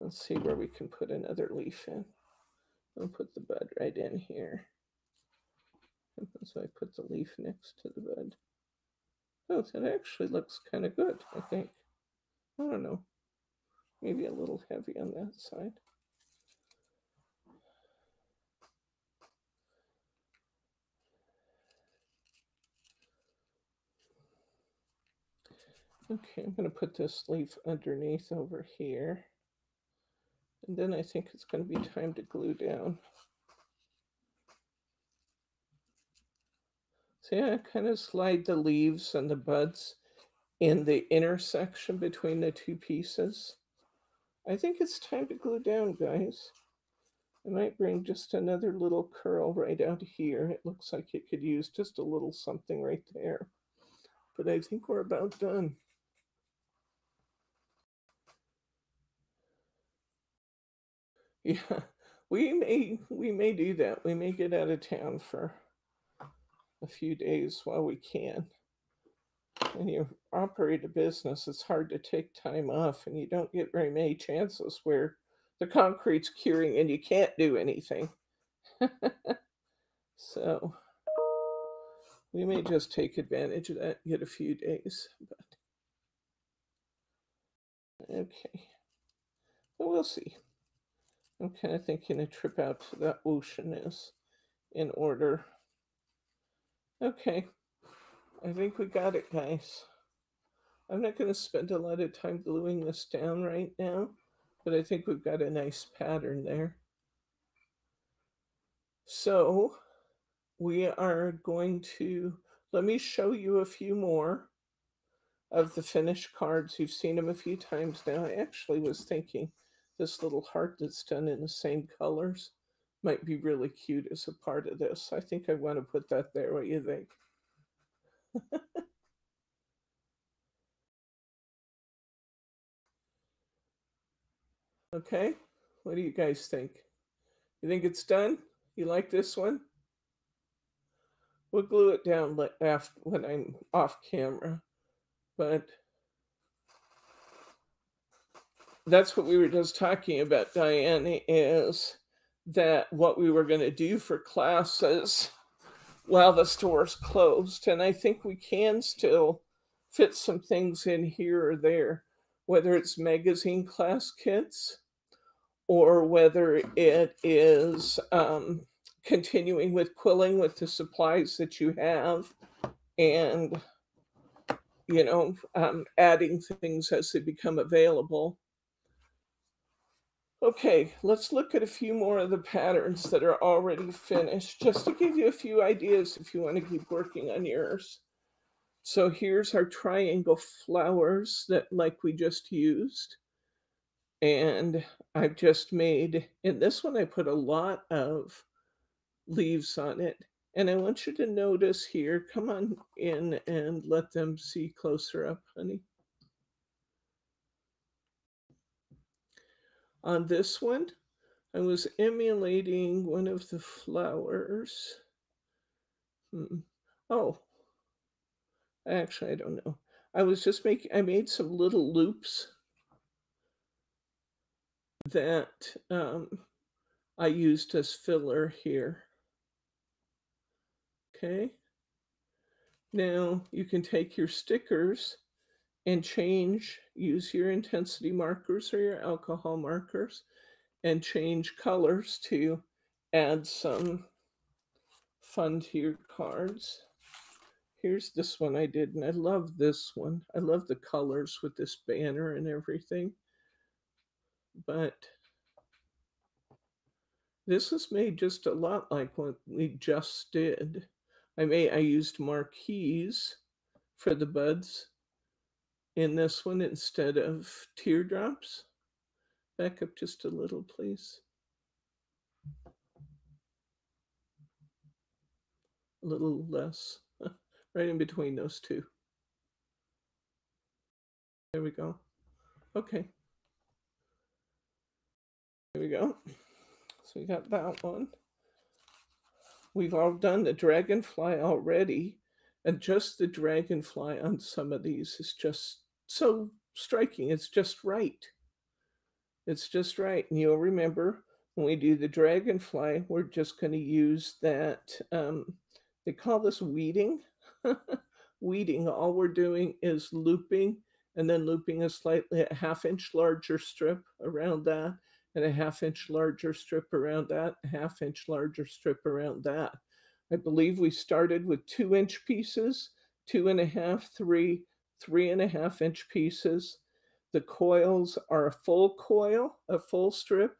Let's see where we can put another leaf in. I'll put the bud right in here. So I put the leaf next to the bud. Oh, that actually looks kind of good, I think. I don't know. Maybe a little heavy on that side. Okay, I'm going to put this leaf underneath over here. And then I think it's going to be time to glue down. See, I kind of slide the leaves and the buds in the intersection between the two pieces. I think it's time to glue down, guys. I might bring just another little curl right out here. It looks like it could use just a little something right there. But I think we're about done. Yeah, we may we may do that. We may get out of town for a few days while we can. When you operate a business, it's hard to take time off, and you don't get very many chances where the concrete's curing and you can't do anything. so we may just take advantage of that, and get a few days. But okay, we'll see. I'm kind of thinking a trip out to the ocean is in order. Okay, I think we got it, guys. I'm not going to spend a lot of time gluing this down right now, but I think we've got a nice pattern there. So we are going to, let me show you a few more of the finished cards. You've seen them a few times now. I actually was thinking this little heart that's done in the same colors might be really cute as a part of this. I think I want to put that there. What do you think? okay, what do you guys think? You think it's done? You like this one? We'll glue it down after when I'm off camera, but that's what we were just talking about, Diane, is that what we were going to do for classes while the store's closed. And I think we can still fit some things in here or there, whether it's magazine class kits or whether it is um, continuing with quilling with the supplies that you have and you know um, adding things as they become available okay let's look at a few more of the patterns that are already finished just to give you a few ideas if you want to keep working on yours so here's our triangle flowers that like we just used and I've just made in this one I put a lot of leaves on it. And I want you to notice here, come on in and let them see closer up, honey. On this one, I was emulating one of the flowers. Hmm. Oh, actually, I don't know. I was just making, I made some little loops that um, I used as filler here. Okay. Now you can take your stickers and change, use your intensity markers or your alcohol markers and change colors to add some fun to your cards. Here's this one I did, and I love this one. I love the colors with this banner and everything. But this was made just a lot like what we just did. I may I used marquises for the buds in this one instead of teardrops. Back up just a little, please. A little less, right in between those two. There we go. Okay. There we go. So we got that one. We've all done the dragonfly already, and just the dragonfly on some of these is just so striking. It's just right. It's just right. And you'll remember when we do the dragonfly, we're just going to use that. Um, they call this weeding. weeding. All we're doing is looping and then looping a slightly a half inch larger strip around that and a half inch larger strip around that, half inch larger strip around that. I believe we started with two inch pieces, two and a half, three, three and a half inch pieces. The coils are a full coil, a full strip.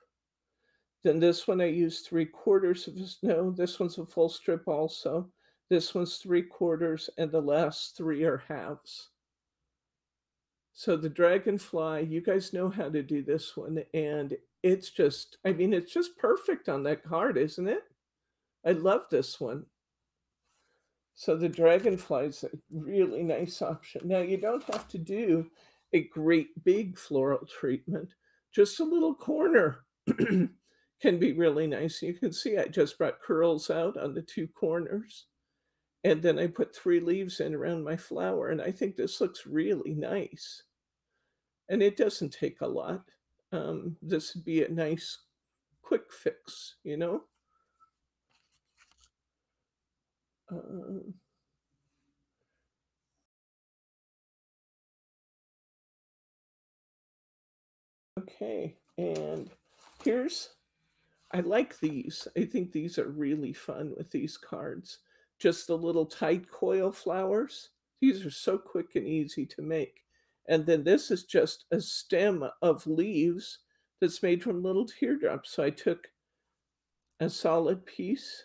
Then this one I used three quarters of, a no, this one's a full strip also. This one's three quarters, and the last three are halves. So the dragonfly, you guys know how to do this one, and it's just, I mean, it's just perfect on that card, isn't it? I love this one. So the dragonfly is a really nice option. Now you don't have to do a great big floral treatment. Just a little corner can be really nice. You can see I just brought curls out on the two corners. And then I put three leaves in around my flower. And I think this looks really nice. And it doesn't take a lot um, this would be a nice quick fix, you know? Um, okay, and here's, I like these. I think these are really fun with these cards. Just the little tight coil flowers. These are so quick and easy to make. And then this is just a stem of leaves that's made from little teardrops. So I took a solid piece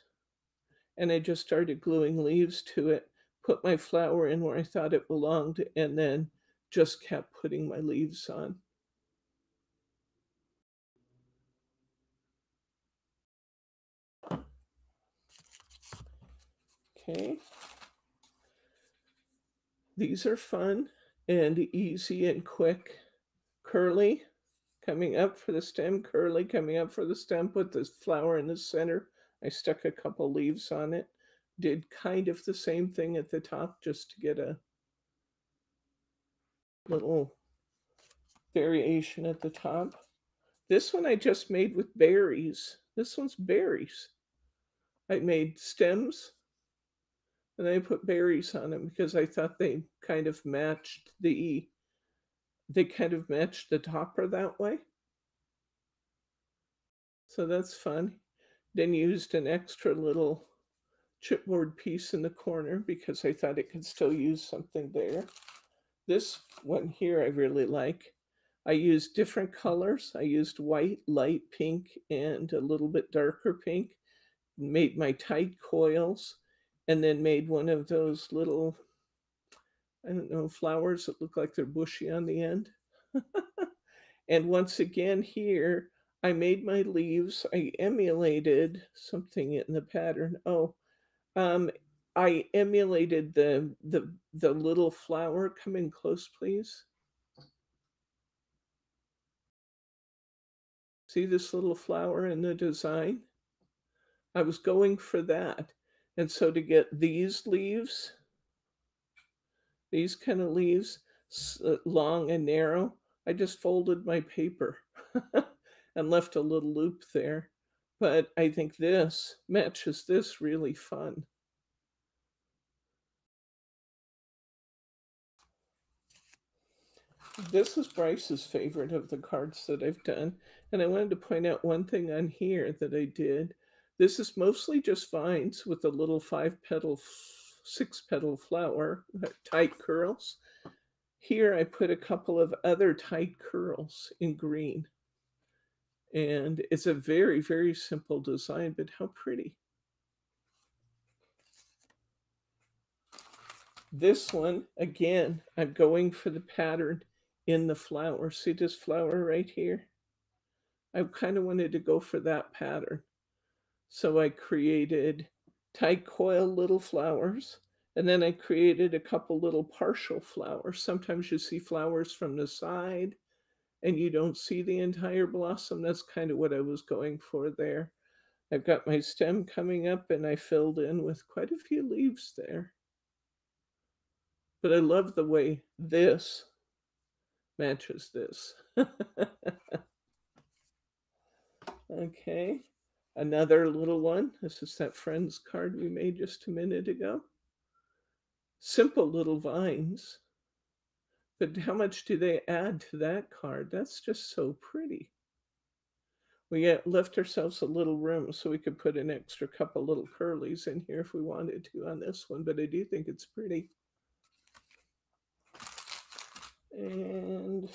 and I just started gluing leaves to it, put my flower in where I thought it belonged, and then just kept putting my leaves on. Okay. These are fun and easy and quick. Curly coming up for the stem, curly coming up for the stem, put the flower in the center. I stuck a couple leaves on it. Did kind of the same thing at the top just to get a little variation at the top. This one I just made with berries. This one's berries. I made stems and I put berries on them because I thought they kind of matched the they kind of matched the topper that way. So that's fun. Then used an extra little chipboard piece in the corner because I thought it could still use something there. This one here I really like. I used different colors. I used white, light pink, and a little bit darker pink. Made my tight coils and then made one of those little, I don't know, flowers that look like they're bushy on the end. and once again here, I made my leaves. I emulated something in the pattern. Oh, um, I emulated the the the little flower. Come in close, please. See this little flower in the design? I was going for that. And so to get these leaves, these kind of leaves, long and narrow, I just folded my paper and left a little loop there. But I think this matches this really fun. This is Bryce's favorite of the cards that I've done. And I wanted to point out one thing on here that I did. This is mostly just vines with a little five petal, six petal flower, uh, tight curls. Here I put a couple of other tight curls in green. And it's a very, very simple design, but how pretty. This one, again, I'm going for the pattern in the flower. See this flower right here? I kind of wanted to go for that pattern. So I created tight coil little flowers. And then I created a couple little partial flowers. Sometimes you see flowers from the side and you don't see the entire blossom. That's kind of what I was going for there. I've got my stem coming up and I filled in with quite a few leaves there. But I love the way this matches this. okay. Another little one. This is that friend's card we made just a minute ago. Simple little vines. But how much do they add to that card? That's just so pretty. We left ourselves a little room so we could put an extra couple little curlies in here if we wanted to on this one, but I do think it's pretty. And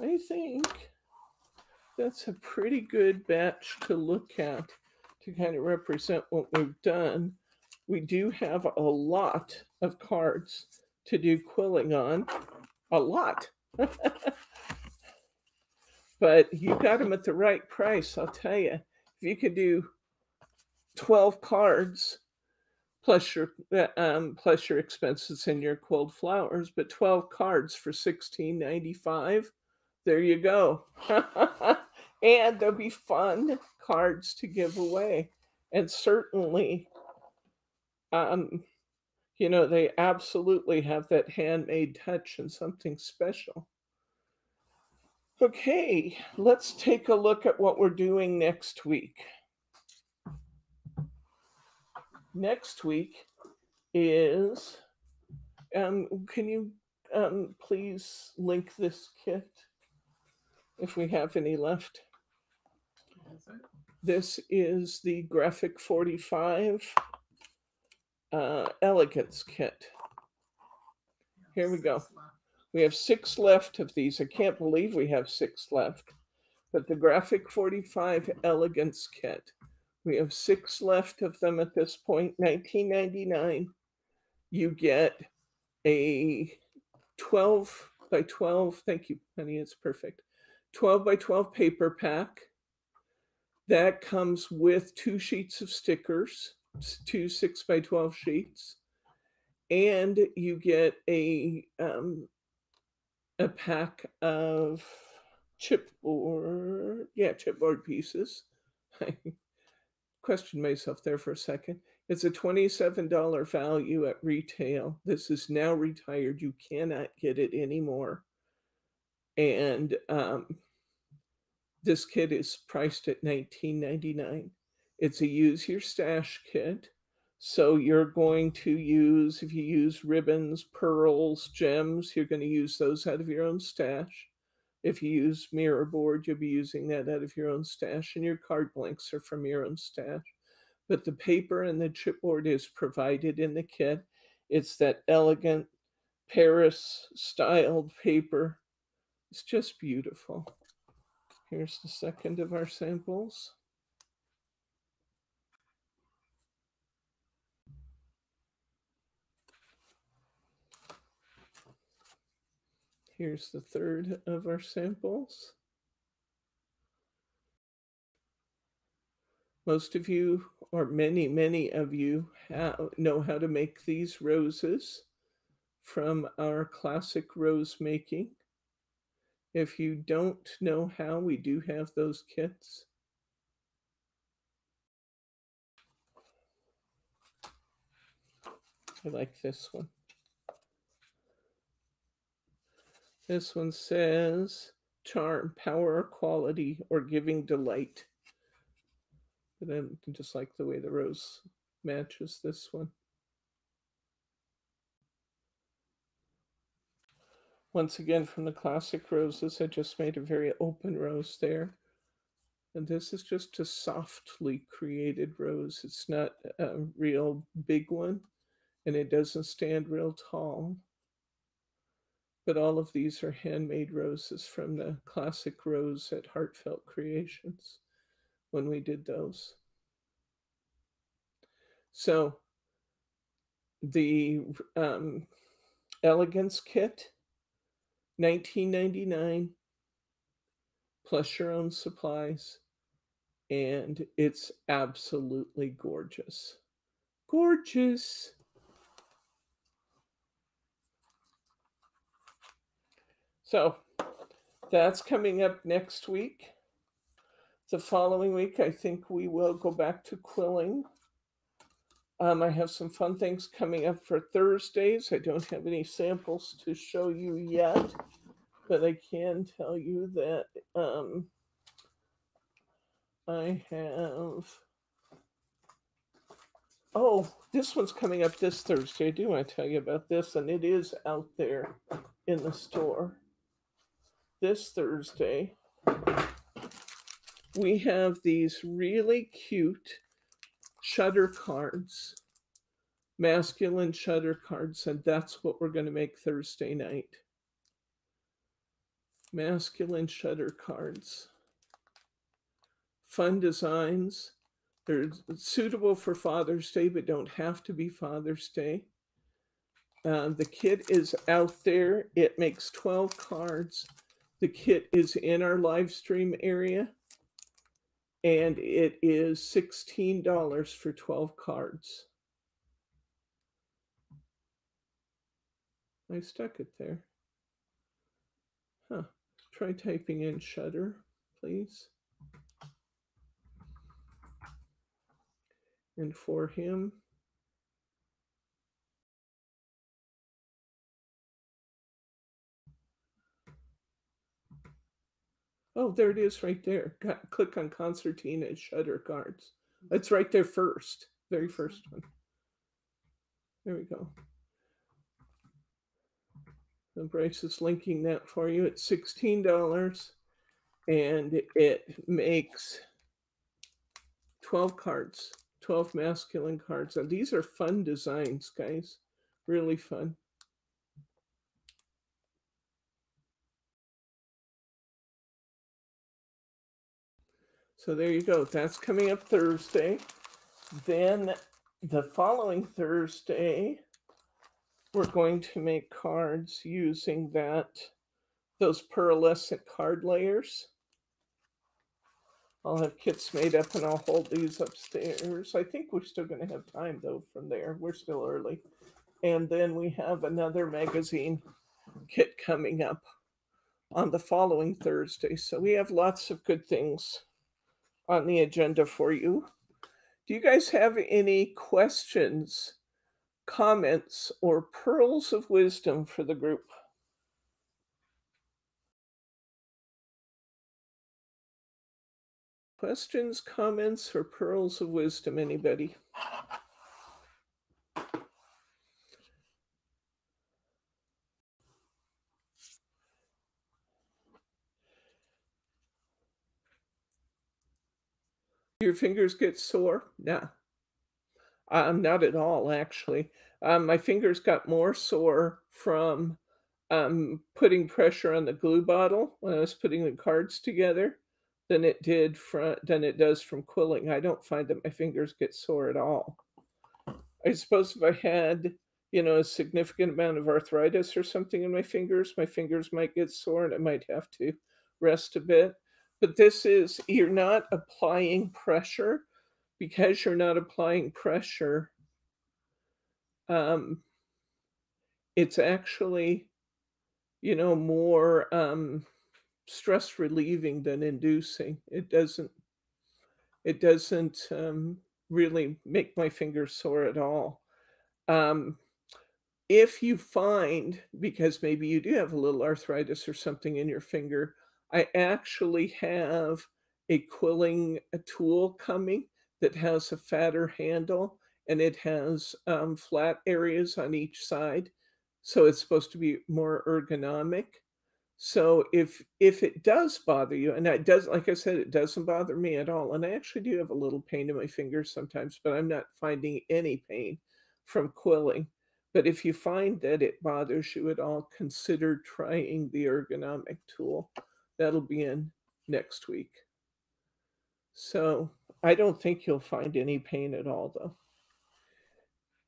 I think that's a pretty good batch to look at to kind of represent what we've done. We do have a lot of cards to do quilling on, a lot. but you got them at the right price, I'll tell you. If you could do 12 cards plus your uh, um, plus your expenses and your quilled flowers, but 12 cards for 16.95. There you go. and there'll be fun cards to give away and certainly um you know they absolutely have that handmade touch and something special. Okay let's take a look at what we're doing next week. Next week is um can you um please link this kit if we have any left? This is the Graphic 45 uh, Elegance Kit. Here we go. We have six left of these. I can't believe we have six left. But the Graphic 45 Elegance Kit. We have six left of them at this point. 1999. You get a 12 by 12. Thank you, honey. It's perfect. 12 by 12 paper pack that comes with two sheets of stickers, two six by 12 sheets, and you get a um, a pack of chipboard, yeah, chipboard pieces. I questioned myself there for a second. It's a $27 value at retail. This is now retired. You cannot get it anymore. And um, this kit is priced at $19.99. It's a use your stash kit. So you're going to use, if you use ribbons, pearls, gems, you're going to use those out of your own stash. If you use mirror board, you'll be using that out of your own stash, and your card blanks are from your own stash. But the paper and the chipboard is provided in the kit. It's that elegant Paris styled paper. It's just beautiful. Here's the second of our samples. Here's the third of our samples. Most of you, or many, many of you, know how to make these roses from our classic rose making. If you don't know how, we do have those kits. I like this one. This one says charm, power, quality, or giving delight. But I just like the way the rose matches this one. Once again, from the classic roses, I just made a very open rose there. And this is just a softly created rose. It's not a real big one, and it doesn't stand real tall. But all of these are handmade roses from the classic rose at Heartfelt Creations when we did those. So the um, Elegance kit, 1999, plus your own supplies, and it's absolutely gorgeous. Gorgeous. So that's coming up next week. The following week, I think we will go back to quilling. Um, I have some fun things coming up for Thursdays. I don't have any samples to show you yet, but I can tell you that um, I have. Oh, this one's coming up this Thursday. I do want to tell you about this, and it is out there in the store this Thursday, we have these really cute shutter cards, masculine shutter cards, and that's what we're going to make Thursday night. Masculine shutter cards. Fun designs. They're suitable for Father's Day, but don't have to be Father's Day. Uh, the kit is out there. It makes 12 cards the kit is in our live stream area and it is $16 for 12 cards. I stuck it there. Huh. Try typing in shutter, please. And for him, Oh, there it is right there. Got, click on concertina shutter cards. Hmm. It's right there first, very first one. There we go. So Bryce is linking that for you. It's $16 and it makes 12 cards, 12 masculine cards. And these are fun designs, guys. Really fun. So there you go. That's coming up Thursday. Then the following Thursday, we're going to make cards using that those pearlescent card layers. I'll have kits made up and I'll hold these upstairs. I think we're still going to have time though from there. We're still early. And then we have another magazine kit coming up on the following Thursday. So we have lots of good things on the agenda for you. Do you guys have any questions, comments, or pearls of wisdom for the group? Questions, comments, or pearls of wisdom, anybody? Your fingers get sore? Nah. Um, not at all, actually. Um, my fingers got more sore from um, putting pressure on the glue bottle when I was putting the cards together than it did from than it does from quilling. I don't find that my fingers get sore at all. I suppose if I had, you know, a significant amount of arthritis or something in my fingers, my fingers might get sore and I might have to rest a bit. But this is you're not applying pressure because you're not applying pressure. Um, it's actually, you know, more um, stress relieving than inducing. It doesn't. It doesn't um, really make my fingers sore at all. Um, if you find, because maybe you do have a little arthritis or something in your finger, I actually have a quilling tool coming that has a fatter handle and it has um, flat areas on each side. So it's supposed to be more ergonomic. So if if it does bother you, and it does, like I said, it doesn't bother me at all. And I actually do have a little pain in my fingers sometimes, but I'm not finding any pain from quilling. But if you find that it bothers you at all, consider trying the ergonomic tool. That'll be in next week. So I don't think you'll find any pain at all, though.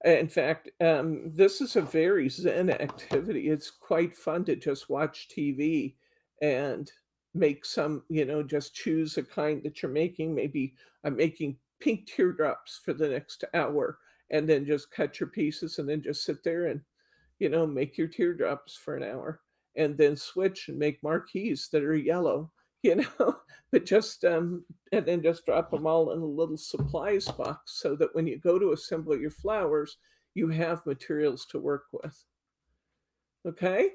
In fact, um, this is a very zen activity. It's quite fun to just watch TV and make some, you know, just choose a kind that you're making. Maybe I'm making pink teardrops for the next hour, and then just cut your pieces and then just sit there and, you know, make your teardrops for an hour and then switch and make marquises that are yellow, you know, but just, um, and then just drop them all in a little supplies box so that when you go to assemble your flowers, you have materials to work with. Okay?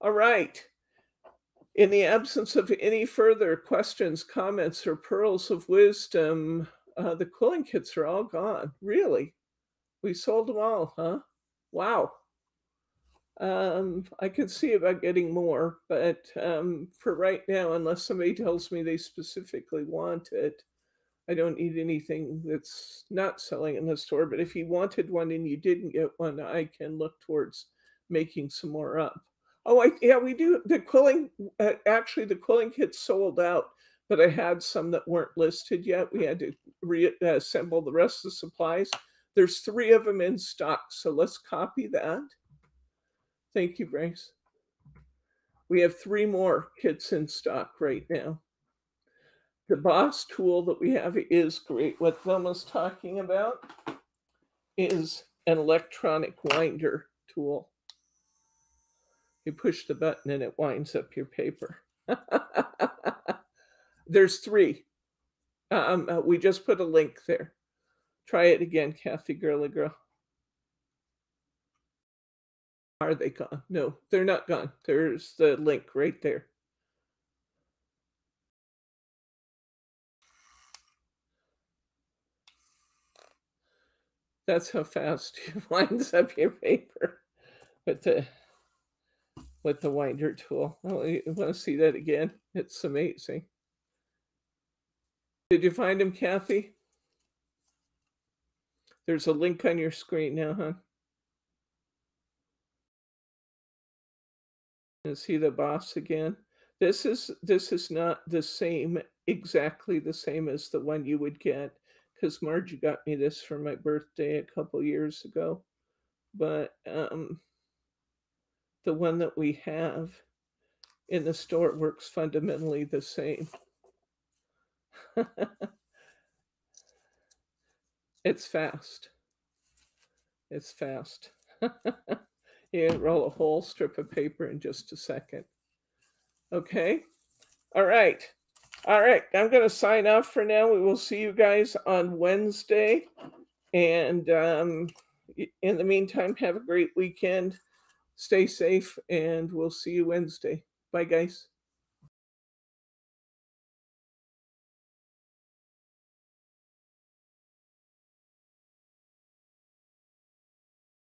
All right. In the absence of any further questions, comments, or pearls of wisdom, uh, the quilling kits are all gone. Really? We sold them all, huh? Wow. Um, I could see about getting more, but um, for right now, unless somebody tells me they specifically want it, I don't need anything that's not selling in the store. But if you wanted one and you didn't get one, I can look towards making some more up. Oh, I, yeah, we do. The quilling, uh, actually, the quilling kit sold out, but I had some that weren't listed yet. We had to reassemble the rest of the supplies. There's three of them in stock, so let's copy that. Thank you, Grace. We have three more kits in stock right now. The boss tool that we have is great. What Velma's talking about is an electronic winder tool. You push the button and it winds up your paper. There's three. Um, uh, we just put a link there. Try it again, Kathy Girly Girl. Are they gone? No, they're not gone. There's the link right there. That's how fast you winds up your paper with the with the winder tool. Oh, you want to see that again? It's amazing. Did you find him, Kathy? There's a link on your screen now, huh? Is he the boss again? This is this is not the same exactly the same as the one you would get because Margie got me this for my birthday a couple years ago. But um, the one that we have in the store works fundamentally the same. it's fast. It's fast. You roll a whole strip of paper in just a second. Okay. All right. All right. I'm going to sign off for now. We will see you guys on Wednesday. And um, in the meantime, have a great weekend. Stay safe, and we'll see you Wednesday. Bye, guys.